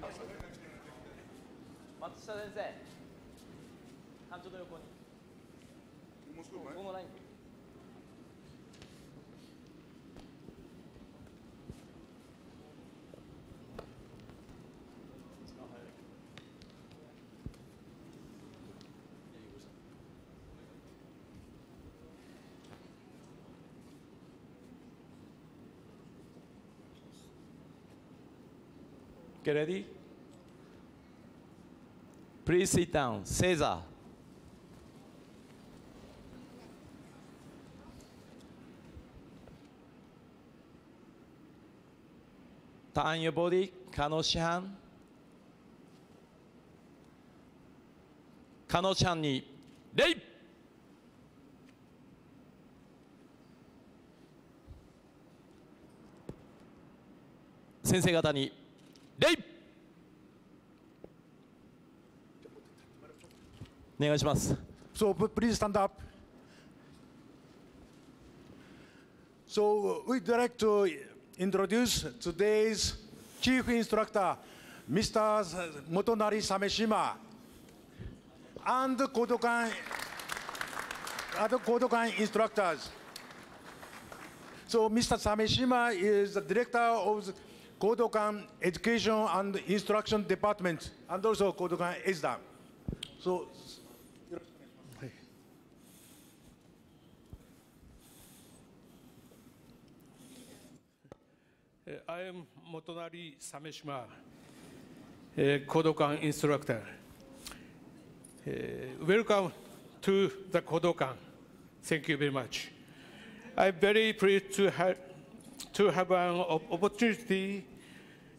松下先生班長の横に。このライン Get ready? Please sit down. Caesar. Turn your body. Kanoshan. Kano Chan ni. Lei! 先生方に お願いします So p- please stand up. So we'd like to introduce today's chief instructor, Mr. Motonari Sameshima, and Kodokan, other Kodokan instructors. So Mr. Sameshima is the director of the Kodokan Education and Instruction Department, and also Kodokan ESDA. So I am Motonari Sameshima, uh, Kodokan instructor. Uh, welcome to the Kodokan. Thank you very much. I'm very pleased to have, to have an opportunity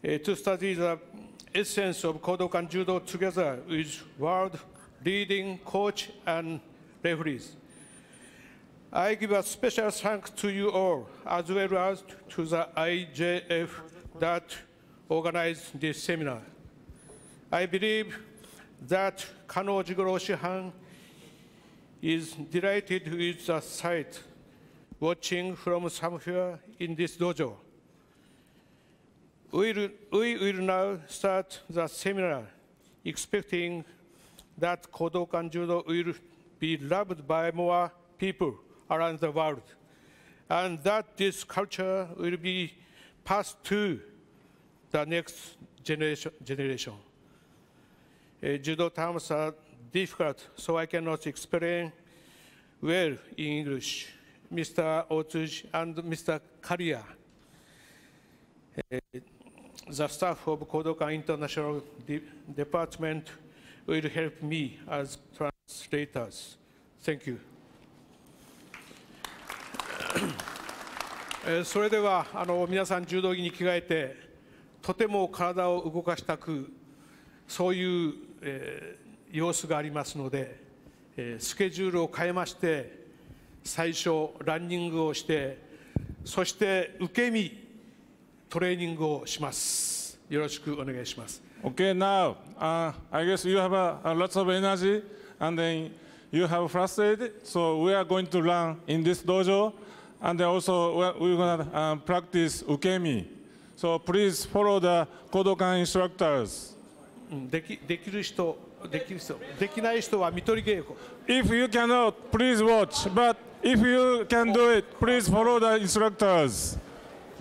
uh, to study the essence of Kodokan Judo together with world leading coach and referees. I give a special thanks to you all, as well as to the IJF that organized this seminar. I believe that Kano Jigoro Shihan is delighted with the sight watching from somewhere in this dojo. We'll, we will now start the seminar expecting that Kodokan Judo will be loved by more people around the world, and that this culture will be passed to the next generation. generation. Uh, judo terms are difficult, so I cannot explain well in English. Mr. Otsuji and Mr. Karia, uh, the staff of Kodokan International De- Department will help me as translators. Thank you. えそれではあの皆さん柔道着に着替えてとても体を動かしたくそういう、えー様子がありますので、えースケジュールを変えまして最初ランニングをしてそして受け身トレーニングをしますよろしくお願いします Okay, now uh, I guess you have a, a lots of energy and then you have frustrated. So we are going to run in this dojo, and then also we're, we're gonna uh, practice ukemi. So please follow the Kodokan instructors. うんできできる人できる人できない人は見取り稽古 If you cannot, please watch. But if you can do it, please follow the instructors.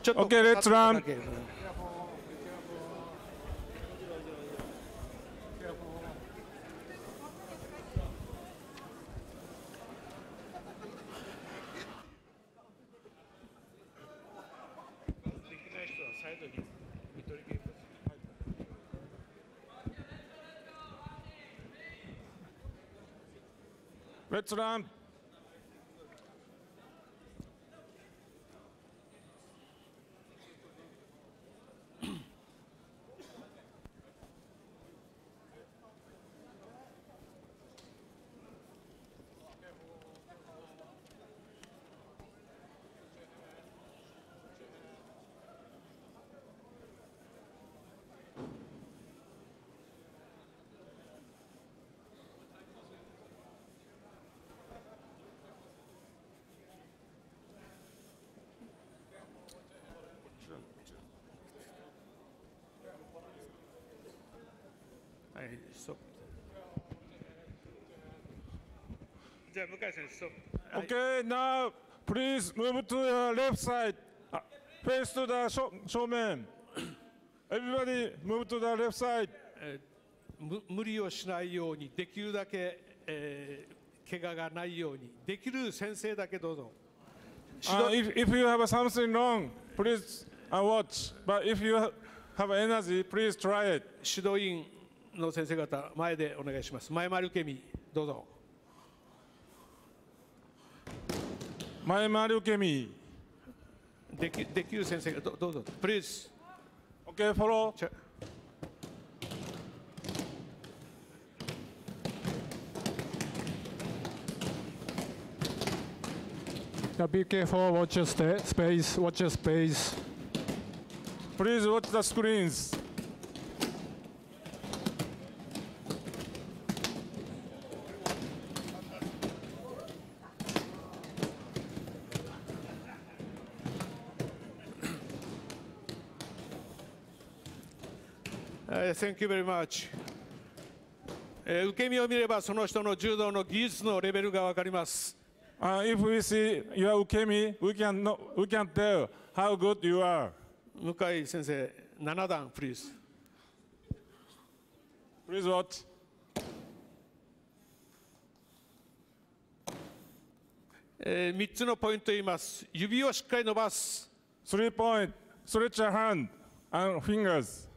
ちょっと Okay, let's run. Let's じゃあ向井選手ストップ Okay, now please move to the left side. Uh, Face to the show, showman. Everybody move to the left side. えーむ無理をしないようにできるだけ、えー、怪我がないようにできる先生だけどうぞ Uh, if, if you have something wrong, please uh, watch. But if you ha- have energy, please try it. 指導員の先生方前でお願いします前丸受け身どうぞ Mae Mawari Ukemi, Deqiu, Deqiu, Sensei, do, do, do. Please, okay, 前回り受け身。でき、できる先生が、ど、どうぞ。please。okay follow。be careful, watch your space, watch your space. Please watch the screens. えー Thank you very much、えー受け身を見ればその人の柔道の技術のレベルが分かります Uh, if we see your ukemi, we can know, we can tell how good you are. 向井先生7段 please Please watch. えー、3つのポイントを言います指をしっかり伸ばす Three point. Stretch your hand and fingers.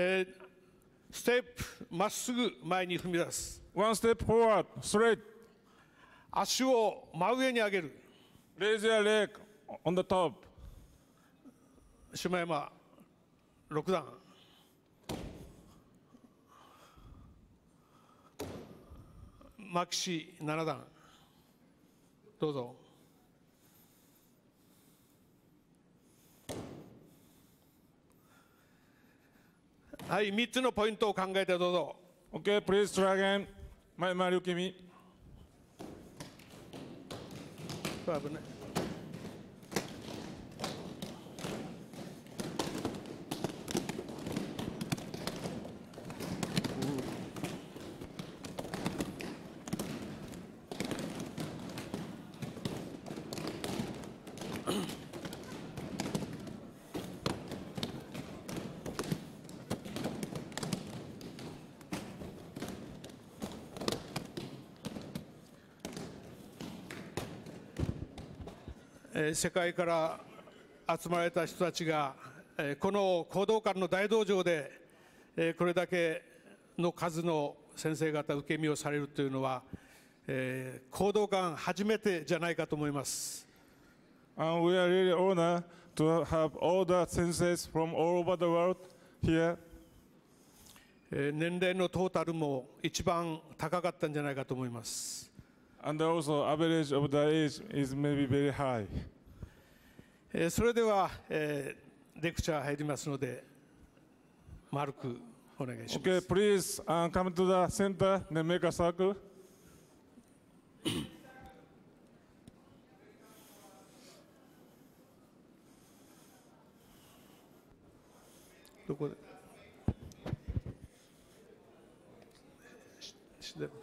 えーステップまっすぐ前に踏み出す One step forward, straight. 足を真上に上げる Raise your leg on the top. 下山6段牧師7段どうぞはい3つのポイントを考えてどうぞ Okay, please try again. 前回り受け身。危ないえー世界から集まられた人たちが、えーこの講道館の大道場で、えーこれだけの数の先生方受け身をされるというのは、えー講道館初めてじゃないかと思います。And we are really honored to have all the senseis from all over the world here. えー年齢のトータルも一番高かったんじゃないかと思います。And also average of the age is maybe very high. えーそれでは、えーレクチャー入りますので、丸くお願いします。Okay, please uh, come to the center and make a circle.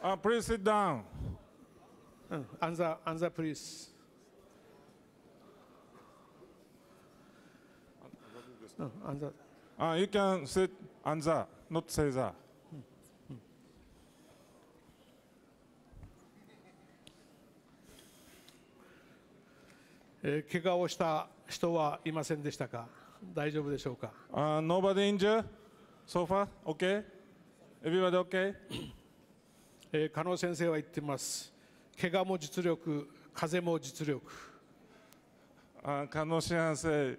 Uh, please sit down. うん、アンザアンザプリース。うん、アンザ Uh, you can sit not 怪我をした人はいませんでしたか大丈夫でしょうか Uh, nobody injured so far? Okay? Everybody okay? えー加納先生は言ってます怪我も実力風も実力 Uh, Kano Shihan say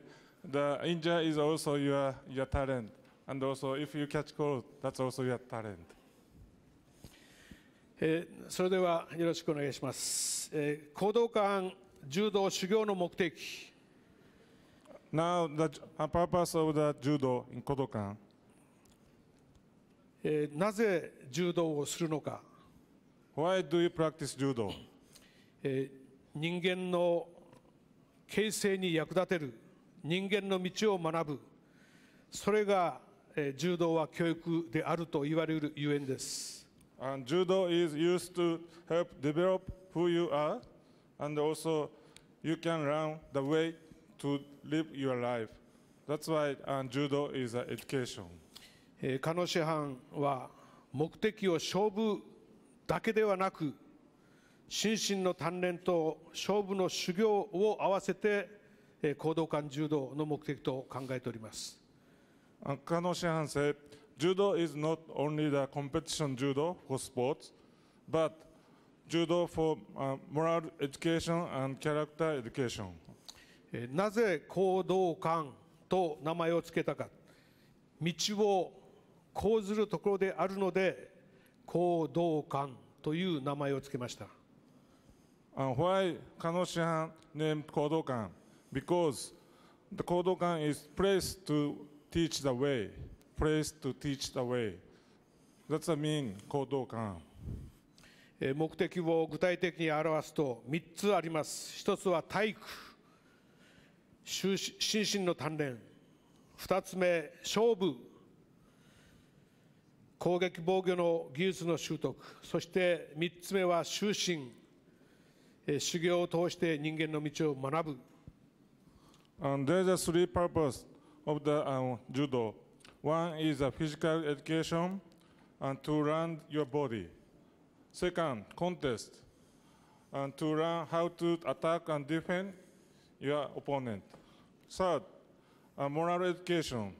the injury is also your, your talent. And also if you catch cold, that's also your talent. えーそれではよろしくお願いします、えー、行動館柔道修行の目的 Now the uh, purpose of the judo in Kodokan. えーなぜ柔道をするのか Why do you practice judo? えー人間の形成に役立てる人間の道を学ぶそれがえー柔道は教育であると言われるゆえんです。And judo is used to help develop who you are, and also you can learn the way to live your life. That's why uh, judo is an education. えー、カノ師範は目的を勝負だけではなく心身の鍛錬と勝負の修行を合わせて、えー、行動感柔道の目的と考えております。And Kano Shihan said, judo is not only the competition judo for sports, but judo for uh, moral education and character education. えーなぜ行動感と名前を付けたか道を講ずるところであるので行動感という名前を付けました。And why Kano Shihan named Kodokan? Because the Kodokan is place to teach the way, place to teach the way. That's the mean Kodokan. え目的を具体的に表すと3つあります。1つは体育、修心身の鍛錬、2つ目、勝負、攻撃防御の技術の習得、そして3つ目は修身、え修行を通して人間の道を学ぶ。And there's a three purpose of the um, judo. One is a physical education and to learn your body. Second, contest and to learn how to attack and defend your opponent. Third, a moral education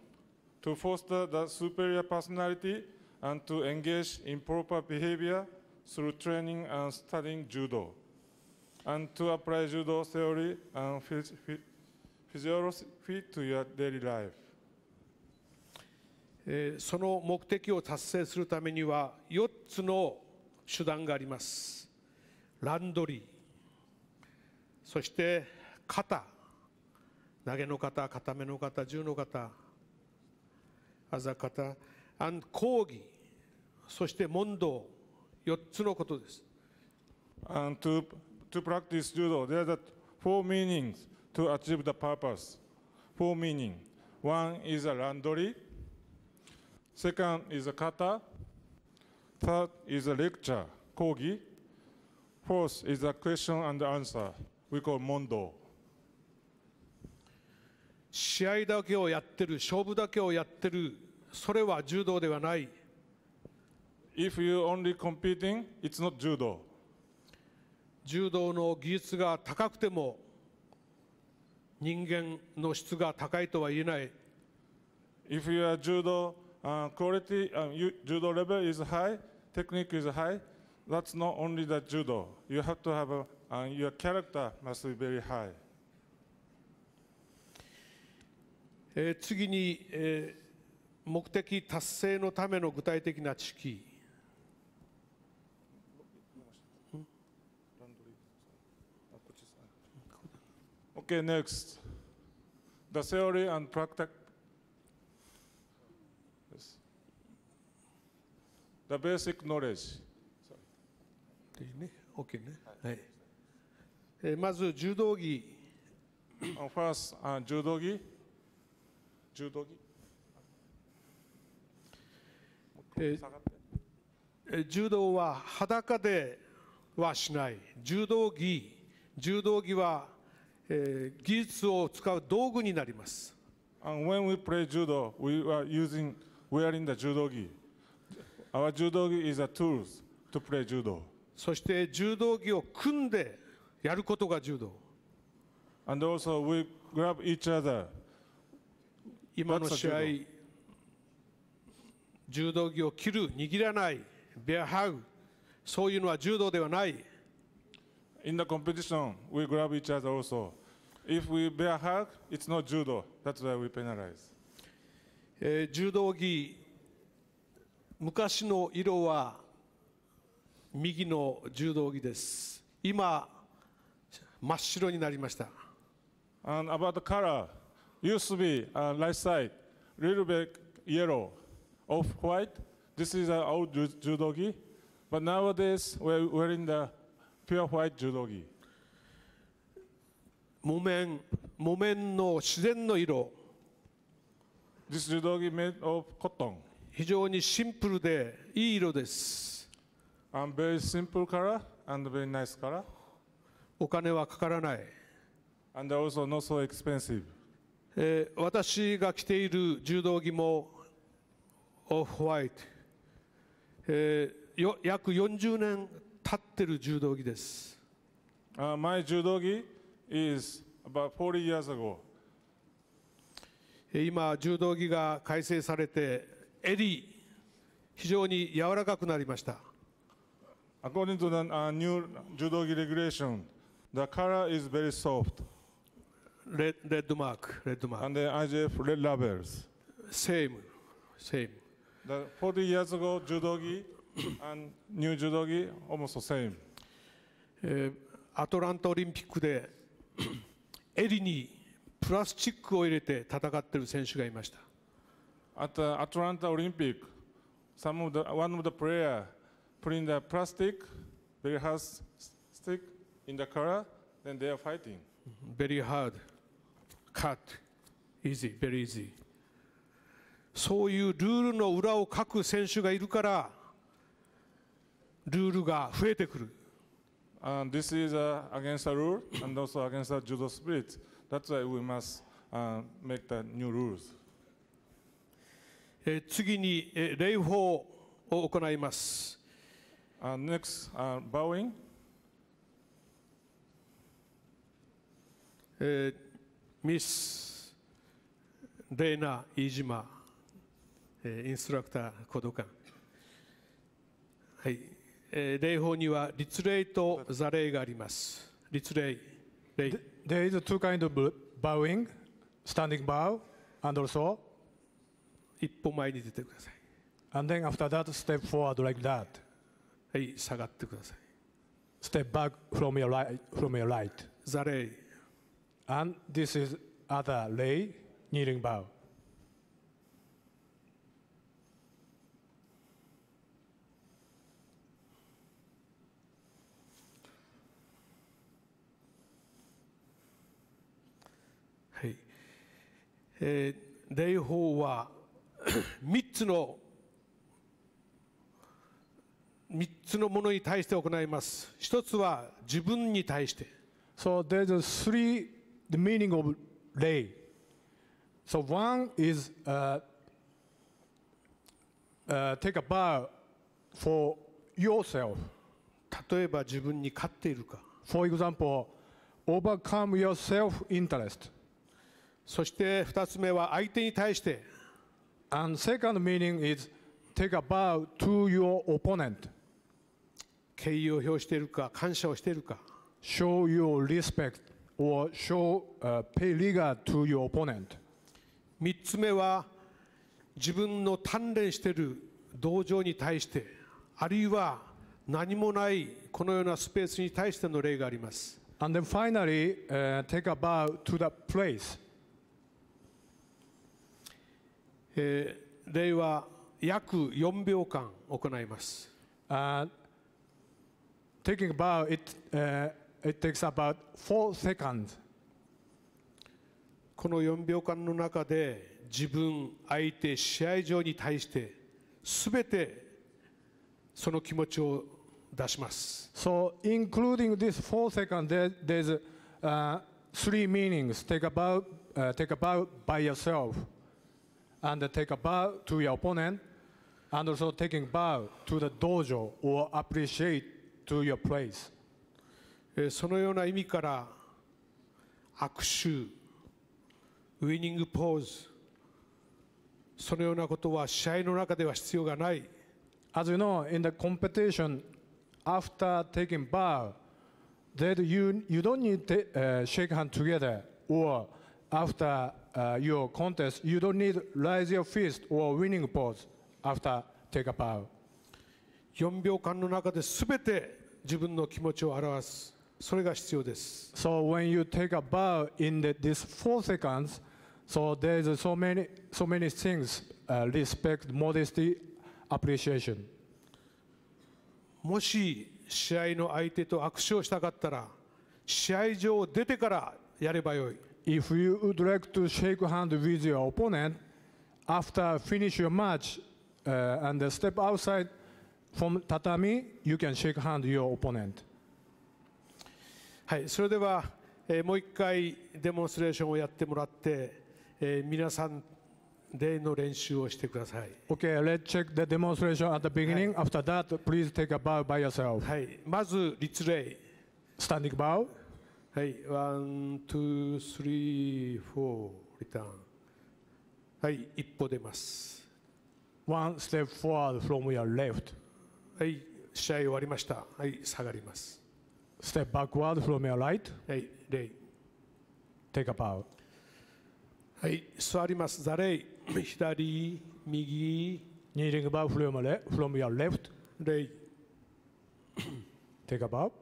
to foster the superior personality and to engage in proper behavior through training and studying judo. And to apply judo theory and phys- phy- physiology to your daily life. えーその目的を達成するためには4つの手段があります。ランドリー、そして肩、投げの肩、固めの肩、銃の肩、あざ肩、アン講義、そして問答、4つのことです。And to, to practice judo, there are four meanings to achieve the purpose. Four meaning. One is a randori. Second is a kata. Third is a lecture, kogi. Fourth is a question and answer. We call mondo. 試合だけをやってる、勝負だけをやってる、それは柔道ではない。If you only competing, it's not judo. 柔道の技術が高くても人間の質が高いとは言えない。If your judo uh, quality, uh, you, judo level is high, technique is high, that's not only the judo. You have to have a, uh, your character must be very high. えー次に、えー目的達成のための具体的な知識。Okay, next. The theory and practice. Yes. The basic knowledge. OK ね。はい。えーまず柔道着。Uh, First, uh, judogi. Judogi. えーえー柔道は裸ではしない。柔道着。柔道着は、技術を使う道具になります。そして柔道着を組んでやることが柔道。今の試合、柔道着を切る、握らない、ベアハグ、そういうのは柔道ではない。In the competition, we grab each other also. If we bear hug, it's not judo. That's why we penalize. えー柔道着、昔の色は右の柔道着です。今、真っ白になりました。And about the color, used to be uh, right side, little bit yellow, off white. This is our old ju- judogi. But nowadays, we're wearing the pure white judogi. 木綿、木綿の自然の色、This judogi made of cotton. 非常にシンプルでいい色です。And very simple color and very nice color. お金はかからない。And also not so expensive. えー私が着ている柔道着もオフホワイト、えーよ約40年経ってる柔道着です。Uh, my judogi is about 40 years ago. えー今、柔道着が改正されて、襟、非常に柔らかくなりました。According to the uh, new judogi regulation, the color is very soft. レレッドマーク、レッドマーク。And the IJF red labels. Same, same. The 40 years ago judogi and new judogi almost the same. えーアトランタオリンピックで襟にプラスチックを入れて戦っている選手がいました。At the Atlanta Olympic, some of the one of the player putting the plastic very hard stick in the color, then they are fighting. very hard, cut, easy, very easy. そういうルールの裏を書く選手がいるから、ルールが増えてくる。And this is uh, against the rule and also against the judo spirit. That's why we must uh, make the new rules. えー次に、えー礼法を行います。Uh, next, uh, bowing. えーミス・レーナ・飯島、えーインストラクター、小道官。はい、えー礼法には立礼と座礼があります。立礼、礼。There is two kind of bowing, standing bow, and also 一歩前に出てください。and then after that step forward like that. はい、下がってください。Step back from your right from your right. 座礼。And this is other lay, kneeling bow. はい。えー礼法は3つの3つのものに対して行います。一つは自分に対して。So there's a three the meaning of lay. So one is uh, uh, take a bow for yourself. 例えば自分に勝っているか。For example, overcome your self-interest. そして2つ目は相手に対して。And second meaning is take a bow to your opponent. 敬意を表しているか、感謝をしているか。Show your respect or show uh, pay regard to your opponent. 3つ目は自分の鍛錬している道場に対してあるいは何もないこのようなスペースに対しての例があります And then finally, uh, take a bow to the place. えー例は約4秒間行います Uh, taking a bow, it, uh, it takes about four seconds. この4秒間の中で自分相手試合場に対して全てその気持ちを出します So, including this four seconds, there, there's uh, three meanings. Take a bow, uh, take a bow by yourself, and take a bow to your opponent, and also taking bow to the dojo or appreciate to your place. えーそのような意味から握手ウイニングポーズそのようなことは試合の中では必要がない As you know, in the competition, after taking bow, that you, you don't need to uh, shake hand together, or after uh, your contest, you don't need raise your fist or winning pose after take a bow. 4秒間の中で全て自分の気持ちを表すそれが必要です So when you take a bow in the, these four seconds, so there's so many, so many things: uh, respect, modesty, appreciation. もし試合の相手と握手をしたかったら試合場を出てからやればよい If you would like to shake hand with your opponent, after finish your match uh, and step outside from tatami, you can shake hand your opponent. はい、それでは、えーもう一回デモンストレーションをやってもらって、えー皆さんでの練習をしてください。Okay, let's check the demonstration at the beginning. After that, please take a bow by yourself. はい、まず立礼。Standing bow. はい、ワン、ツー、スリー、フォー、リターン。はい、一歩出ます。ワン、ステップ、フォワード、フロム、ヤー、レフト。はい、試合終わりました。はい、下がります。ステップ、バックワード、フロム、ヤー、ライト。はい、レイ。テイクアパウ。はい、座ります。ザレイ。左、右。ニーリングバウ、フロム、ヤー、レフト。レイ。テイクアパウ。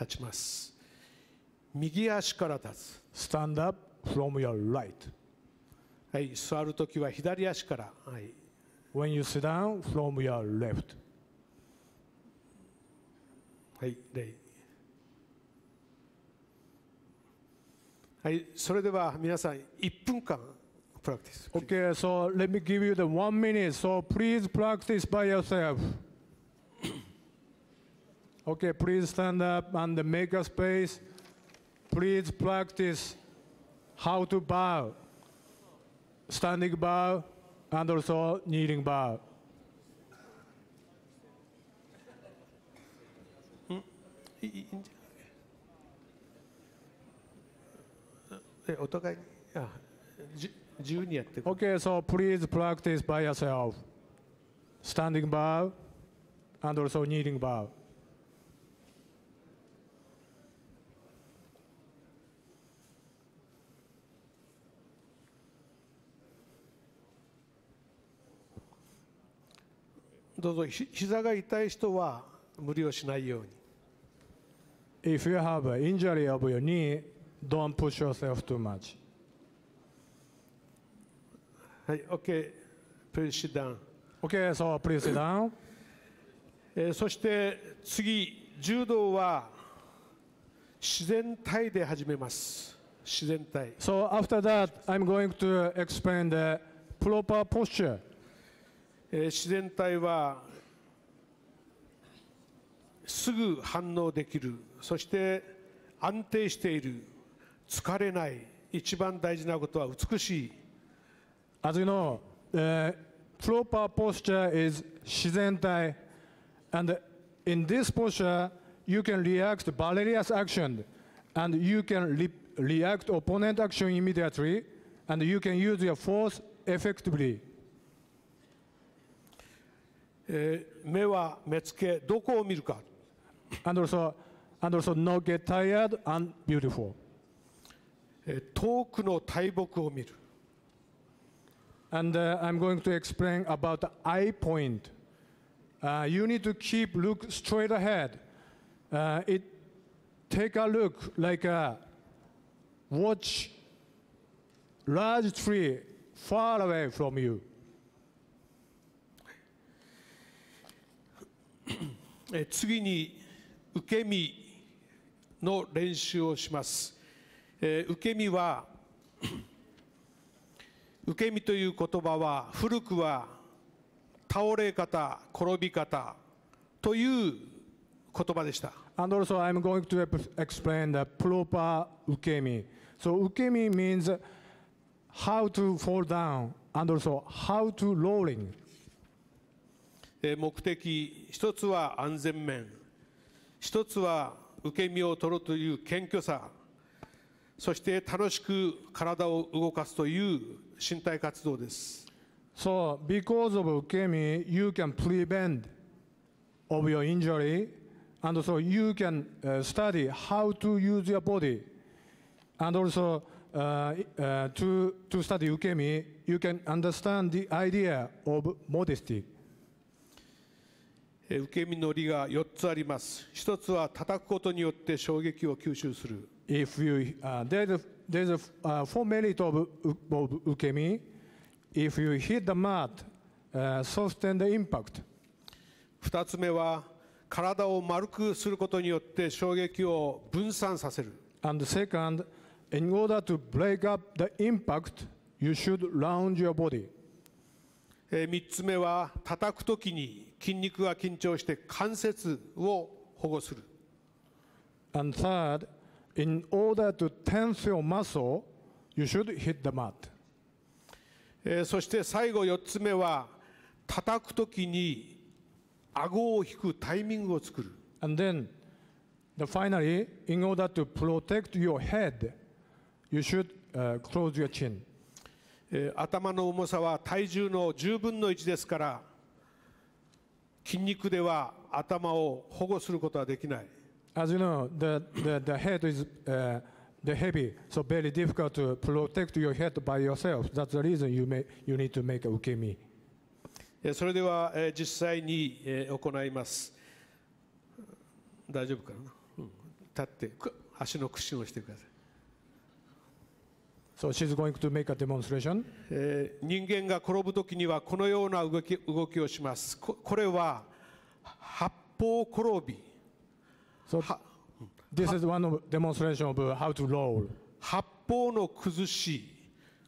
立ちます。右足から立つ。Stand up from your right. はい、座るときは左足から。はい。When you sit down, from your left. はい、礼。はい、それでは皆さん1分間プラクティス。Okay, so let me give you the one minute. So please practice by yourself. Okay, please stand up on the makerspace. Please practice how to bow, standing bow, and also kneeling bow. Okay, so please practice by yourself. Standing bow and also kneeling bow. どうぞひ膝が痛い人は無理をしないように If you have an injury of your knee, don't push yourself too much. はい OK プレイシダウン Okay, so please sit down. えーそして次柔道は自然体で始めます自然体 So after that, I'm going to explain the proper posture. えー自然体はすぐ反応できるそして安定している疲れない一番大事なことは美しい As you know, uh, proper posture is shizentai, and in this posture, you can react to various action, and you can re- react opponent action immediately, and you can use your force effectively. えー目は目つけどこを見るか And also, and also not get tired and beautiful. えー遠くの大木を見る And uh, I'm going to explain about the eye point. Uh, you need to keep look straight ahead. Uh, it take a look like a watch large tree far away from you. 次に受け身の練習をします、えー受け身は受け身という言葉は古くは倒れ方転び方という言葉でした And also, I'm going to explain the proper ukemi. So, ukemi means how to fall down and also how to rolling. えー目的一つは安全面一つは受け身を取るという謙虚さそして楽しく体を動かすという身体活動です So, because of ukemi, you can prevent of your injury, and so you can uh, study how to use your body, and also uh, uh, to to study ukemi, you can understand the idea of modesty. えー受け身の理が4つあります一つは叩くことによって衝撃を吸収する If you uh, there's a, there's a uh, four merit of, of ukemi. If you hit the mat, uh, soften the impact. 2つ目は体を丸くすることによって衝撃を分散させる And second, in order to break up the impact, you should round your body. えー、3つ目は叩くときに筋肉が緊張して関節を保護する And third, in order to tense your muscle, you should hit the mat. えーそして最後4つ目は叩くときに顎を引くタイミングを作る And then, the finally, in order to protect your head, you should uh, close your chin. えー頭の重さは体重の10分の1ですから筋肉では頭を保護することはできない As you know, the, the, the head is uh, the heavy, so very difficult to protect your head by yourself. That's the reason you, may, you need to make a ukemi. えーそれでは、えー実際に、えー行います大丈夫かな、うん立ってく足の屈伸をしてください So she's going to make a demonstration. えー、人間が転ぶときにはこのような動き動きをしますこ。これは八方転び。So, this is one of demonstration of how to roll. 八方の崩し。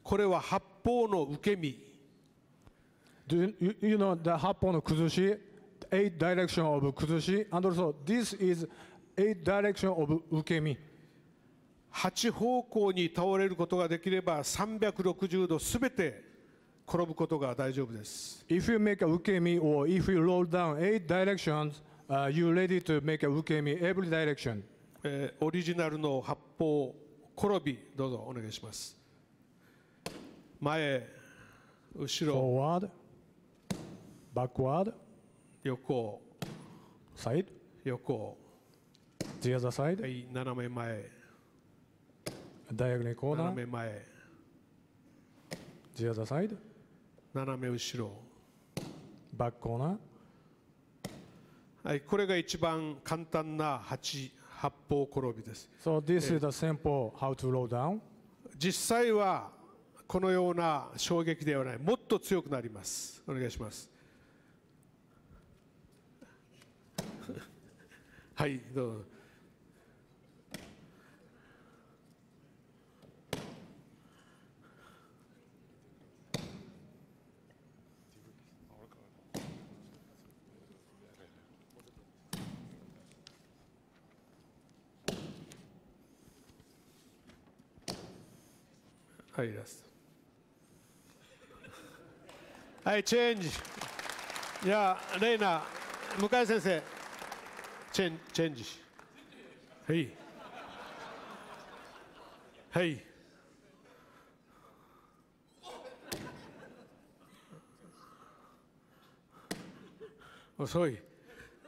これは八方の受け身。Do you, you know the 八方の崩し？Eight direction of 崩し。And also this is eight direction of 受け身。8方向に倒れることができれば360度すべて転ぶことが大丈夫です。If you make a ukemi or if you roll down eight directions,、uh, you're ready to make a ukemi every direction. えー、オリジナルの発砲転び、どうぞお願いします。前、後ろ、Forward, backward, 横、Side, 横、The other side, はい、斜め前。Diagonal 斜 corner, め前、the other side, 斜め後ろ。back corner. はい、これが一番簡単な八八方転びです。So this is the simple how to roll down. 実際はこのような衝撃ではない、もっと強くなります。お願いします。はい、どうぞ。はい、ラスト。はい、チェンジ。じゃあ、レイナ、向井先生、チェンチェンジ。はい。はい。遅い。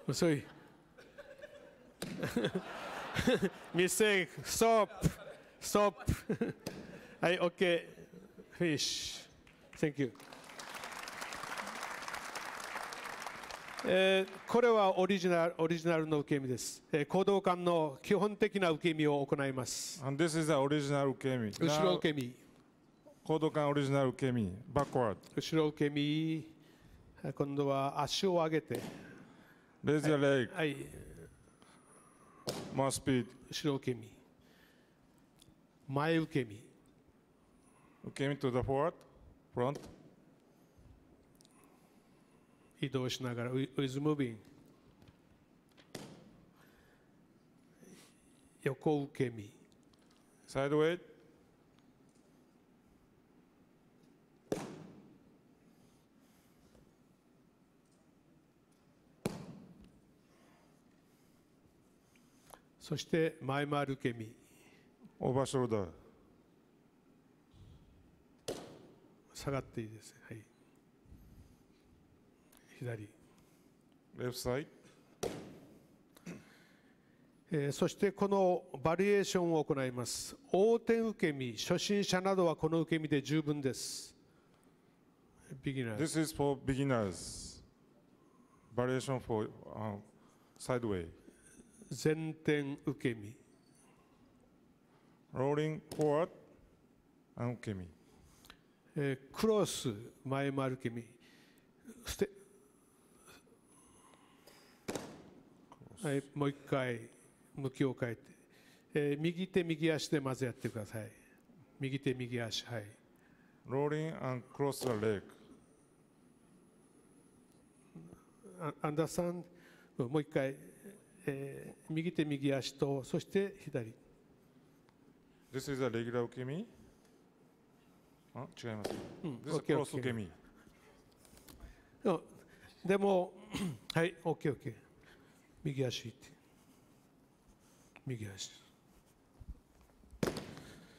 遅い。ミステイク、ストップ、ストップ。 はい、OK、フィッシュ、Thank you、え。これはオリ,ジナルオリジナルの受け身です、えー。行動感の基本的な受け身を行います。And 受け身。後ろ受け身。行動感オリジナル受け身、後ろ受け身、今度は足を上げて。Raise your はい。More ース後ろ受け身。前受け身。came to the fort, front. 移動しながら、is moving。横受け身。sideways。そして前回る受け身。オーバーショルダー。下がっていいですね。はい。左。Left side. えーそしてこのバリエーションを行います。横転受け身、初心者などはこの受け身で十分です。Beginner This is for beginners. Variation for uh, sideway. 前転受け身、Rolling forward and ukemi. えークロス前回る受け身、ステはい、もう一回向きを変えて、えー右手右足でまずやってください。右手右足はい。And cross the leg. あアンダーさんうんもう一回、えー右手右足とそして左。This is a regular. あ違います。うん This is OK cross ukemi. うんでもはい OKOK 右足って右足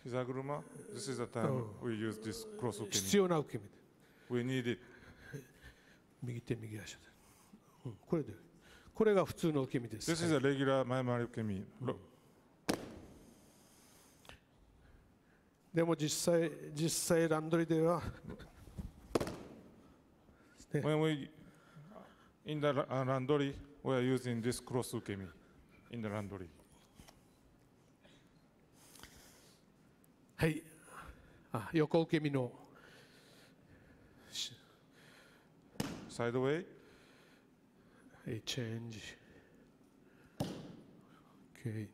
膝車 This is the time we use this cross ukemi. 必要な受け身で We need it. 右手右足で、うん、これでこれが普通の受け身です This is a regular 前回り ukemi. Look. でも実際実際ランドリーでは When we in the la- uh, laundry, we are using this cross ukemi in the laundry. はいあ横受け身の Sideway. はいチェンジ OK チェンジ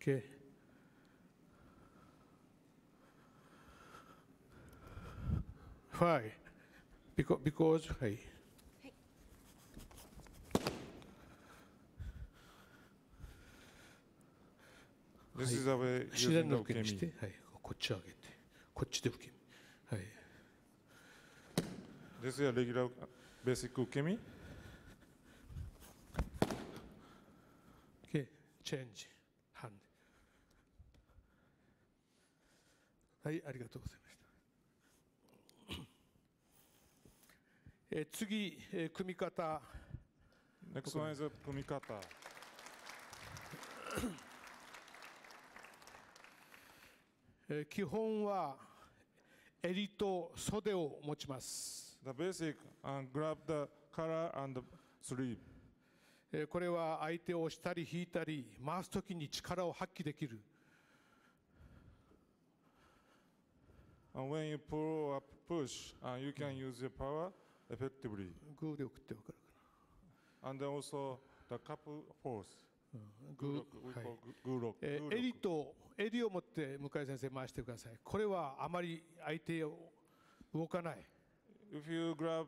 OK はい。because, because はい。 This is the way 自然の using 受 the け身して ukemi.、はい、こっち上げて、こっちで受け身。はい。 This is a regular uh, basic ukemi. OK、チ はい、ありがとうございました。えー次、えー組み方。Next one is a kumikata. えー基本は襟と袖を持ちます。The basic and grab the collar and the sleeve. えーこれは相手を押したり引いたり回すときに力を発揮できる And when you pull or push, uh, you can use your power effectively. グーで送ってわかる And then also the couple force. グ We ー、はい call gu- gurok. えー Gurok. 襟と襟を持って向井先生回してくださいこれはあまり相手を動かない If you grab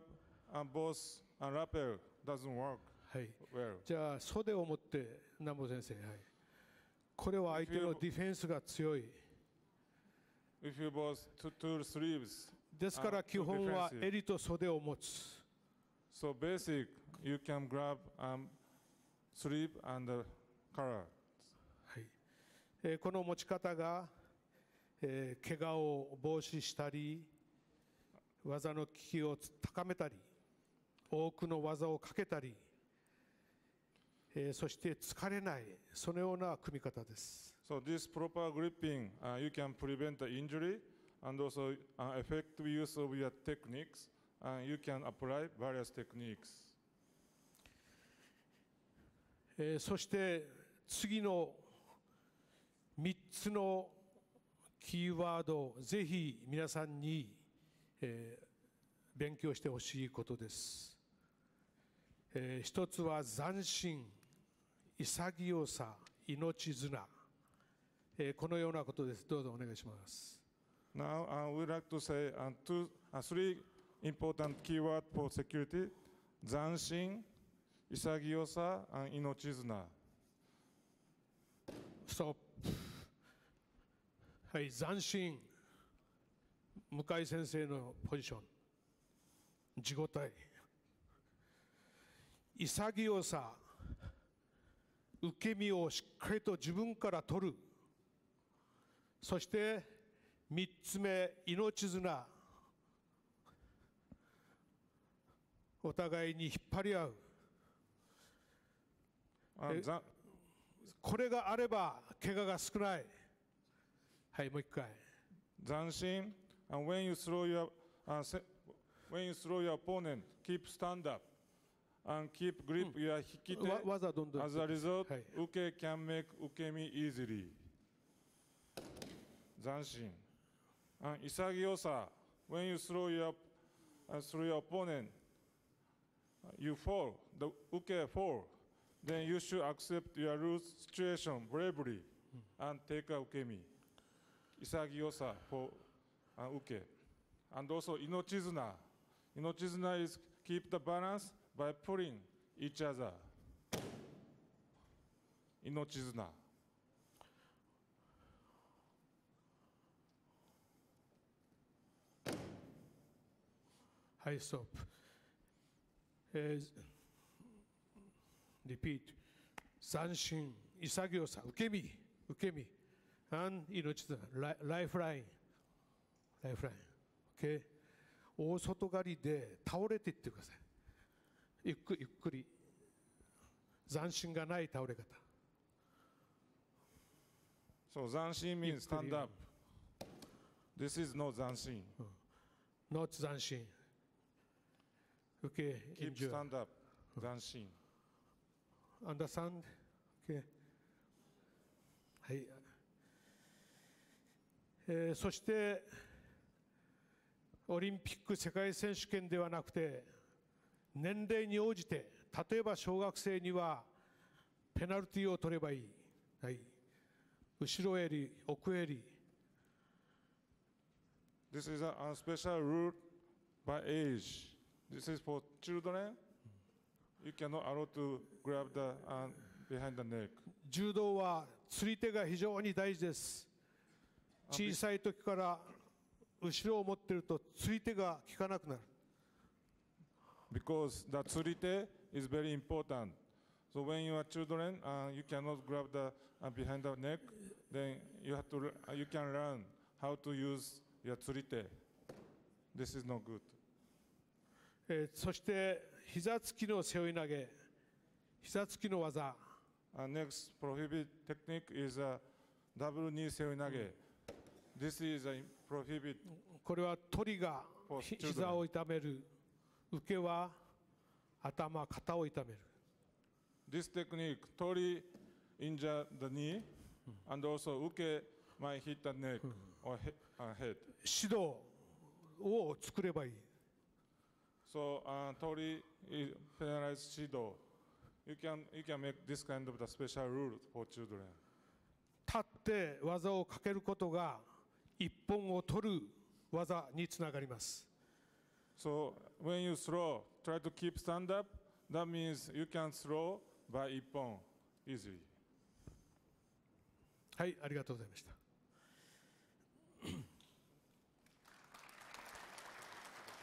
and both and rappel, doesn't work はい、well. じゃあ袖を持って南保先生、はい、これは相手のディフェンスが強い If you both two, two sleeves. ですから uh, 基本は.襟と袖を持つ So basic, you can grab um, sleeve and the collar. はいえーこの持ち方が、えー怪我を防止したり技の効きを高めたり多くの技をかけたり、えーそして疲れないそのような組み方です So this proper gripping, uh, you can prevent the injury and also uh, effective use of your techniques. And you can apply various techniques. えーそして次の3つのキーワードぜひ皆さんに、えー勉強してほしいことです、えー一つは斬新潔さ命綱、えーこのようなことです。どうぞお願いします。Now, uh, we'd like to say uh, two, uh, three important keywords for security. 斬新、潔さ、and 命綱。ストップはい斬新向井先生のポジション。地ごたえ潔さ受け身をしっかりと自分から取るそして3つ目命綱お互いに引っ張り合うえこれがあれば怪我が少ないはいもう一回斬新、and when you throw your, uh, when you throw your opponent, keep stand up and keep grip your 引き手。As a result, uke can make ukemi easily. 斬新。And 潔さ when you throw your uh, through your opponent you fall the uke fall then you should accept your lose situation bravely and take a ukemi 潔さ for uh, uke and also inochizuna inochizuna is keep the balance by pulling each other 命アイソープ。リピート。三振、潔さ、受け身、受け身。アン、命だ、ライフライン。ライフライン。OK? 大外刈りで倒れていってください。ゆっくり、ゆっくり。斬新がない倒れ方。So, 斬新 means stand up.This is not 斬新。Not 斬新。Okay. Keep enjoy. stand up. Zanshin. Understand? Okay. はい。えーそして、オリンピック世界選手権ではなくて、年齢に応じて、例えば小学生にはペナルティーを取ればいい。はい。後ろ襟、奥襟。This is a, a special rule by age. This is for children. You cannot allow to grab the uh, behind the neck. 柔道は釣り手が非常に大事です。小さい時から後ろを持っていると釣り手が効かなくなる。Because the tsurite is very important. So when you are children, uh, you cannot grab the uh, behind the neck. Then you have to. Uh, you can learn how to use your tsurite. This is not good. えーそして膝つきの背負い投げ、膝つきの技。Uh, next prohibit technique is a double knee seoinage. This is a prohibit. これは鳥が For ひ children. 膝を痛める。受けは頭、肩を痛める。This technique, Tori injure the knee, and also Uke might hit the neck or he, uh, head. 指導を作ればいい。So uh, Tori penalized Shido. You can, you can make this kind of the special rule for children. 立って技をかけることが一本を取る技につながります。So when you throw, try to keep stand up. That means you can throw by ippon easily. はい、ありがとうございました。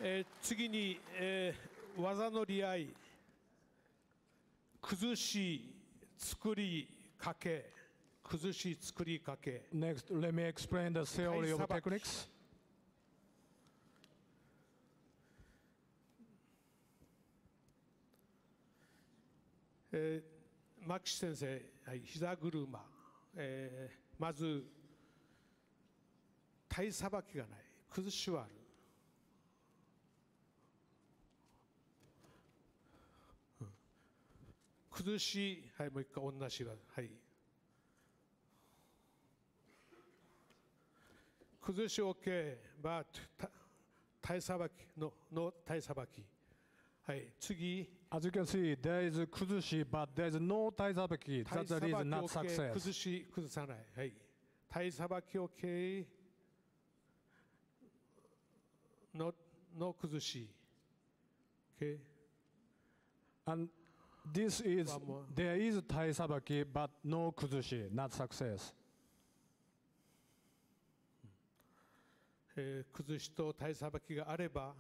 えー次に、えー技の利合い、崩し、作り、かけ、崩し、作り、かけ。Next, let me explain the theory of techniques. えー牧師先生、はい、膝車、えーまず体さばきがない崩しはあるうん崩しはいもう一回同じがはい崩し OK but た体さばきのの体さばきはい次 As you can see, there is kuzushi, but there is no taizabaki. タイ That's さ the ば reason き not OK、崩 success. し、崩さない。はい。タイさばき OK、の、の崩し。OK。And this is, there is taizabaki, but no kuzushi, not success. えー崩しとタイさばきがあれば、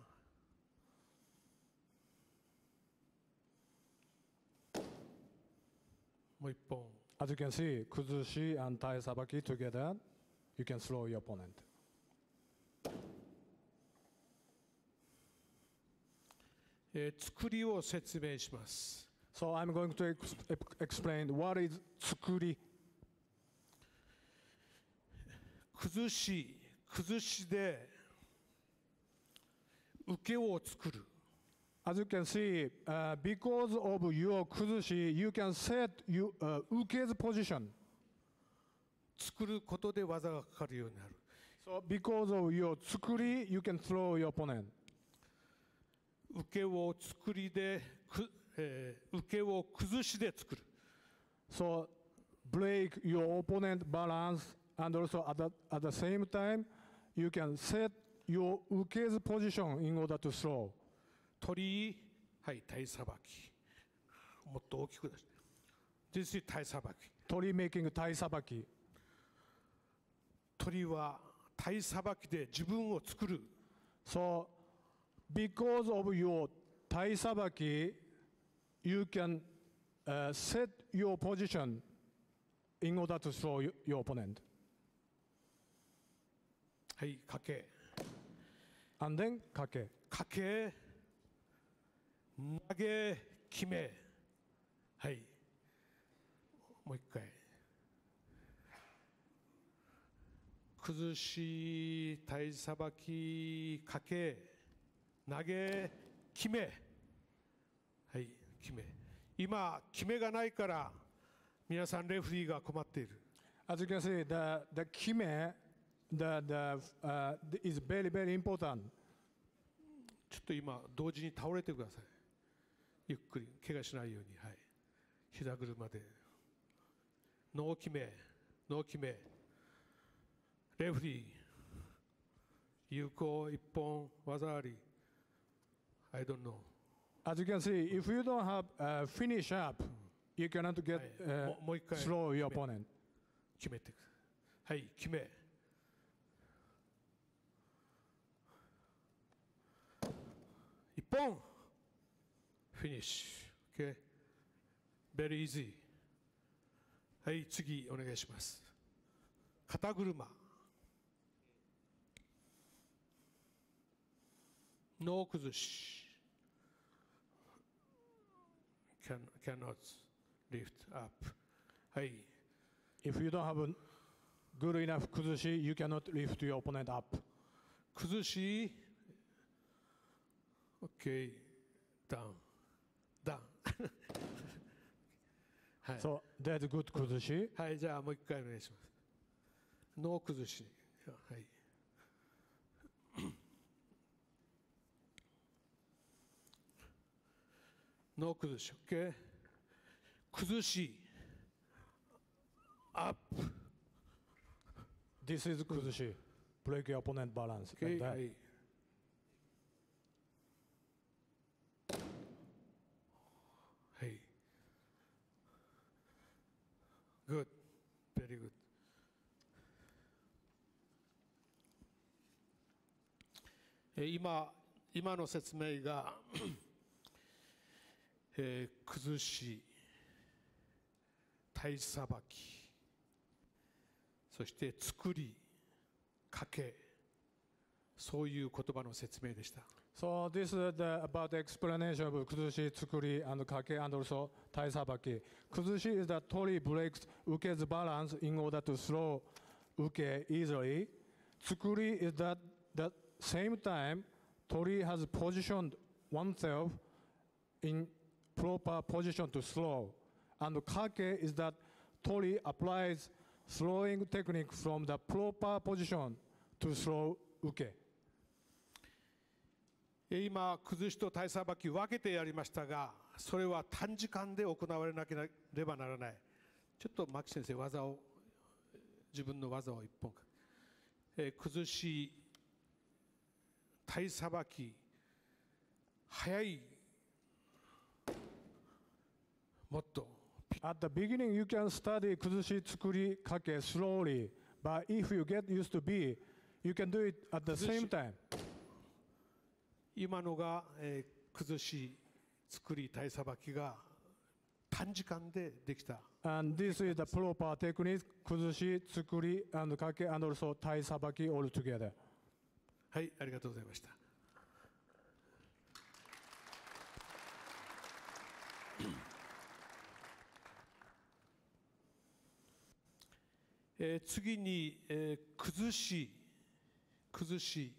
もう一本。As you can see, kuzushi and taizabaki together, you can slow your opponent. えー作りを説明します。So I'm going to ex- explain what is tsukuri. 崩し、崩しで受けを作る。As you can see, uh, because of your kuzushi, you can set you, uh, uke's position. 作ることで技がかかるようになる。So because of your tsukuri, you can throw your opponent. 受けを作りでく、えー受けを崩しで作る So break your opponent balance and also at the, at the same time, you can set your uke's position in order to throw. 鳥居はい体さばきもっと大きく出して This is 体さばき鳥 making 体さばき。鳥は体さばきで自分を作る So because of your 体さばき、you can、uh, set your position in order to throw your, opponent. はいかけ And then かけ。かけ投げ決めはいもう一回崩し体さばきかけ投げ決めはい決め今決めがないから皆さんレフリーが困っている。As you can see, the, the kime the, the, uh, is very, very important. ちょっと今同時に倒れてください。ゆっくり怪我しないように。はい。膝車で。ノー決めノー決め。レフリー。有効一本技あり。I don't know As you can see, if you don't have uh, finish up, you cannot get も uh, もう一回 slow your opponent. 決めてくはい決め一本フィニッシュ OK very easy はい次お願いします肩車ノー崩し can, cannot lift up はい If you don't have a good enough kuzushi, you cannot lift your opponent up. 崩し OK ダウンダウンはい So that's good kuzushi. はいじゃあもう一回お願いしますノー崩しはいノー崩し OK 崩しアップ This is kuzushi. Break your opponent balance. OK like. はいはい Good very good えー今今の説明が、えー崩し体さばきそして作りかけそういう言葉の説明でした So this is the, about the explanation of kuzushi, tsukuri, and kake, and also tai sabaki. Kuzushi is that tori breaks uke's balance in order to throw uke easily. Tsukuri is that the same time tori has positioned oneself in proper position to throw. And kake is that tori applies throwing technique from the proper position to throw uke. 今崩しと体さばき分けてやりましたがそれは短時間で行われなければならないちょっと牧先生技を自分の技を一本えー崩し体さばき早いもっと At the beginning, you can study kuzushi, tsukuri, kake slowly. But if you get used to be, you can do it at the same time. 今のが、えー崩し作り体さばきが短時間でできた And this is the proper technique, kuzushi, tsukuri, and kake, and also tai sabaki all together. はいありがとうございましたえ、次に、え、崩し、崩し、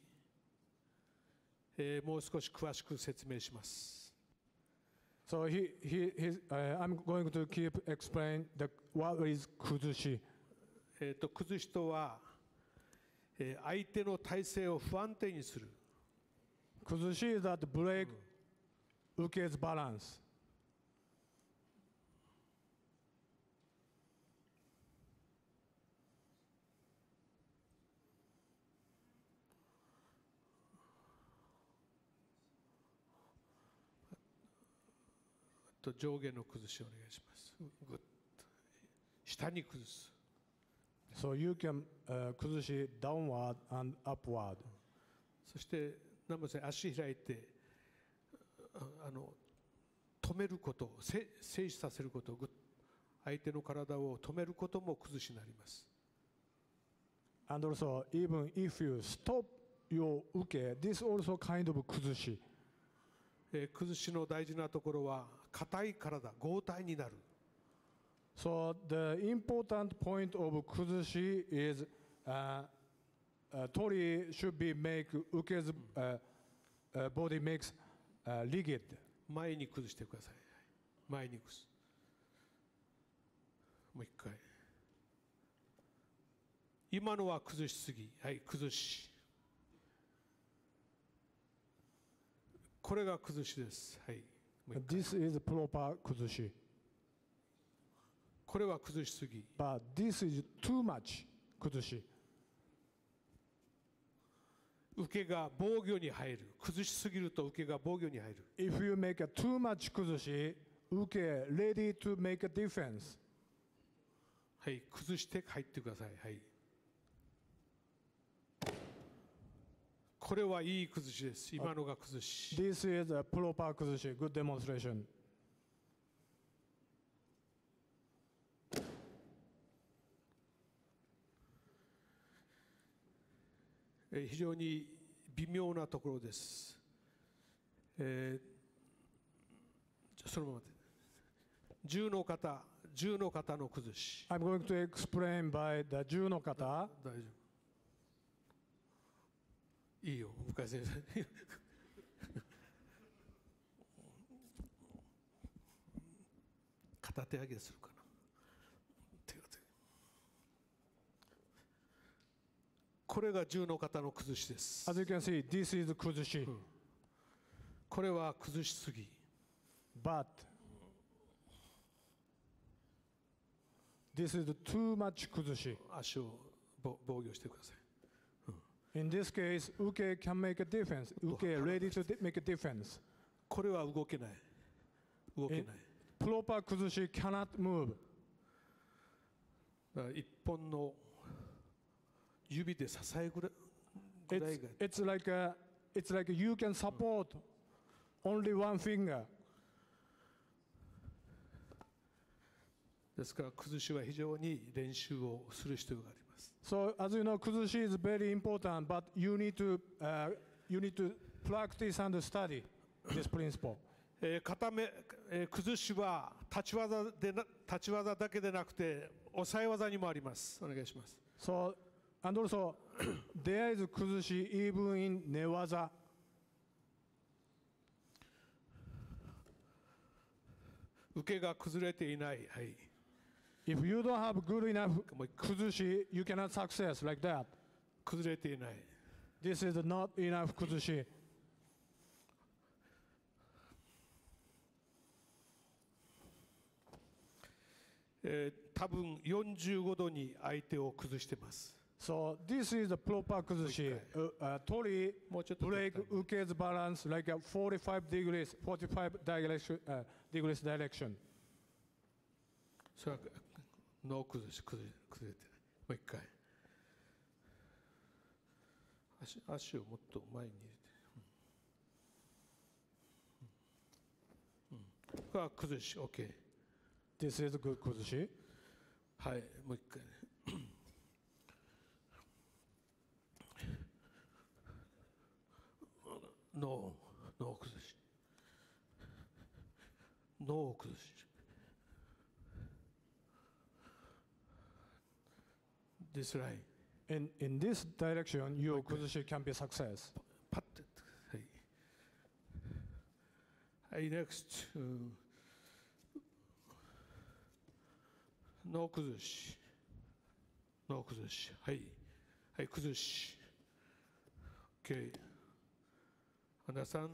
え、もう少し詳しく説明します。So I'm going to keep explaining what is 崩し。と崩しとは、え、相手の体勢を不安定にする。崩し is that break,、受けずバランス。と上下の崩しをお願いします。ぐっと下に崩す。So you can uh, 崩し downward and upward. そして南部さん足開いてああの止めることせ静止させることぐっ相手の体を止めることも崩しになります And also, even if you stop your 受け this also kind of 崩し。えー崩しの大事なところは硬い体合体になる So the important point of 崩し is uh, uh, tori should be make 受けず、uh, uh, body makes uh, rigid. 前に崩してください前に崩すもう一回今のは崩しすぎはい崩しこれが崩しですはい This is proper 崩し。これは崩しすぎ But this is too much 崩し。受けが防御に入る崩しすぎると受けが防御に入る If you make a too much 崩し、受け ready to make a defense. はい崩して入ってくださいはいこれはいい崩しです今のが崩し This is a proper 崩し。Good demonstration. えー非常に微妙なところです。えーじゃあそのままで。銃の方、銃の方の崩し。I'm going to explain by the 10の方。大丈夫。いいよ、深井先生。片手上げするかな。これが銃の方の崩しです。As you can see, this is 崩し。これは崩しすぎ。But this is too much 崩し。足を防防御してください。In this case, 受け can make a. 受け ready to make a defense. これは動けない。動けない。Proper 崩し cannot move. 一本の指で支えぐらい It's, が it's like a, it's like you can support only one finger. ですから崩しは非常に練習をする必要があります。So as you know, 崩し is very important, but you need to uh, you need to practice and study this principle. えー固め、えー崩しは立ち技でな立ち技だけでなくて抑え技にもあります。お願いします。So and also there is 崩し even in 寝技。受けが崩れていない。はい。If you don't have good enough you cannot success like that. 崩れていない。This is not enough 崩し。えー多分45度に相手を崩してます。So this is the proper 崩し。Uh, uh, Tori break 受け balance like a 45 degrees, 45 direction, uh, degrees direction. それは脳崩し崩れ崩れてない。もう一回。足足をもっと前に入れて。うんうんうんこれは崩し、OK。This is good 崩し？はい、もう一回ね。脳、脳崩し。脳崩し。This line. In, in this direction, your 崩し can be success. パッて。はい。はい、NEXT。うん脳崩し。脳崩し。はい。はい、崩し。OK。understand?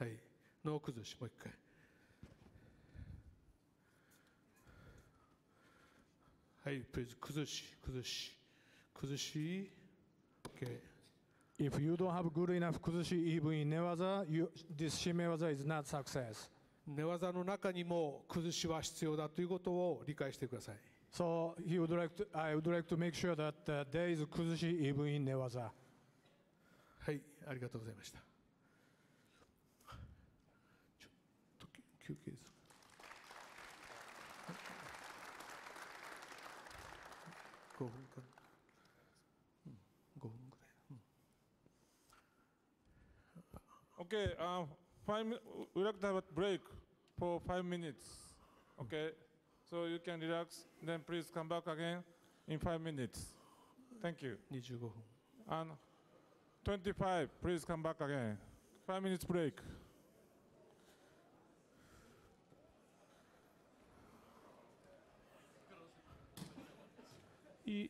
はい、ノー崩し、もう一回。はい、please 崩し、崩し、崩し。OK。If you don't have good enough kuzushi even in newaza, you, this shimewaza is not success. 寝技の中にも崩しは必要だということを理解してください。So he would like to, I would like to make sure that uh, there is kuzushi even in newaza. はい、ありがとうございました。Okay, uh, five, we'd like to have a break for five minutes. Okay, so you can relax, then please come back again in five minutes. Thank you. 25分。And 25, please come back again. Five minutes break. い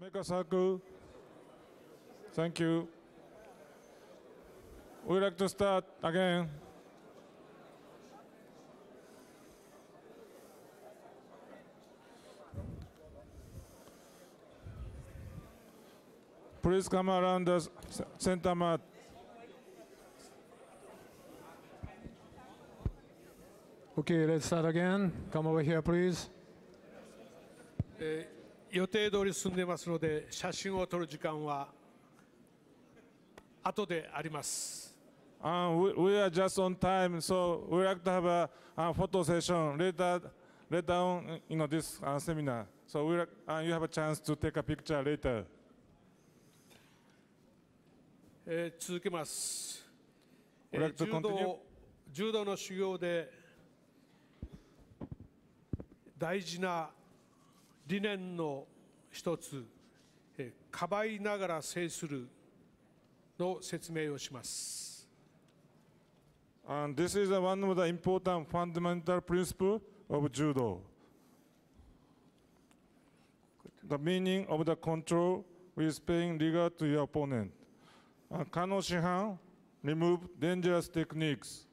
Make a circle. Thank you. We'd like to start again. Please come around the c- center mat. Okay, let's start again. Come over here, please. えー予定通り進んでいますので写真を撮る時間は後であります。Uh, we, we are just on time, so we like to have a, a photo session later, later on, you know, this uh, seminar. So we like, uh, you have a chance to take a picture later. えー続けます。えー柔道柔道の修行で大事な理念の一つ、かばいながら制するの説明をします。And this is one of the important fundamental principles of judo. The meaning of the control is paying regard to your opponent. Uh, Kano Shihan remove dangerous techniques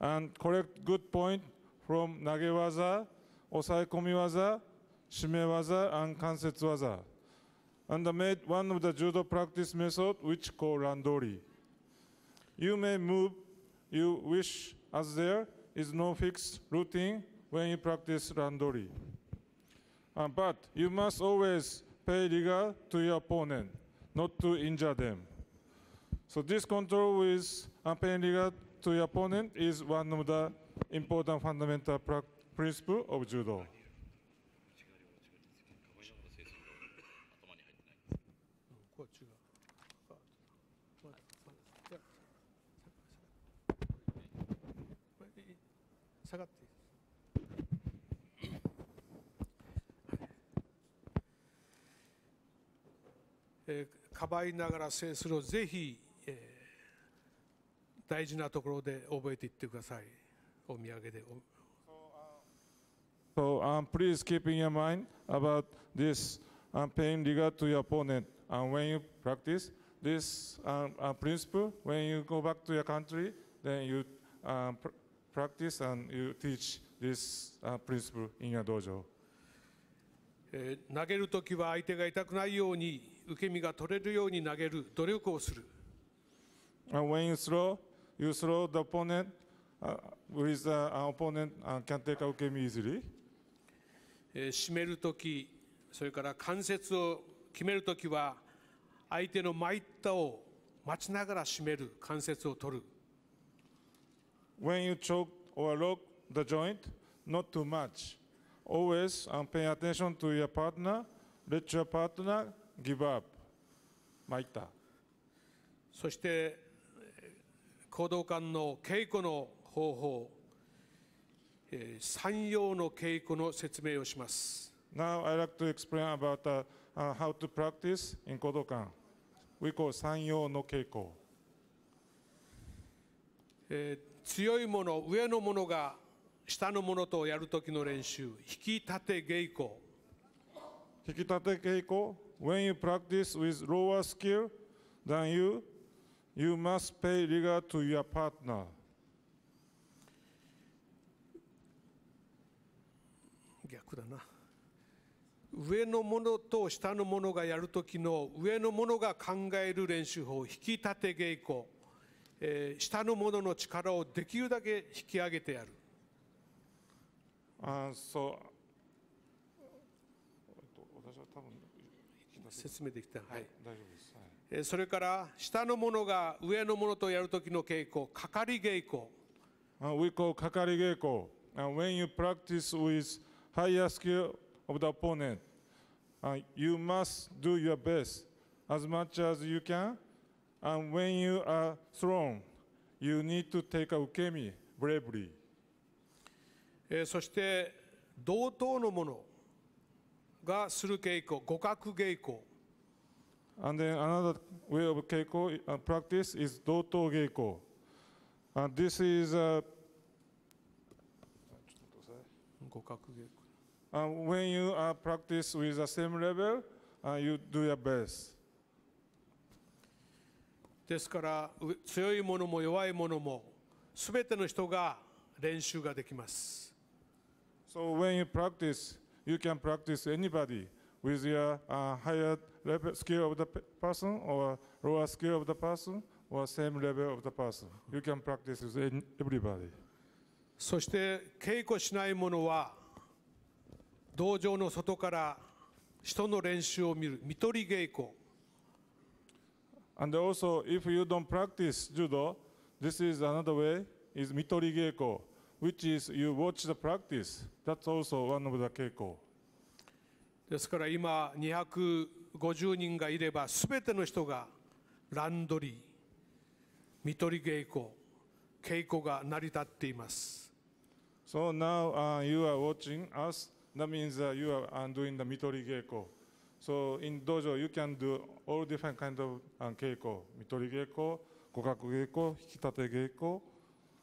and correct good point from Nagewaza, Osai Komiwaza, osaekomiwaza, shimewaza, and kansetsuwaza. And made one of the judo practice method which called randori. You may move you wish as there is no fixed routine when you practice randori. Uh, but you must always pay regard to your opponent, not to injure them. So this control with uh, paying regard to your opponent is one of the important fundamental principle of judo. えーかばいながら制するをぜひ、えー大事なところで覚えていってください。お土産で。お So um, please keep in your mind about this um, paying regard to your opponent. And when you practice this um, uh, principle, when you go back to your country, then you um, pr- practice and you teach this uh, principle in your dojo. えー投げるときは相手が痛くないように受け身が取れるように投げる努力をする。And when you throw, you throw the opponent uh, with the uh, opponent uh, can take out game easily. えー締めるとき、それから関節を決めるときは、相手の参ったを待ちながら締める、関節を取る。When you choke or lock the joint, not too much. Always um, pay attention to your partner. Let your partner ギブアップ参そして行動官の稽古の方法。三様の稽古の説明をします。Now I'd くと explain about how to practice in Kodokan. We call 三様の稽古、え、強いもの上のものが下のものとやるときの練習。引き立て稽古。引き立て稽古。When you practice with lower skill than you, you must pay regard to your partner. 逆だな上のものと下のものがやるときの上のものが考える練習法引き立て稽古、えー下のものの力をできるだけ引き上げてやる Uh, so, 説明できた、はい大丈夫です。はいえーそれから下のものが上のものとやるときの稽古かかり稽古 Uh, we call kakari geiko. And when you practice with higher skill of the opponent, uh, you must do your best as much as you can. And when you are thrown, you need to take a ukemi bravely. えーそして同等のものがする稽古互角稽古 And then another way of keiko uh, practice is doto geiko. And this is uh, 古 uh, when you uh, practice with the same level uh, you do your best. ですからう強い者も弱い者もすべての人が練習ができます So when you practice, you can practice anybody with your uh, higher level skill of the pe- person or lower skill of the person or same level of the person. You can practice with everybody. そして稽古しない者は道場の外から人の練習を見る見取り稽古 And also, if you don't practice judo, this is another way, is mitori geiko, which is you watch the practice. That's also one of the keiko. ですから今250人がいればすべての人がランドリー見取り稽古稽古が成り立っています So now uh, you are watching us. That means uh, you are uh, doing the mitori geiko. So in dojo, you can do all different kind of uh, keiko. Mitori geiko, gokaku geiko, hikitate geiko,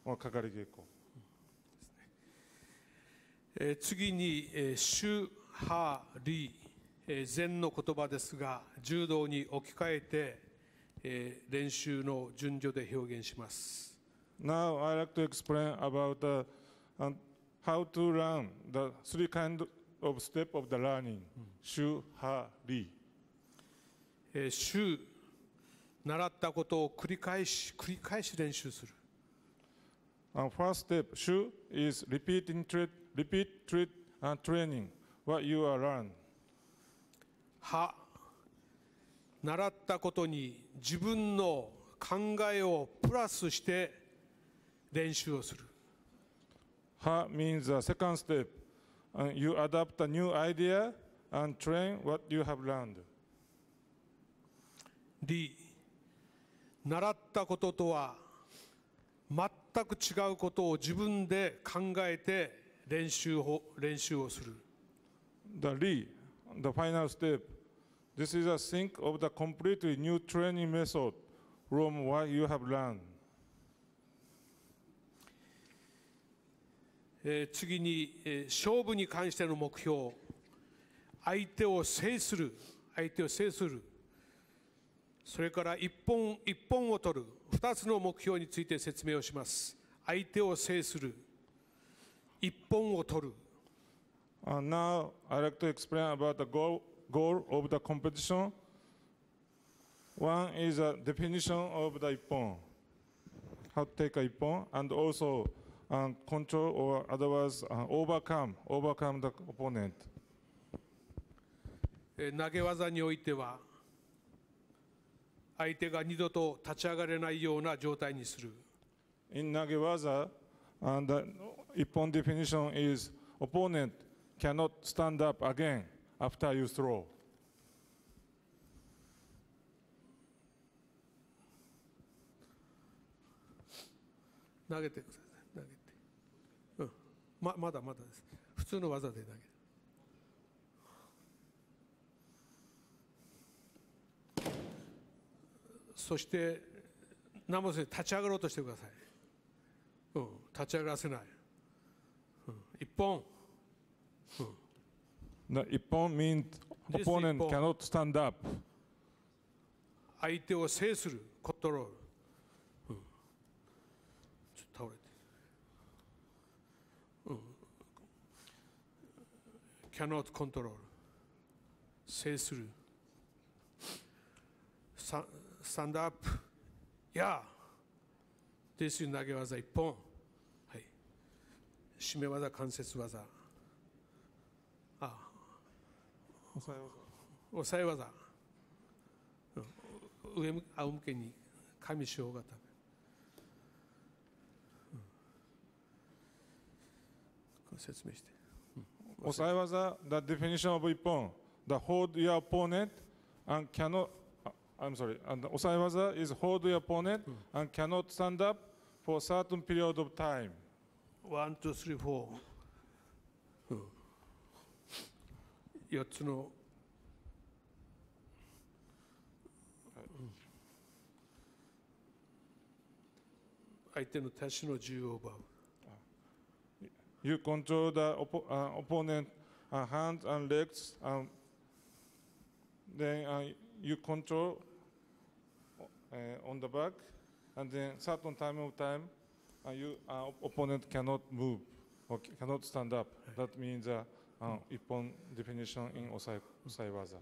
or kagari geiko. えー次に、えーシュ・ハー・リー、えー禅の言葉ですが柔道に置き換えて、えー練習の順序で表現します Now I like to explain about uh, um, how to learn the three kind of step of the learning. Shu, ha, ri. えー週習ったことを繰り返し繰り返し練習する first step, shu is repeating tra- repeat treat and training what you are learn. は習ったことに自分の考えをプラスして練習をする Ha means the second step. And you adapt a new idea and train what you have learned. り習ったこととは全く違うことを自分で考えて練習を練習をする The Li, the final step. This is a think of the completely new training method from what you have learned. えー次に、えー勝負に関しての目標相手を制する相手を制するそれから一本一本を取る二つの目標について説明をします相手を制する一本を取る And now I'd like to explain about the goal, goal of the competition. One is a definition of the ippon, how to take a ippon, and also um, control or otherwise uh, overcome, overcome the opponent. えー投げ技においては相手が二度と立ち上がれないような状態にする In Nagewaza, and the ippon definition is opponent cannot stand up again after you throw. 投げてください投げて、うん、ままだまだです普通の技で投げるそして何もせず立ち上がろうとしてください、うん、立ち上がらせない、うん、一本、うん、The ippon means opponent cannot stand up. 相手を制する。コントロール、うん、ちょっと倒れて、うん、cannot control 制する。サスタンドアップやです投げ技一本。はい締め技関節技あ抑え技うん上向仰向けに上昇型、うん説明して、Osaiwaza, the definition of ippon, the hold your opponent and cannot, uh, I'm sorry, and the Osaiwaza is hold your opponent and cannot stand up for a certain period of time. 1 2 3 4 4つの相手の足しの10オーバー。You control the oppo uh, uh, hands and legs, um, then uh, you control uh, on the back, and then certain time of time uh, you, uh, opponent cannot move or cannot stand up. That means uh, uh, Ippon definition in Osae, Osae waza.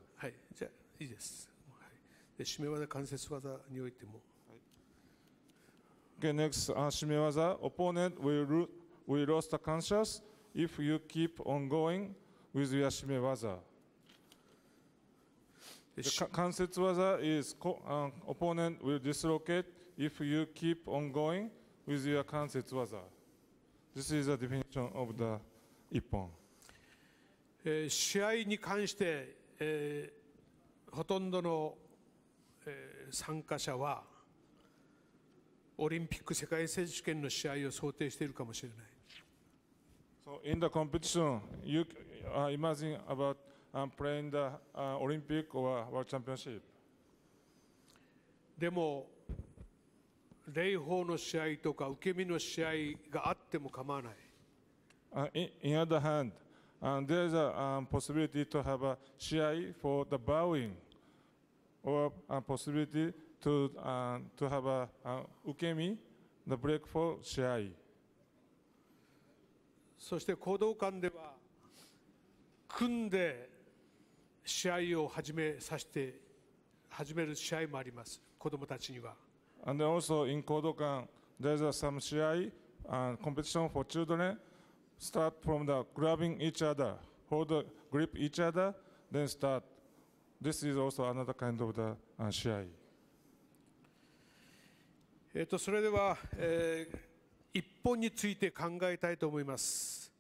Okay. next, uh, Shimewaza. Opponent will, ro- will lose the conscious if you keep on going with your Shimewaza. The し ka- Kansetsuwaza is co- uh, opponent will dislocate if you keep on going with your kansetsuwaza. This is the definition of the ippon. えー試合に関して、えーほとんどの、えー参加者はオリンピック世界選手権の試合を想定しているかもしれない。So in the competition, you uh, imagine about um, playing the uh, Olympic or World Championship. でも礼法の試合とか受け身の試合があっても構わない。Uh, in, in other hand, um, there's a um, possibility to have a shiai for the bowing, or a possibility to um, to have a uh, ukemi, the break for shiai. そして行動館では組んで試合を始めさせて始める試合もあります子どもたちには And then also in Kodokan, there's a, some shiai uh, competition for children. Start from the grabbing each other, hold the grip each other, then start. This is also another kind of the uh, shiai. えー、とそれでは、えー一本について考えたいと思います。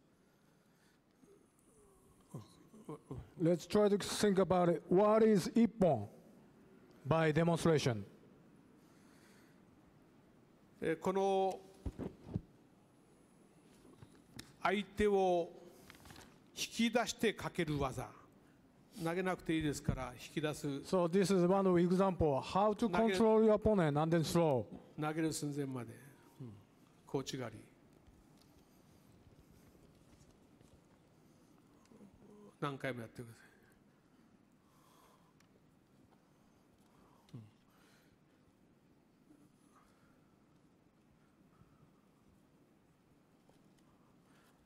Let's try to think about it. What is ippon by demonstration? えーこの相手を引き出してかける技投げなくていいですから引き出す So this is one of example how to control your opponent and then throw. 投げる寸前まで、うん、コーチ狩り何回もやってください、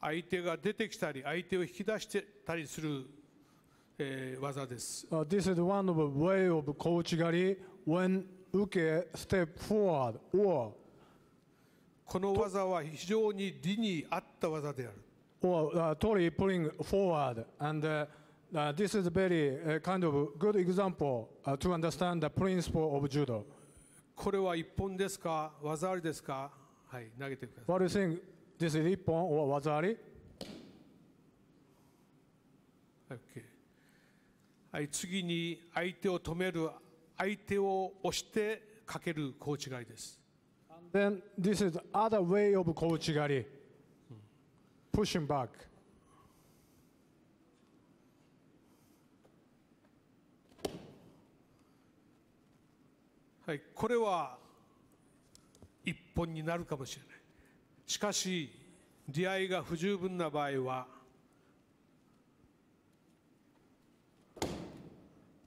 相手が出てきたり相手を引き出してたりする、えー技です。Uh, this is one of the way of coach gari when uke step forward or この技は非常に理に合った技である。or uh, Tori pulling forward and uh, uh, this is very uh, kind of good example uh, to understand the principle of judo. これは一本ですか技ありですかはい、投げてください。What do you think? This 一本 or 技ありはい、次に相手を止める相手を押してかけるコーチ狩りです。Then this is other way of コーチ狩り。Pushing はい、これは一本になるかもしれない。しかし、出会いが不十分な場合は、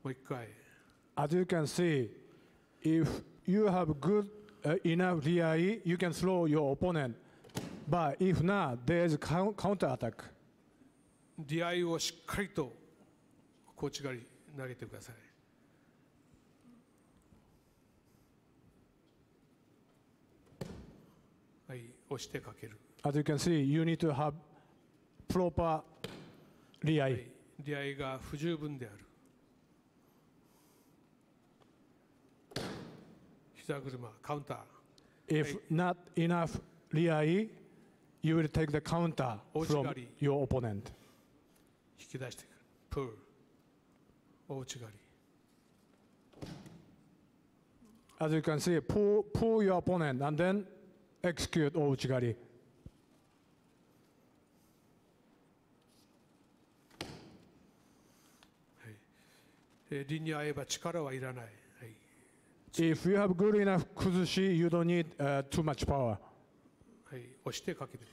もう一回。As you can see, if you have good uh, enough DI, you can throw your opponent. But if not, there is coun- counter attack. 出会いをしっかりとコーチ狩り投げてください。はい、押してかける。As you can see, you need to have proper DI. 出会いが不十分である。膝車、カウンター。If not enough DI, you will take the counter from your opponent. 引き出してくる。プール。大内刈り。As you can see, pull, pull your opponent and then execute ouchigari. えー、輪に合えば力はいらない。はい。If you have good enough kuzushi, you don't need uh, too much power. はい、押してかけてくだ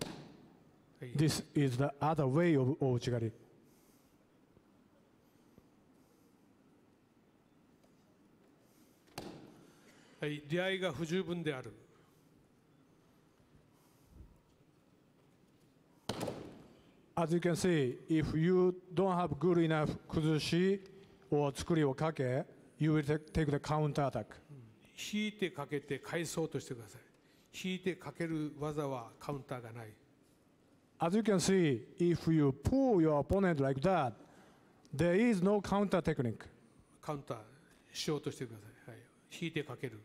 さい。はい、This is the other way of ouchigari. はい、出会いが不十分である。As you can see, if you don't have good enough kuzushi or tsukuri or kake, you will take, take the counter attack. 引いてかけて返そうとしてください。引いてかける技はカウンターがない。As you can see, if you pull your opponent like that, there is no counter technique. カウンターしようとしてください。はい、引いてかける。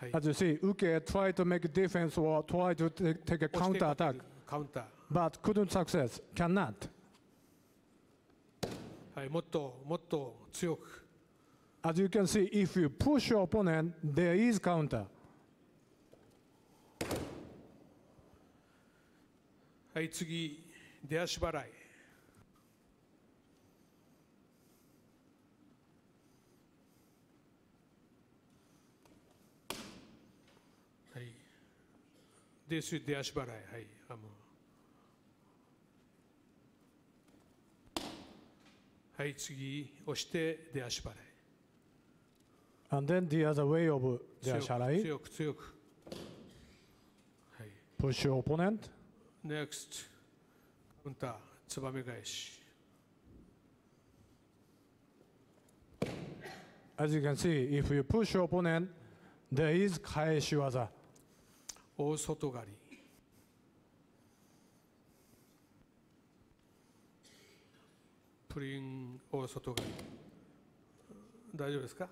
As you see, Uke tried to make defense or try to take, a counter attack, カウンター。but couldn't success, cannot. はい、もっともっと強く。As you can see, if you push your opponent, there is counter. はい、次、出足払い。はい。で、出足払い。はい。あもうはい、次、押して出足払い。And then the other way of the 強く sharai, 強く強く。はい。push your opponent. NEXT カウンターつばめ返し As you can see, if you push your opponent, there is kaeshi waza. 大外刈り。不倫大外刈り。大丈夫ですか、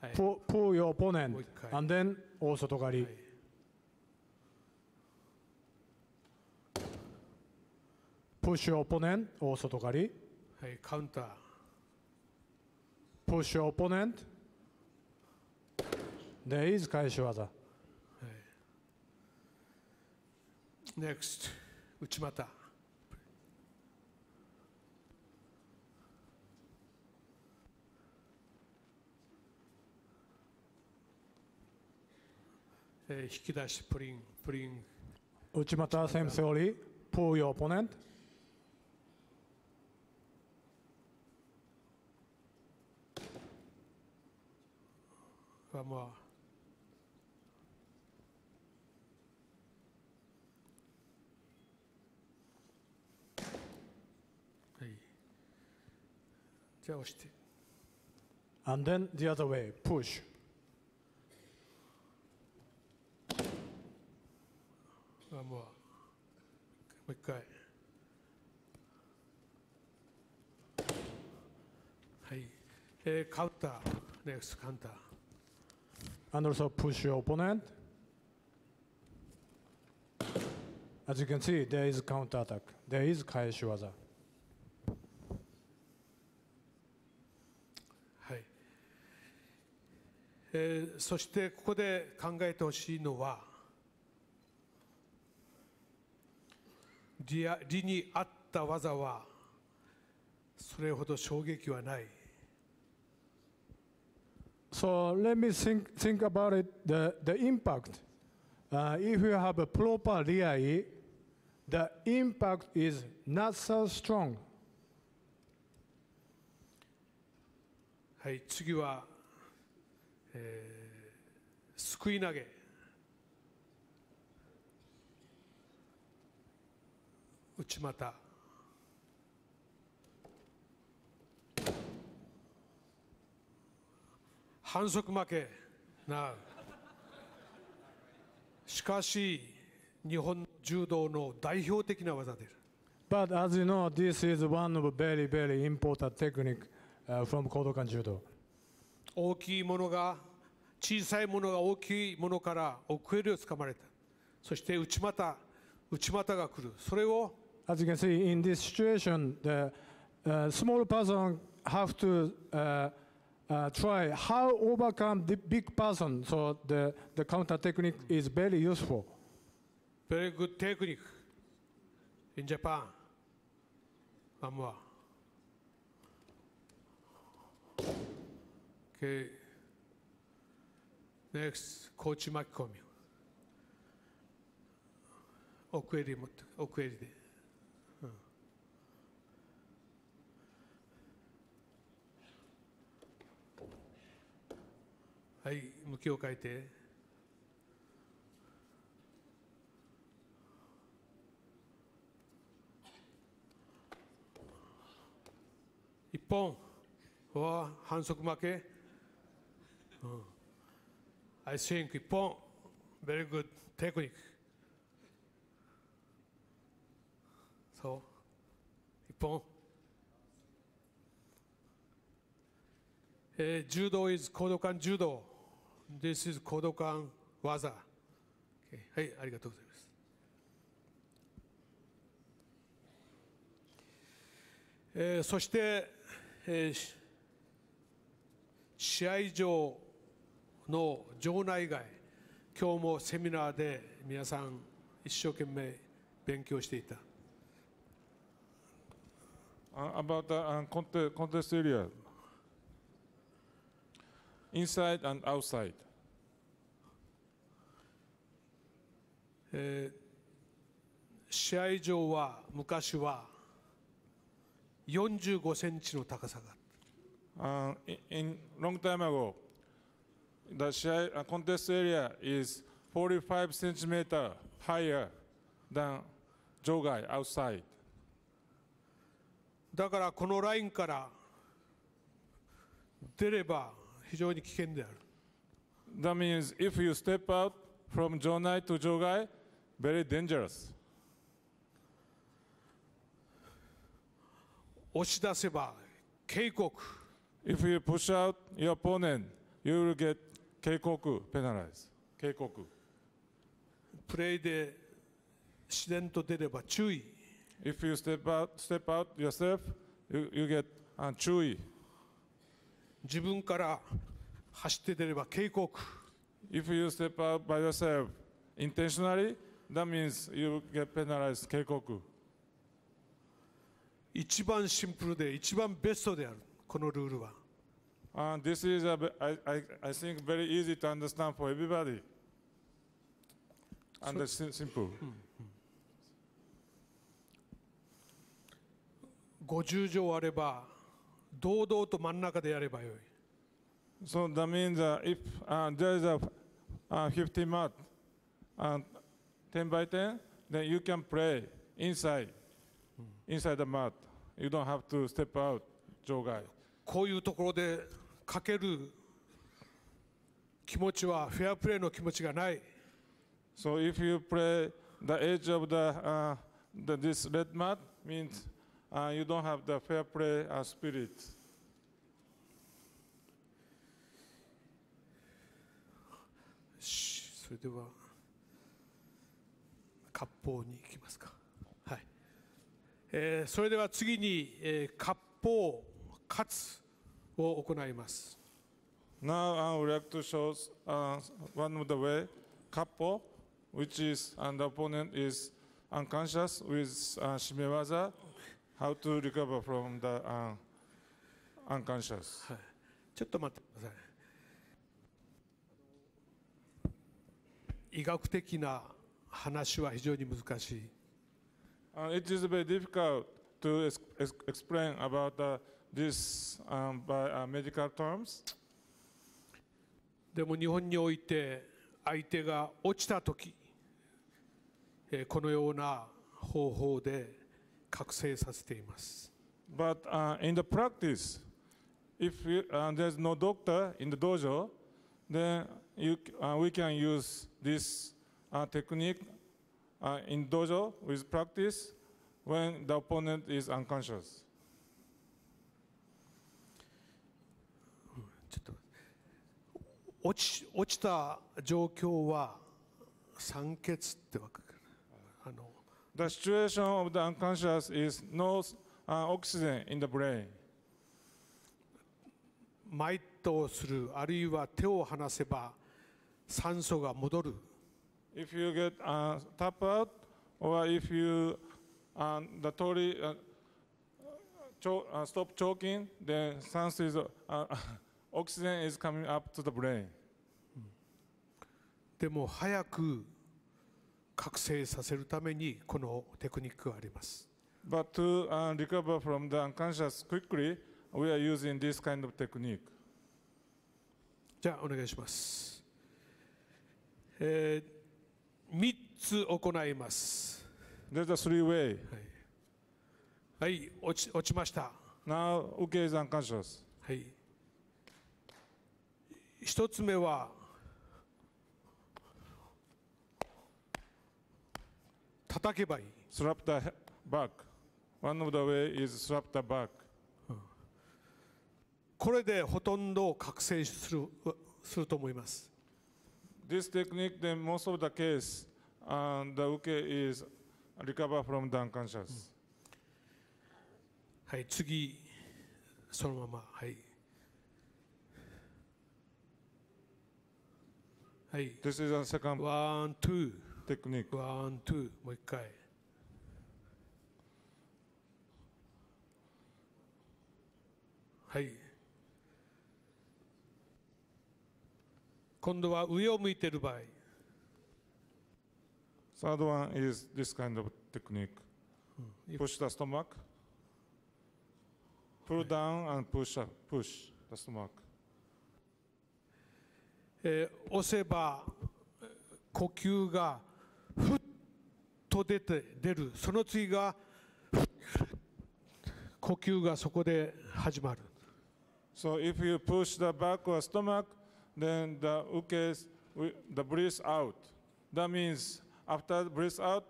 はい、プ,プーヨーポネンアンデン大外刈り、プッシュオポネン大外刈り、はい、カウンター。プッシュオポネントイズ返し技。Next, 内股。えー、引き出しプリンプリン内股先生より、ポーヨーポネント。One. じゃあ押して And then the other way. Push. あもうもう一回はい、えー、カウンターネクストカウンター And also push your opponent. As you can see, there is counter attack. There is 返し技。はいえーそしてここで考えてほしいのは理や理に合った技はそれほど衝撃はない So let me think, think about it, the, the impact. Uh, if you have a proper riai, the impact is not so strong. はい次は、えーすくい投げ内股反則負けなしかし日本の柔道の代表的な技です But as you know, this is one of very, very important technique uh, from Kodokan Judo. 大きいものが小さいものが大きいものから奥襟をつかまれたそして内股内股が来るそれを As you can see, in this situation, the uh, small person have to uh, uh, try how overcome the big person. So the, the counter technique is very useful. Very good technique in Japan. More. Okay. Next, コーチ巻き込み。奥襟持って、奥襟で。うんはい向きを変えて一本は反則負け、I think 一本 very good technique. そう一本えー、柔道 is コード感柔道 This is コード感技、okay、はいありがとうございますえー、そして、えー、試合場の場内外今日もセミナーで皆さん一生懸命勉強していた Uh, about the uh, contest, contest area, inside and outside. えー試合場は昔は45センチの高さがあった Uh, in, in long time ago, the uh, contest area is 45 centimeter higher than Jogai outside. だからこのラインから出れば非常に危険である That means if you step out from Jonai to Jogai, very dangerous. 押し出せば警告 If you push out your opponent, you will get keikoku penalized. Keikoku. プレーで自然と出れば注意 If you step out, step out yourself, you, you get uh, 注意。自分から走って出れば警告 If you step out by yourself intentionally, that means you get penalized 警告。一番シンプルで一番ベストであるこのルールは Uh, this is, a, I, I, I think, very easy to understand for everybody. And it's sim- simple. 50錠あれば堂々と真ん中でやればよい So that means uh, if uh, there is a uh, 50 mat, uh, 10 by 10, then you can play inside, inside the mat. You don't have to step out, jogai. こういうところでかける気持ちはフェアプレーの気持ちがない So if you play the edge of the, uh, the this red mat, means uh, you don't have the fair play uh, spirit. しそれでは割烹に行きますかはい、えーそれでは次に、えー、割烹カツを行います Now I would like to show uh, one of the way, kapo, which is, and the opponent is unconscious with uh, shimewaza, how to recover from the uh, unconscious. ちょっと待ってください医学的な話は非常に難しい Uh, it is very difficult to ex- ex- explain about uh, this um, by uh, medical terms. でも日本において相手が落ちた時えーこのような方法で覚醒させています But uh, in the practice, if you, uh, there's no doctor in the dojo, then you, uh, we can use this uh, technique uh, in dojo with practice when the opponent is unconscious. ちょっと落ち落ちた状況は酸欠ってわかるあの The situation of the unconscious is no uh, oxygen in the brain. マイトをするあるいは手を離せば酸素が戻る If you get uh, tap out, or if you uh, the totally uh, uh, stop choking, then sense is, uh, oxygen is coming up to the brain. でも早く覚醒させるためにこのテクニックがあります But to uh, recover from the unconscious quickly, we are using this kind of technique. じゃあお願いします。えー、3つ行います。There's a three way. はい、落ち落ちました。Now Uke is unconscious. はい。一つ目は叩けばいい。Slap the he- back. One of the way is slap the back. これでほとんど覚醒するすると思います。This technique, then most of the case, and the Uke is recover from the unconscious. はい、次、そのまま、はい。はい。This is a second ワン、ツー。technique. ワン、ツー。もう一回。はい。今度は上を向いている場合。Third one is this kind of technique. Push the stomach. Pull down and push up, push the stomach. えー押せば呼吸がふっと出て出るその次が呼吸がそこで始まる So if you push the back or stomach, then the ukes, the breathe out. That means after breathe out,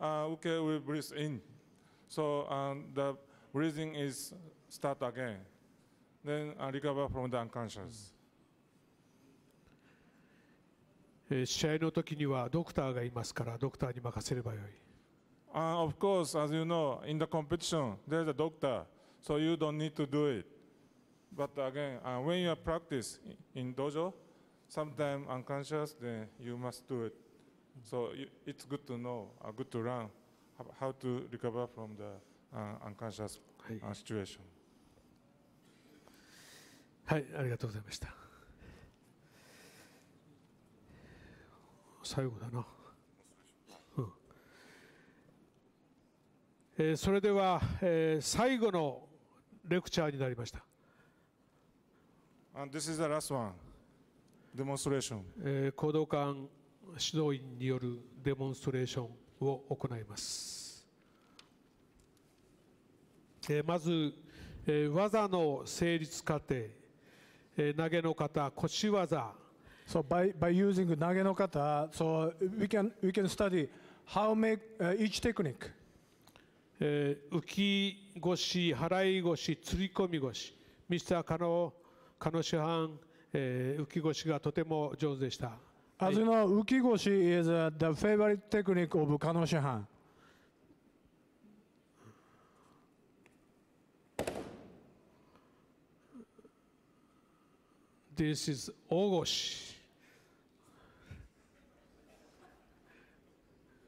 uh, uke will breathe in. So um, the breathing is start again. Then uh, recover from the unconscious. えー試合の時にはドクターがいますからドクターに任せればよい Uh, of course, as you know, in the competition, there's a doctor, so you don't need to do it. But again, uh, when you practice in dojo, sometimes unconscious, then you must do it. So it's good to know, uh, good to learn how, how to recover from the uh, unconscious uh, situation. はいありがとうございました最後だな、うん。えーそれでは、えー最後のレクチャーになりました、And this is the last one, demonstration. えー行動官指導員によるデモンストレーションを行います、えーまず、えー技の成立過程、えー投げの方腰技 So by, by using nage no kata, so we can, we can study how make uh, each technique. えー浮き腰、払い腰、吊り込み腰、ミスター加納加納師範、えー浮き腰がとても上手でした。As you know, ukigoshi is uh, the favorite technique of Kano Shihan. This is 大腰。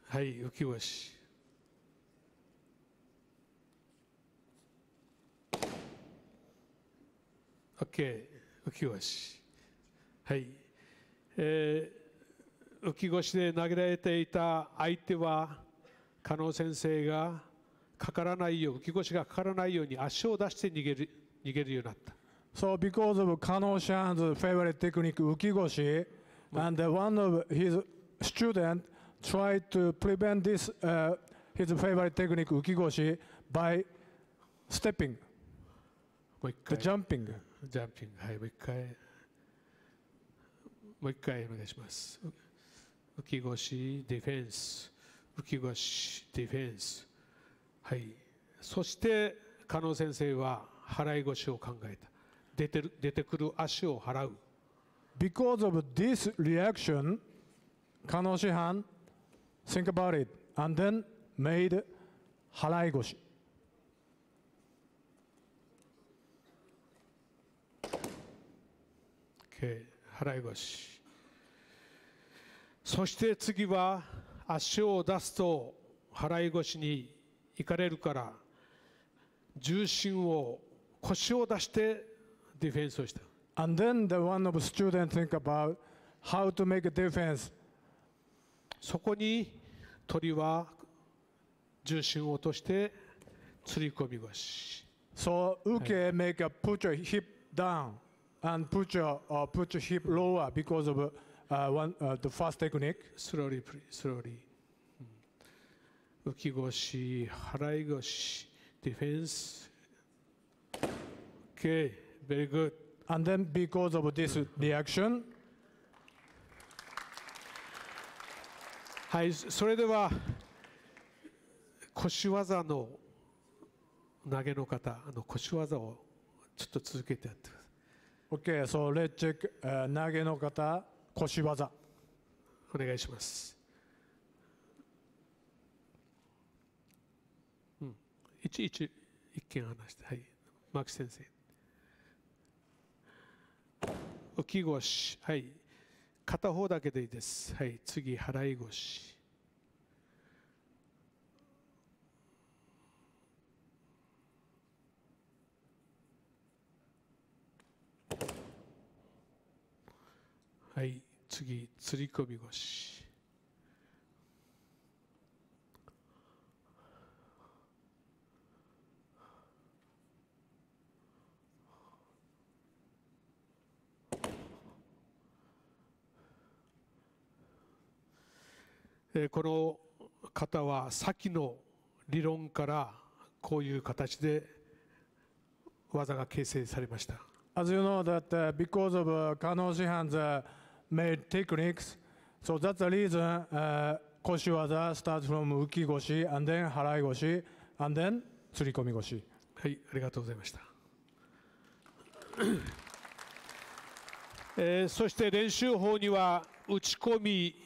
はい、浮き押し。オッケー、浮き押し。はい、えー。浮き腰で投げられていた相手は。加納先生が。かからないよう、浮き腰がかからないように、足を出して逃げる、逃げるようになった。so because of 加納シャンズ favorite technique 浮き腰。and one of his student。Tried to prevent this, uh, his favorite technique, ukigoshi, by stepping, もう一 the 回。jumping. ジャンピング、はい、もう一回。もう一回お願いします。浮き腰、ディフェンス。浮き腰、ディフェンス。はい。そして、加納先生は払い腰を考えた。出てる出てくる足を払う。Because of this reaction, Kano Shihan think about it and then made haraigoshi. け払い腰そして次は足を出すと払い腰に行かれるから重心を腰を出してディフェンスをした And then the one of student think about how to make a defense. そこに鳥は重心を落として釣り込み腰 So uke make a put your hip down and put your uh, put your hip lower because of uh, one uh, the first technique. Slowly, slowly. 浮き腰、払い腰、ディフェンス。Okay, very good. And then because of this reaction, はい、それでは腰技の投げの方、あの腰技をちょっと続けてやってください。okay, so let's check、uh, 投げの方腰技。お願いします。うん、一一一見話して、はい、牧先生。浮き腰、はい、片方だけでいいです。はい、次、払い腰。はい、次、釣り込み腰。えーこの方は先の理論からこういう形で技が形成されました。As you know that uh, because of uh, Kano Shihan's uh, made techniques, so that's the reason uh, Koshiwaza starts from Uki Goshi and then Harai Goshi and then Tsurikomi Goshi. はい、ありがとうございました。えーそして練習法には打ち込み、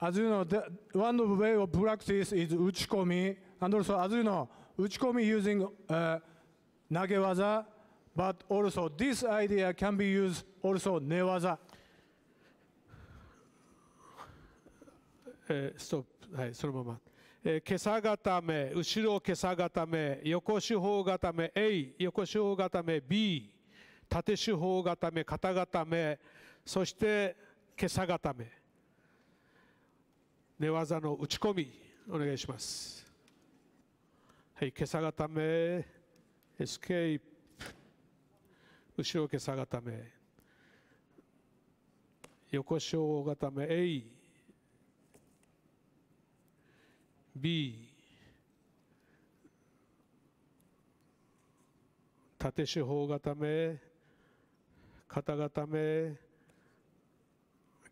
As you know, the, one of the way of practice is 打ち込み and also as you know, 打ち込み using uh, 投げ技 but also this idea can be used also 寝技えーストップ、はい、そのまま。えー、今朝固め、後ろ今朝固め、横四方固め A、横四方固め B、縦四方固め、肩固め、そして今朝固め。寝技の打ち込み、お願いします。はい、今朝固め、エスケープ、後ろ今朝固め、横四方固め。A、B 縦四方固め。肩固め。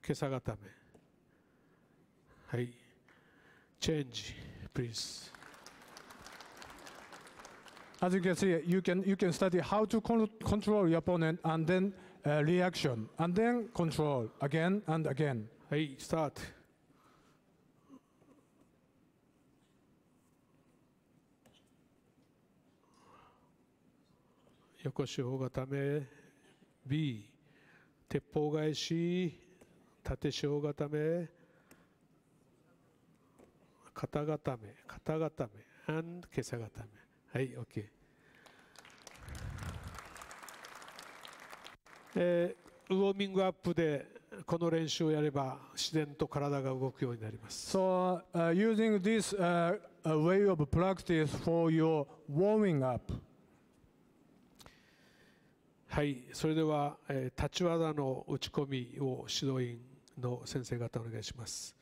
今朝固め。はいチェンジ please As you can see, you can you can study how to con- control your opponent and then uh, reaction and then control again and again. はいスタート横四方固め B 鉄砲返し縦四方固め肩固め肩固め and 今朝固めはい OK えーウォーミングアップでこの練習をやれば自然と体が動くようになります So uh, using this uh, way of practice for your warming up. はい、それでは、えー立ち技の打ち込みを指導員の先生方お願いします。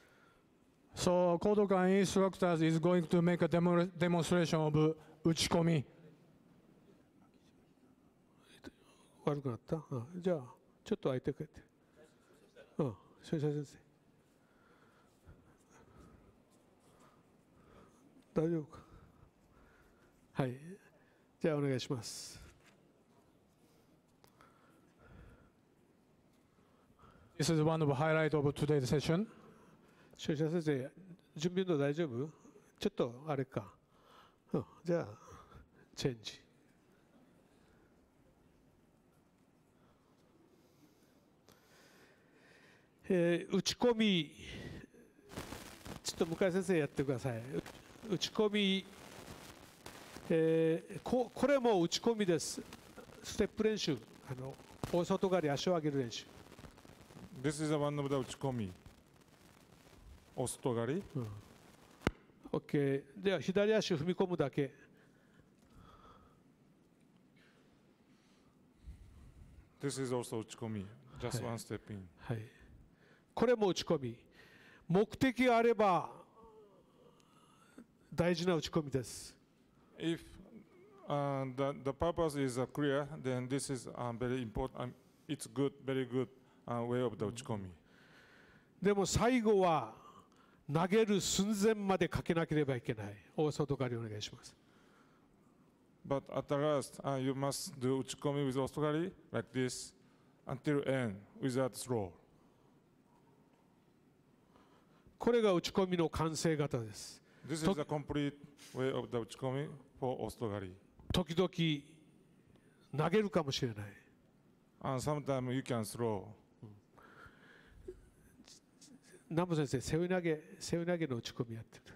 So Kodokan instructors is going to make a demo- demonstration of 打ち込み。悪くなった、うんじゃあちょっと空いてくれて。うん、先生。大丈夫か。はい、じゃあお願いします。This is one of the highlight of today's session. 先生先生、準備運動大丈夫ちょっとあれか。うん、じゃあ、チェンジ。えー打ち込みちょっと向井先生やってください打ち込み、えーここれも打ち込みですステップ練習あの大外刈り足を上げる練習 This is a one of the 打ち込み。お外刈り。OK では左足を踏み込むだけ This is also 打ち込み。Just はい one step in. はい、これも打ち込み目的があれば大事な打ち込みです If uh, the, the purpose is uh, clear, then this is um, very important. Um, it's good, very good uh, way of the 打ち込み。でも最後は投げる寸前までかけなければいけない大外刈りお願いします But at the last, uh, you must do 打ち込み with お外刈り like this until end without throw. これが打ち込みの完成型です This is the complete way of the 打ち込み for お外刈り。時々投げるかもしれない And sometimes you can throw. 南部先生背負い投げ背負い投げの打ち込みやってる。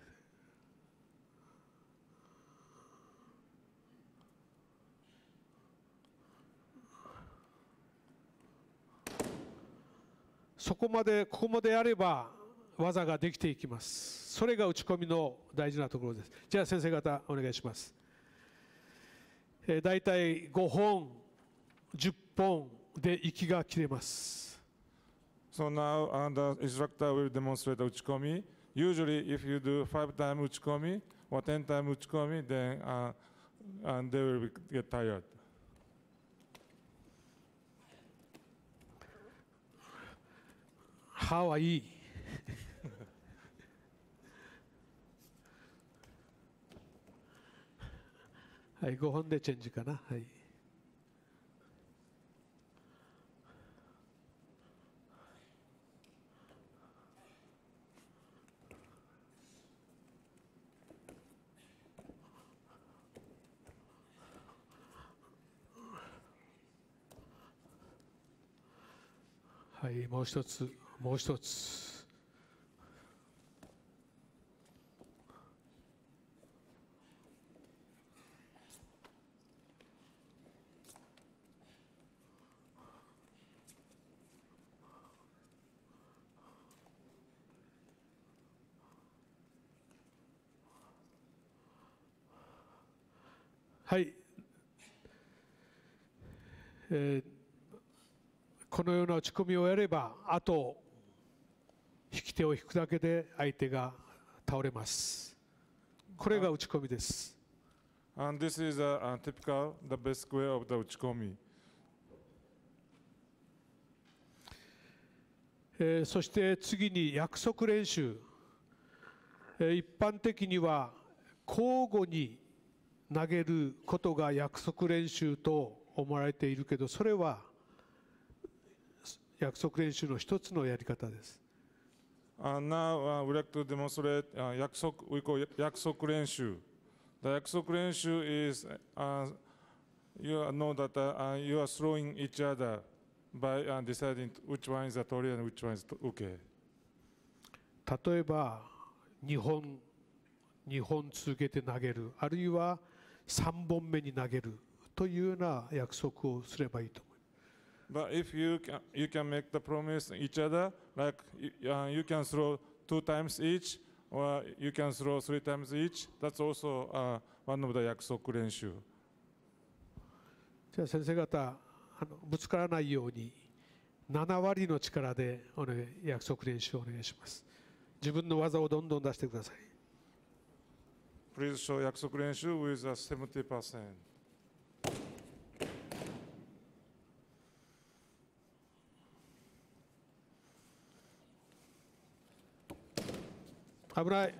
そこまでここまでやれば技ができていきます。それが打ち込みの大事なところです。じゃあ先生方お願いします、えー、大体5本10本で息が切れます。So now uh, the instructor will demonstrate 打ち込み。Usually, if you do five times 打ち込み or ten times 打ち込み, then uh, and they will get tired. 歯はいいはい5本でチェンジかなはい はいもう一つもう一つ。はい、えーこのような打ち込みをやればあと引き手を引くだけで相手が倒れます。これが打ち込みです。And this is a, uh typical, the best way of the 打ち込み。えーそして次に約束練習、えー一般的には交互に投げることが約束練習と思われているけどそれは約束練習の一つのやり方です。And now uh, we like to demonstrate uh, 約束 we call 約束練習 The 約束練習 is uh, you know that uh, you are throwing each other by uh, deciding which one is a tori and which one is uke. 例えば2本2本続けて投げるあるいは3本目に投げるというような約束をすればいいと。But if you can, you can make the promise each other, like uh, you can throw two times each, or you can throw three times each, that's also uh, one of the 約束練習。じゃあ先生方あのぶつからないように7割の力でお願い約束練習をお願いします自分の技をどんどん出してください Please show 約束練習 with a 70%. 危ない、はい、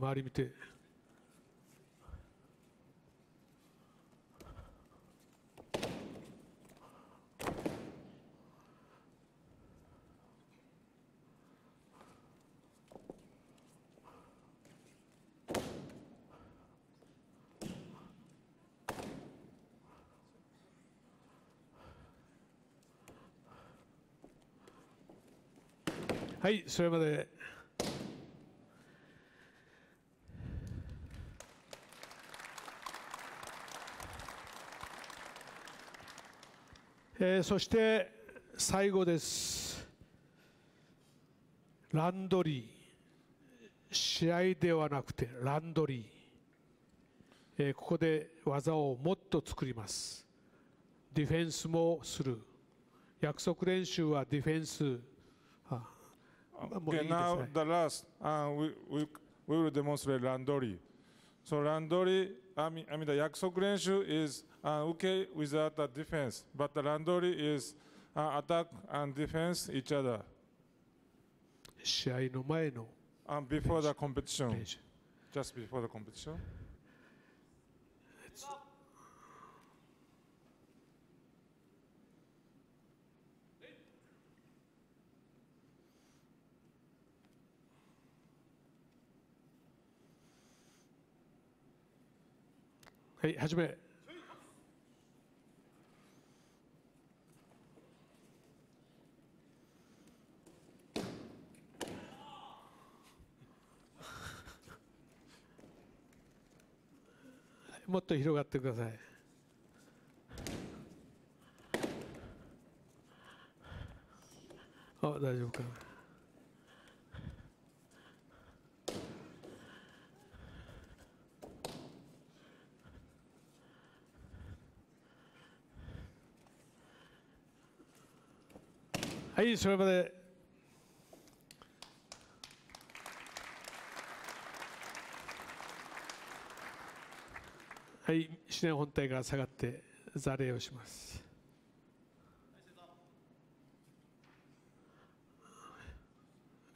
周り見て。はい、それまで。えーそして最後です。ランドリー。試合ではなくてランドリー。えーここで技をもっと作ります。ディフェンスもする。約束練習はディフェンス。あもういいです now ね the last, uh, we, we, we will demonstrate Randori. So Randori, I mean, I mean the yakusoku Renshu is uh, without the defense, but the Randori is uh, attack and defense each other. 試合の前の And um, before the competition, just before the competition, はい、始め。もっと広がってください。あ、大丈夫かはい、それまで。はい、自然本体から下がって座礼をします。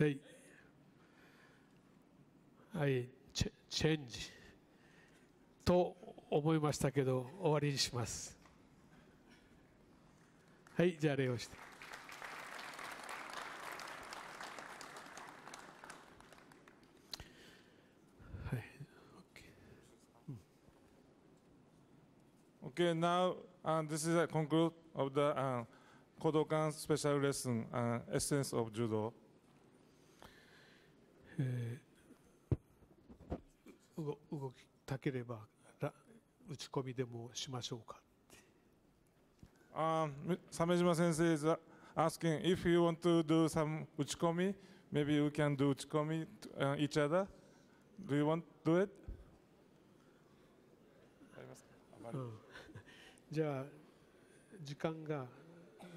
はい。はい、チェチェンジ。と思いましたけど、終わりにします。はい、じゃあ礼をして。Okay, now uh, this is a conclude of the uh, Kodokan special lesson, uh, essence of judo. えー動動きたければら打ち込みでもしましょうか Um, Samejima sensei is uh, asking if you want to do some uchikomi, maybe you can do uchikomi to uh, each other. Do you want to do it? うんじゃあ時間が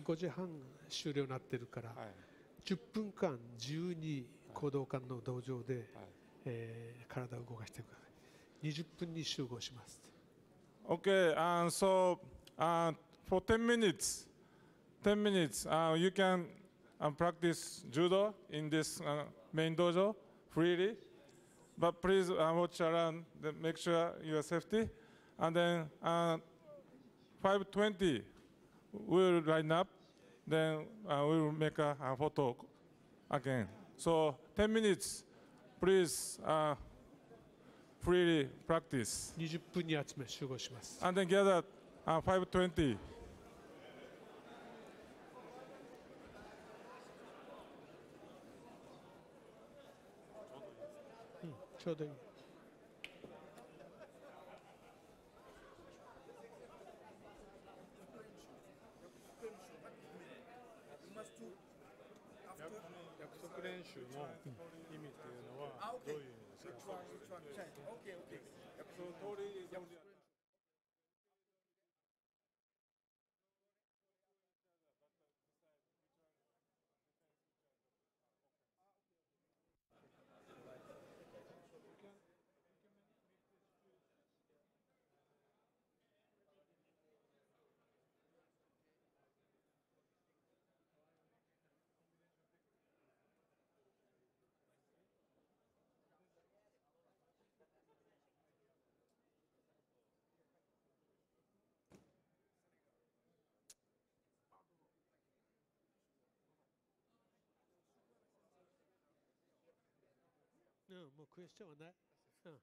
5時半終了になってるから、10分間自由に行動館の道場で、えー体を動かしてください20分に集合します Okay, uh, so uh, for 10 minutes, 10 minutes, uh, you can uh, practice judo in this uh, main dojo freely. But please uh, watch around, make sure you are safety. And then uh, 520, we'll line up. Then uh, we'll make a, a photo again. So 10 minutes, please uh, freely practice. 20分に集め集合します And then gather uh, 520. う one, each one. Okay. So. Yep. うん、もうクエスチョンはない。うん。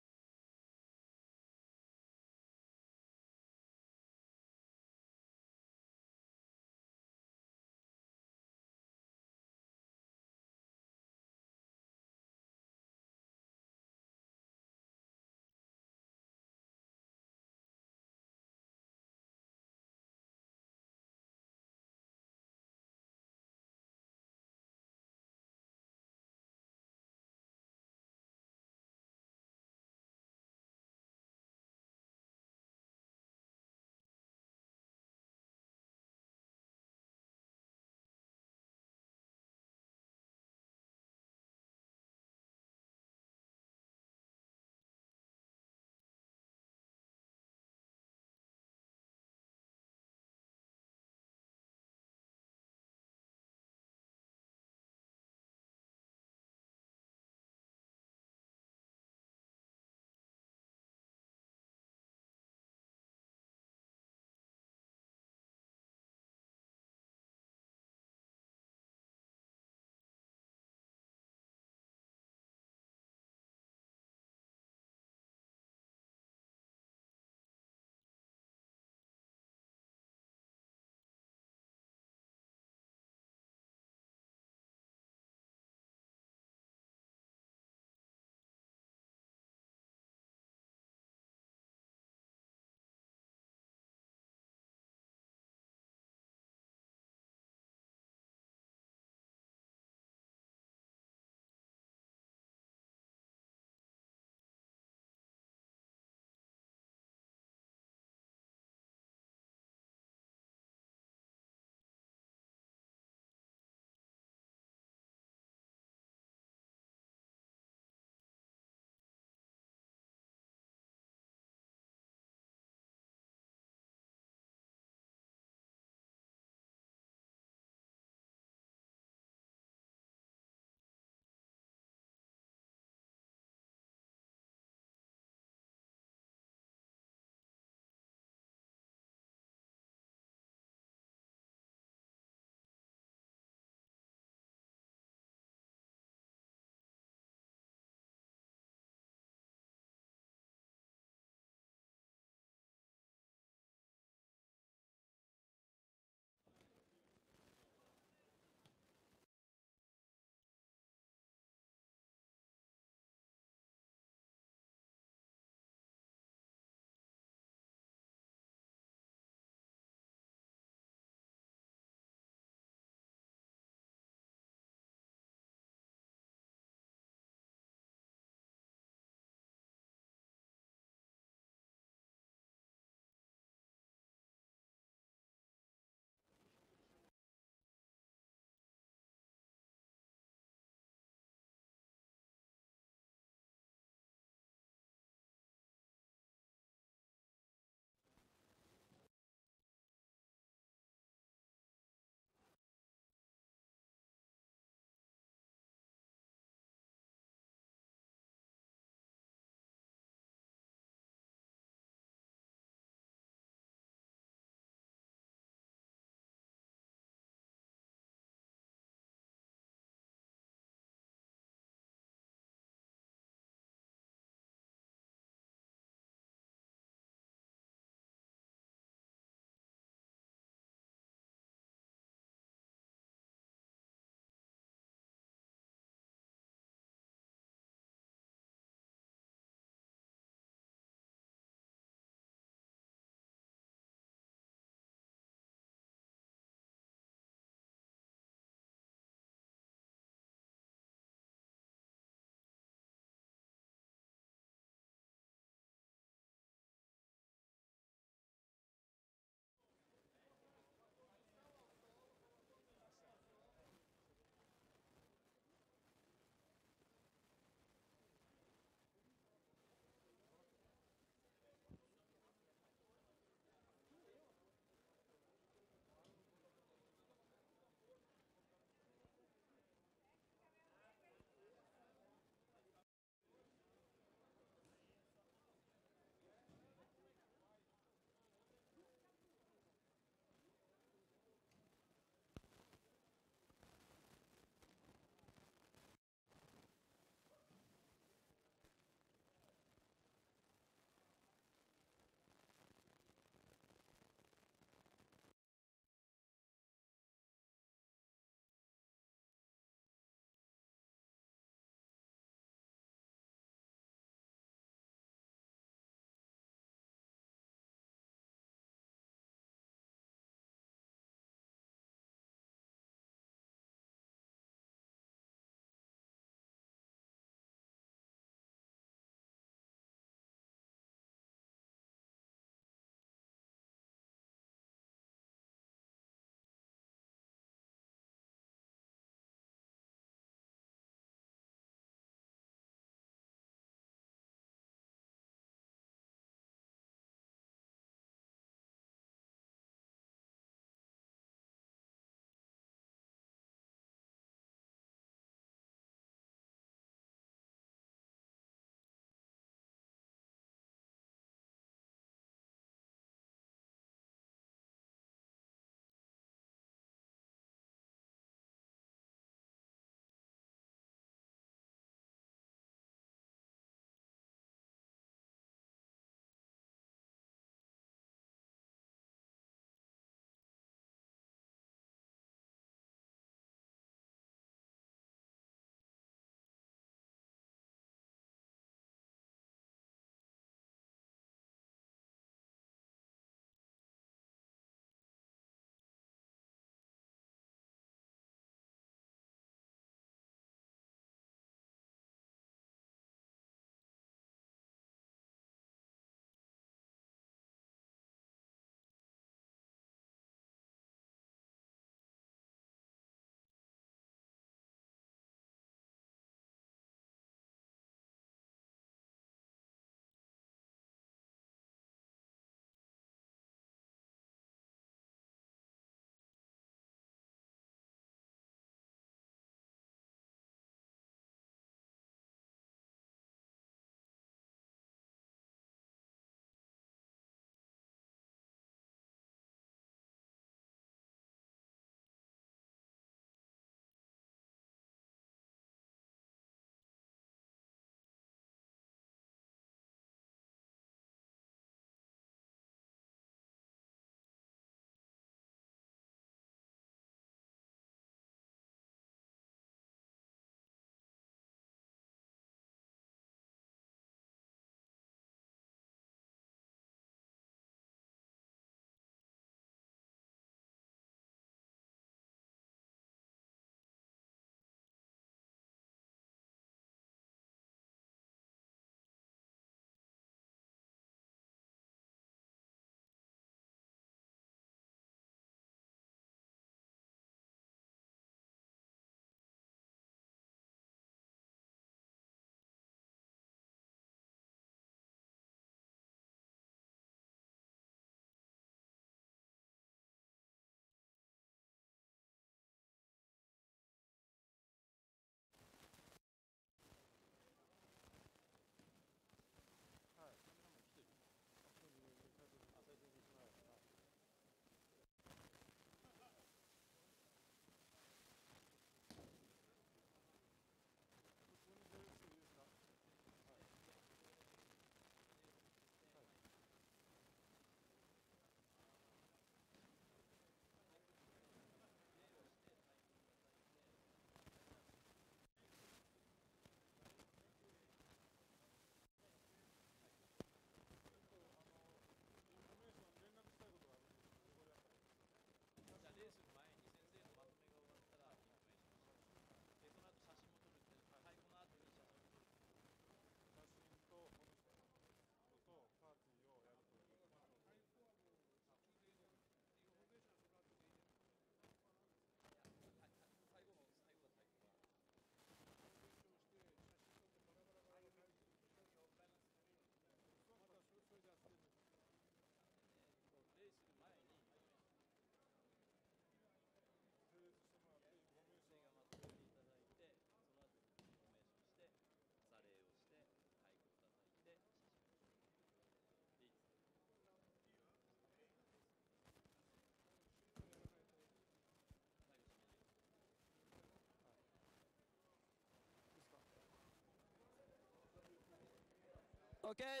Okay.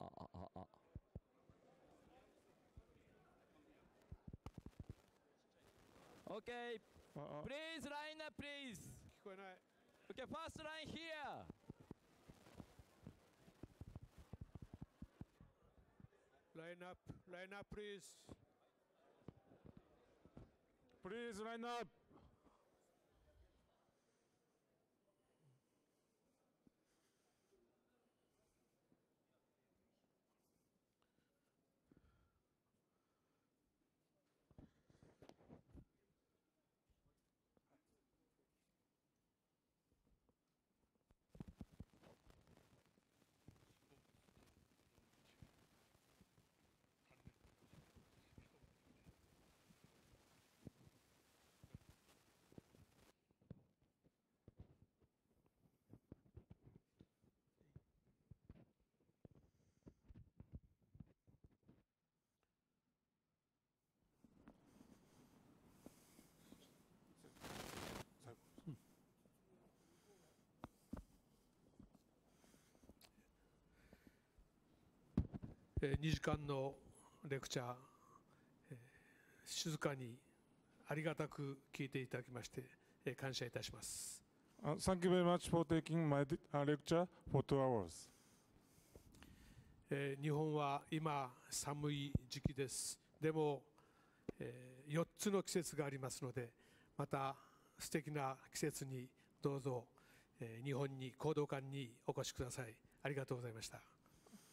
Oh, oh, oh, okay. Uh-uh. Please line up, please. Okay, first line here. Line up, line up, please. Please line up. 2時間のレクチャー、えー静かにありがたく聞いていただきまして、えー感謝いたします。Uh, thank you very much for taking my uh, lecture for two hours. えー日本は今寒い時期です。でも、え4つの季節がありますので、また素敵な季節にどうぞ、えー日本に行動館にお越しください。ありがとうございました。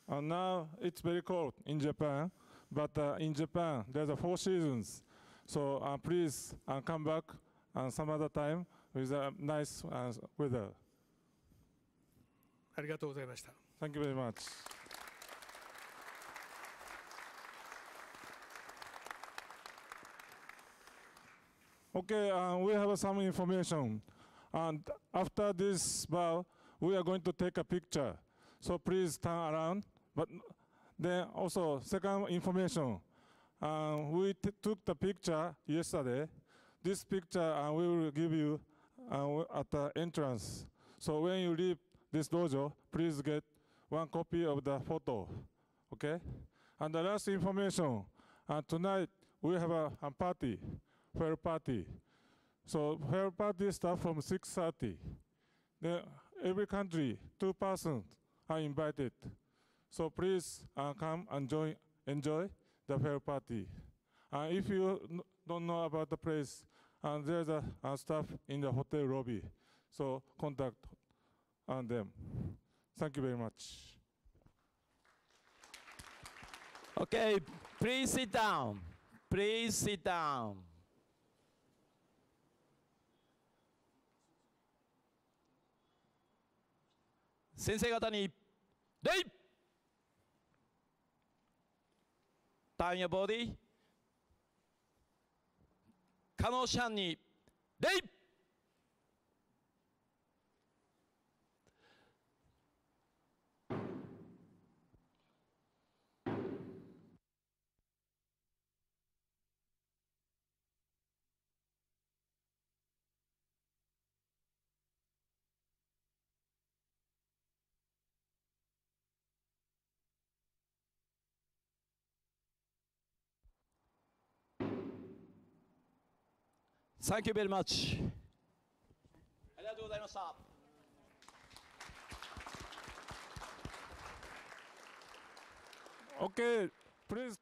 Uh, now it's very cold in Japan, but uh, in Japan there's a four seasons. So uh, please uh, come back uh, some other time with a nice uh, weather. ありがとうございました。 Thank you very much. Okay, uh, we have some information. And after this bow, we are going to take a picture. So please turn around. But then also, second information. Uh, we took the picture yesterday. This picture uh, we will give you uh, at the entrance. So when you leave this dojo, please get one copy of the photo. Okay? And the last information. Uh, tonight we have a, a party, fair party. So fair party start from 6:30. Then every country, two persons are invited. So please uh, come and join, enjoy the fair party. Uh, if you n- don't know about the place, uh, there's a uh, staff in the hotel lobby. So contact uh, them. Thank you very much. Okay, please sit down. Please sit down. Sensei 方に礼 Turn your body カノシ Thank you very much. ありがとうございました。 Okay, please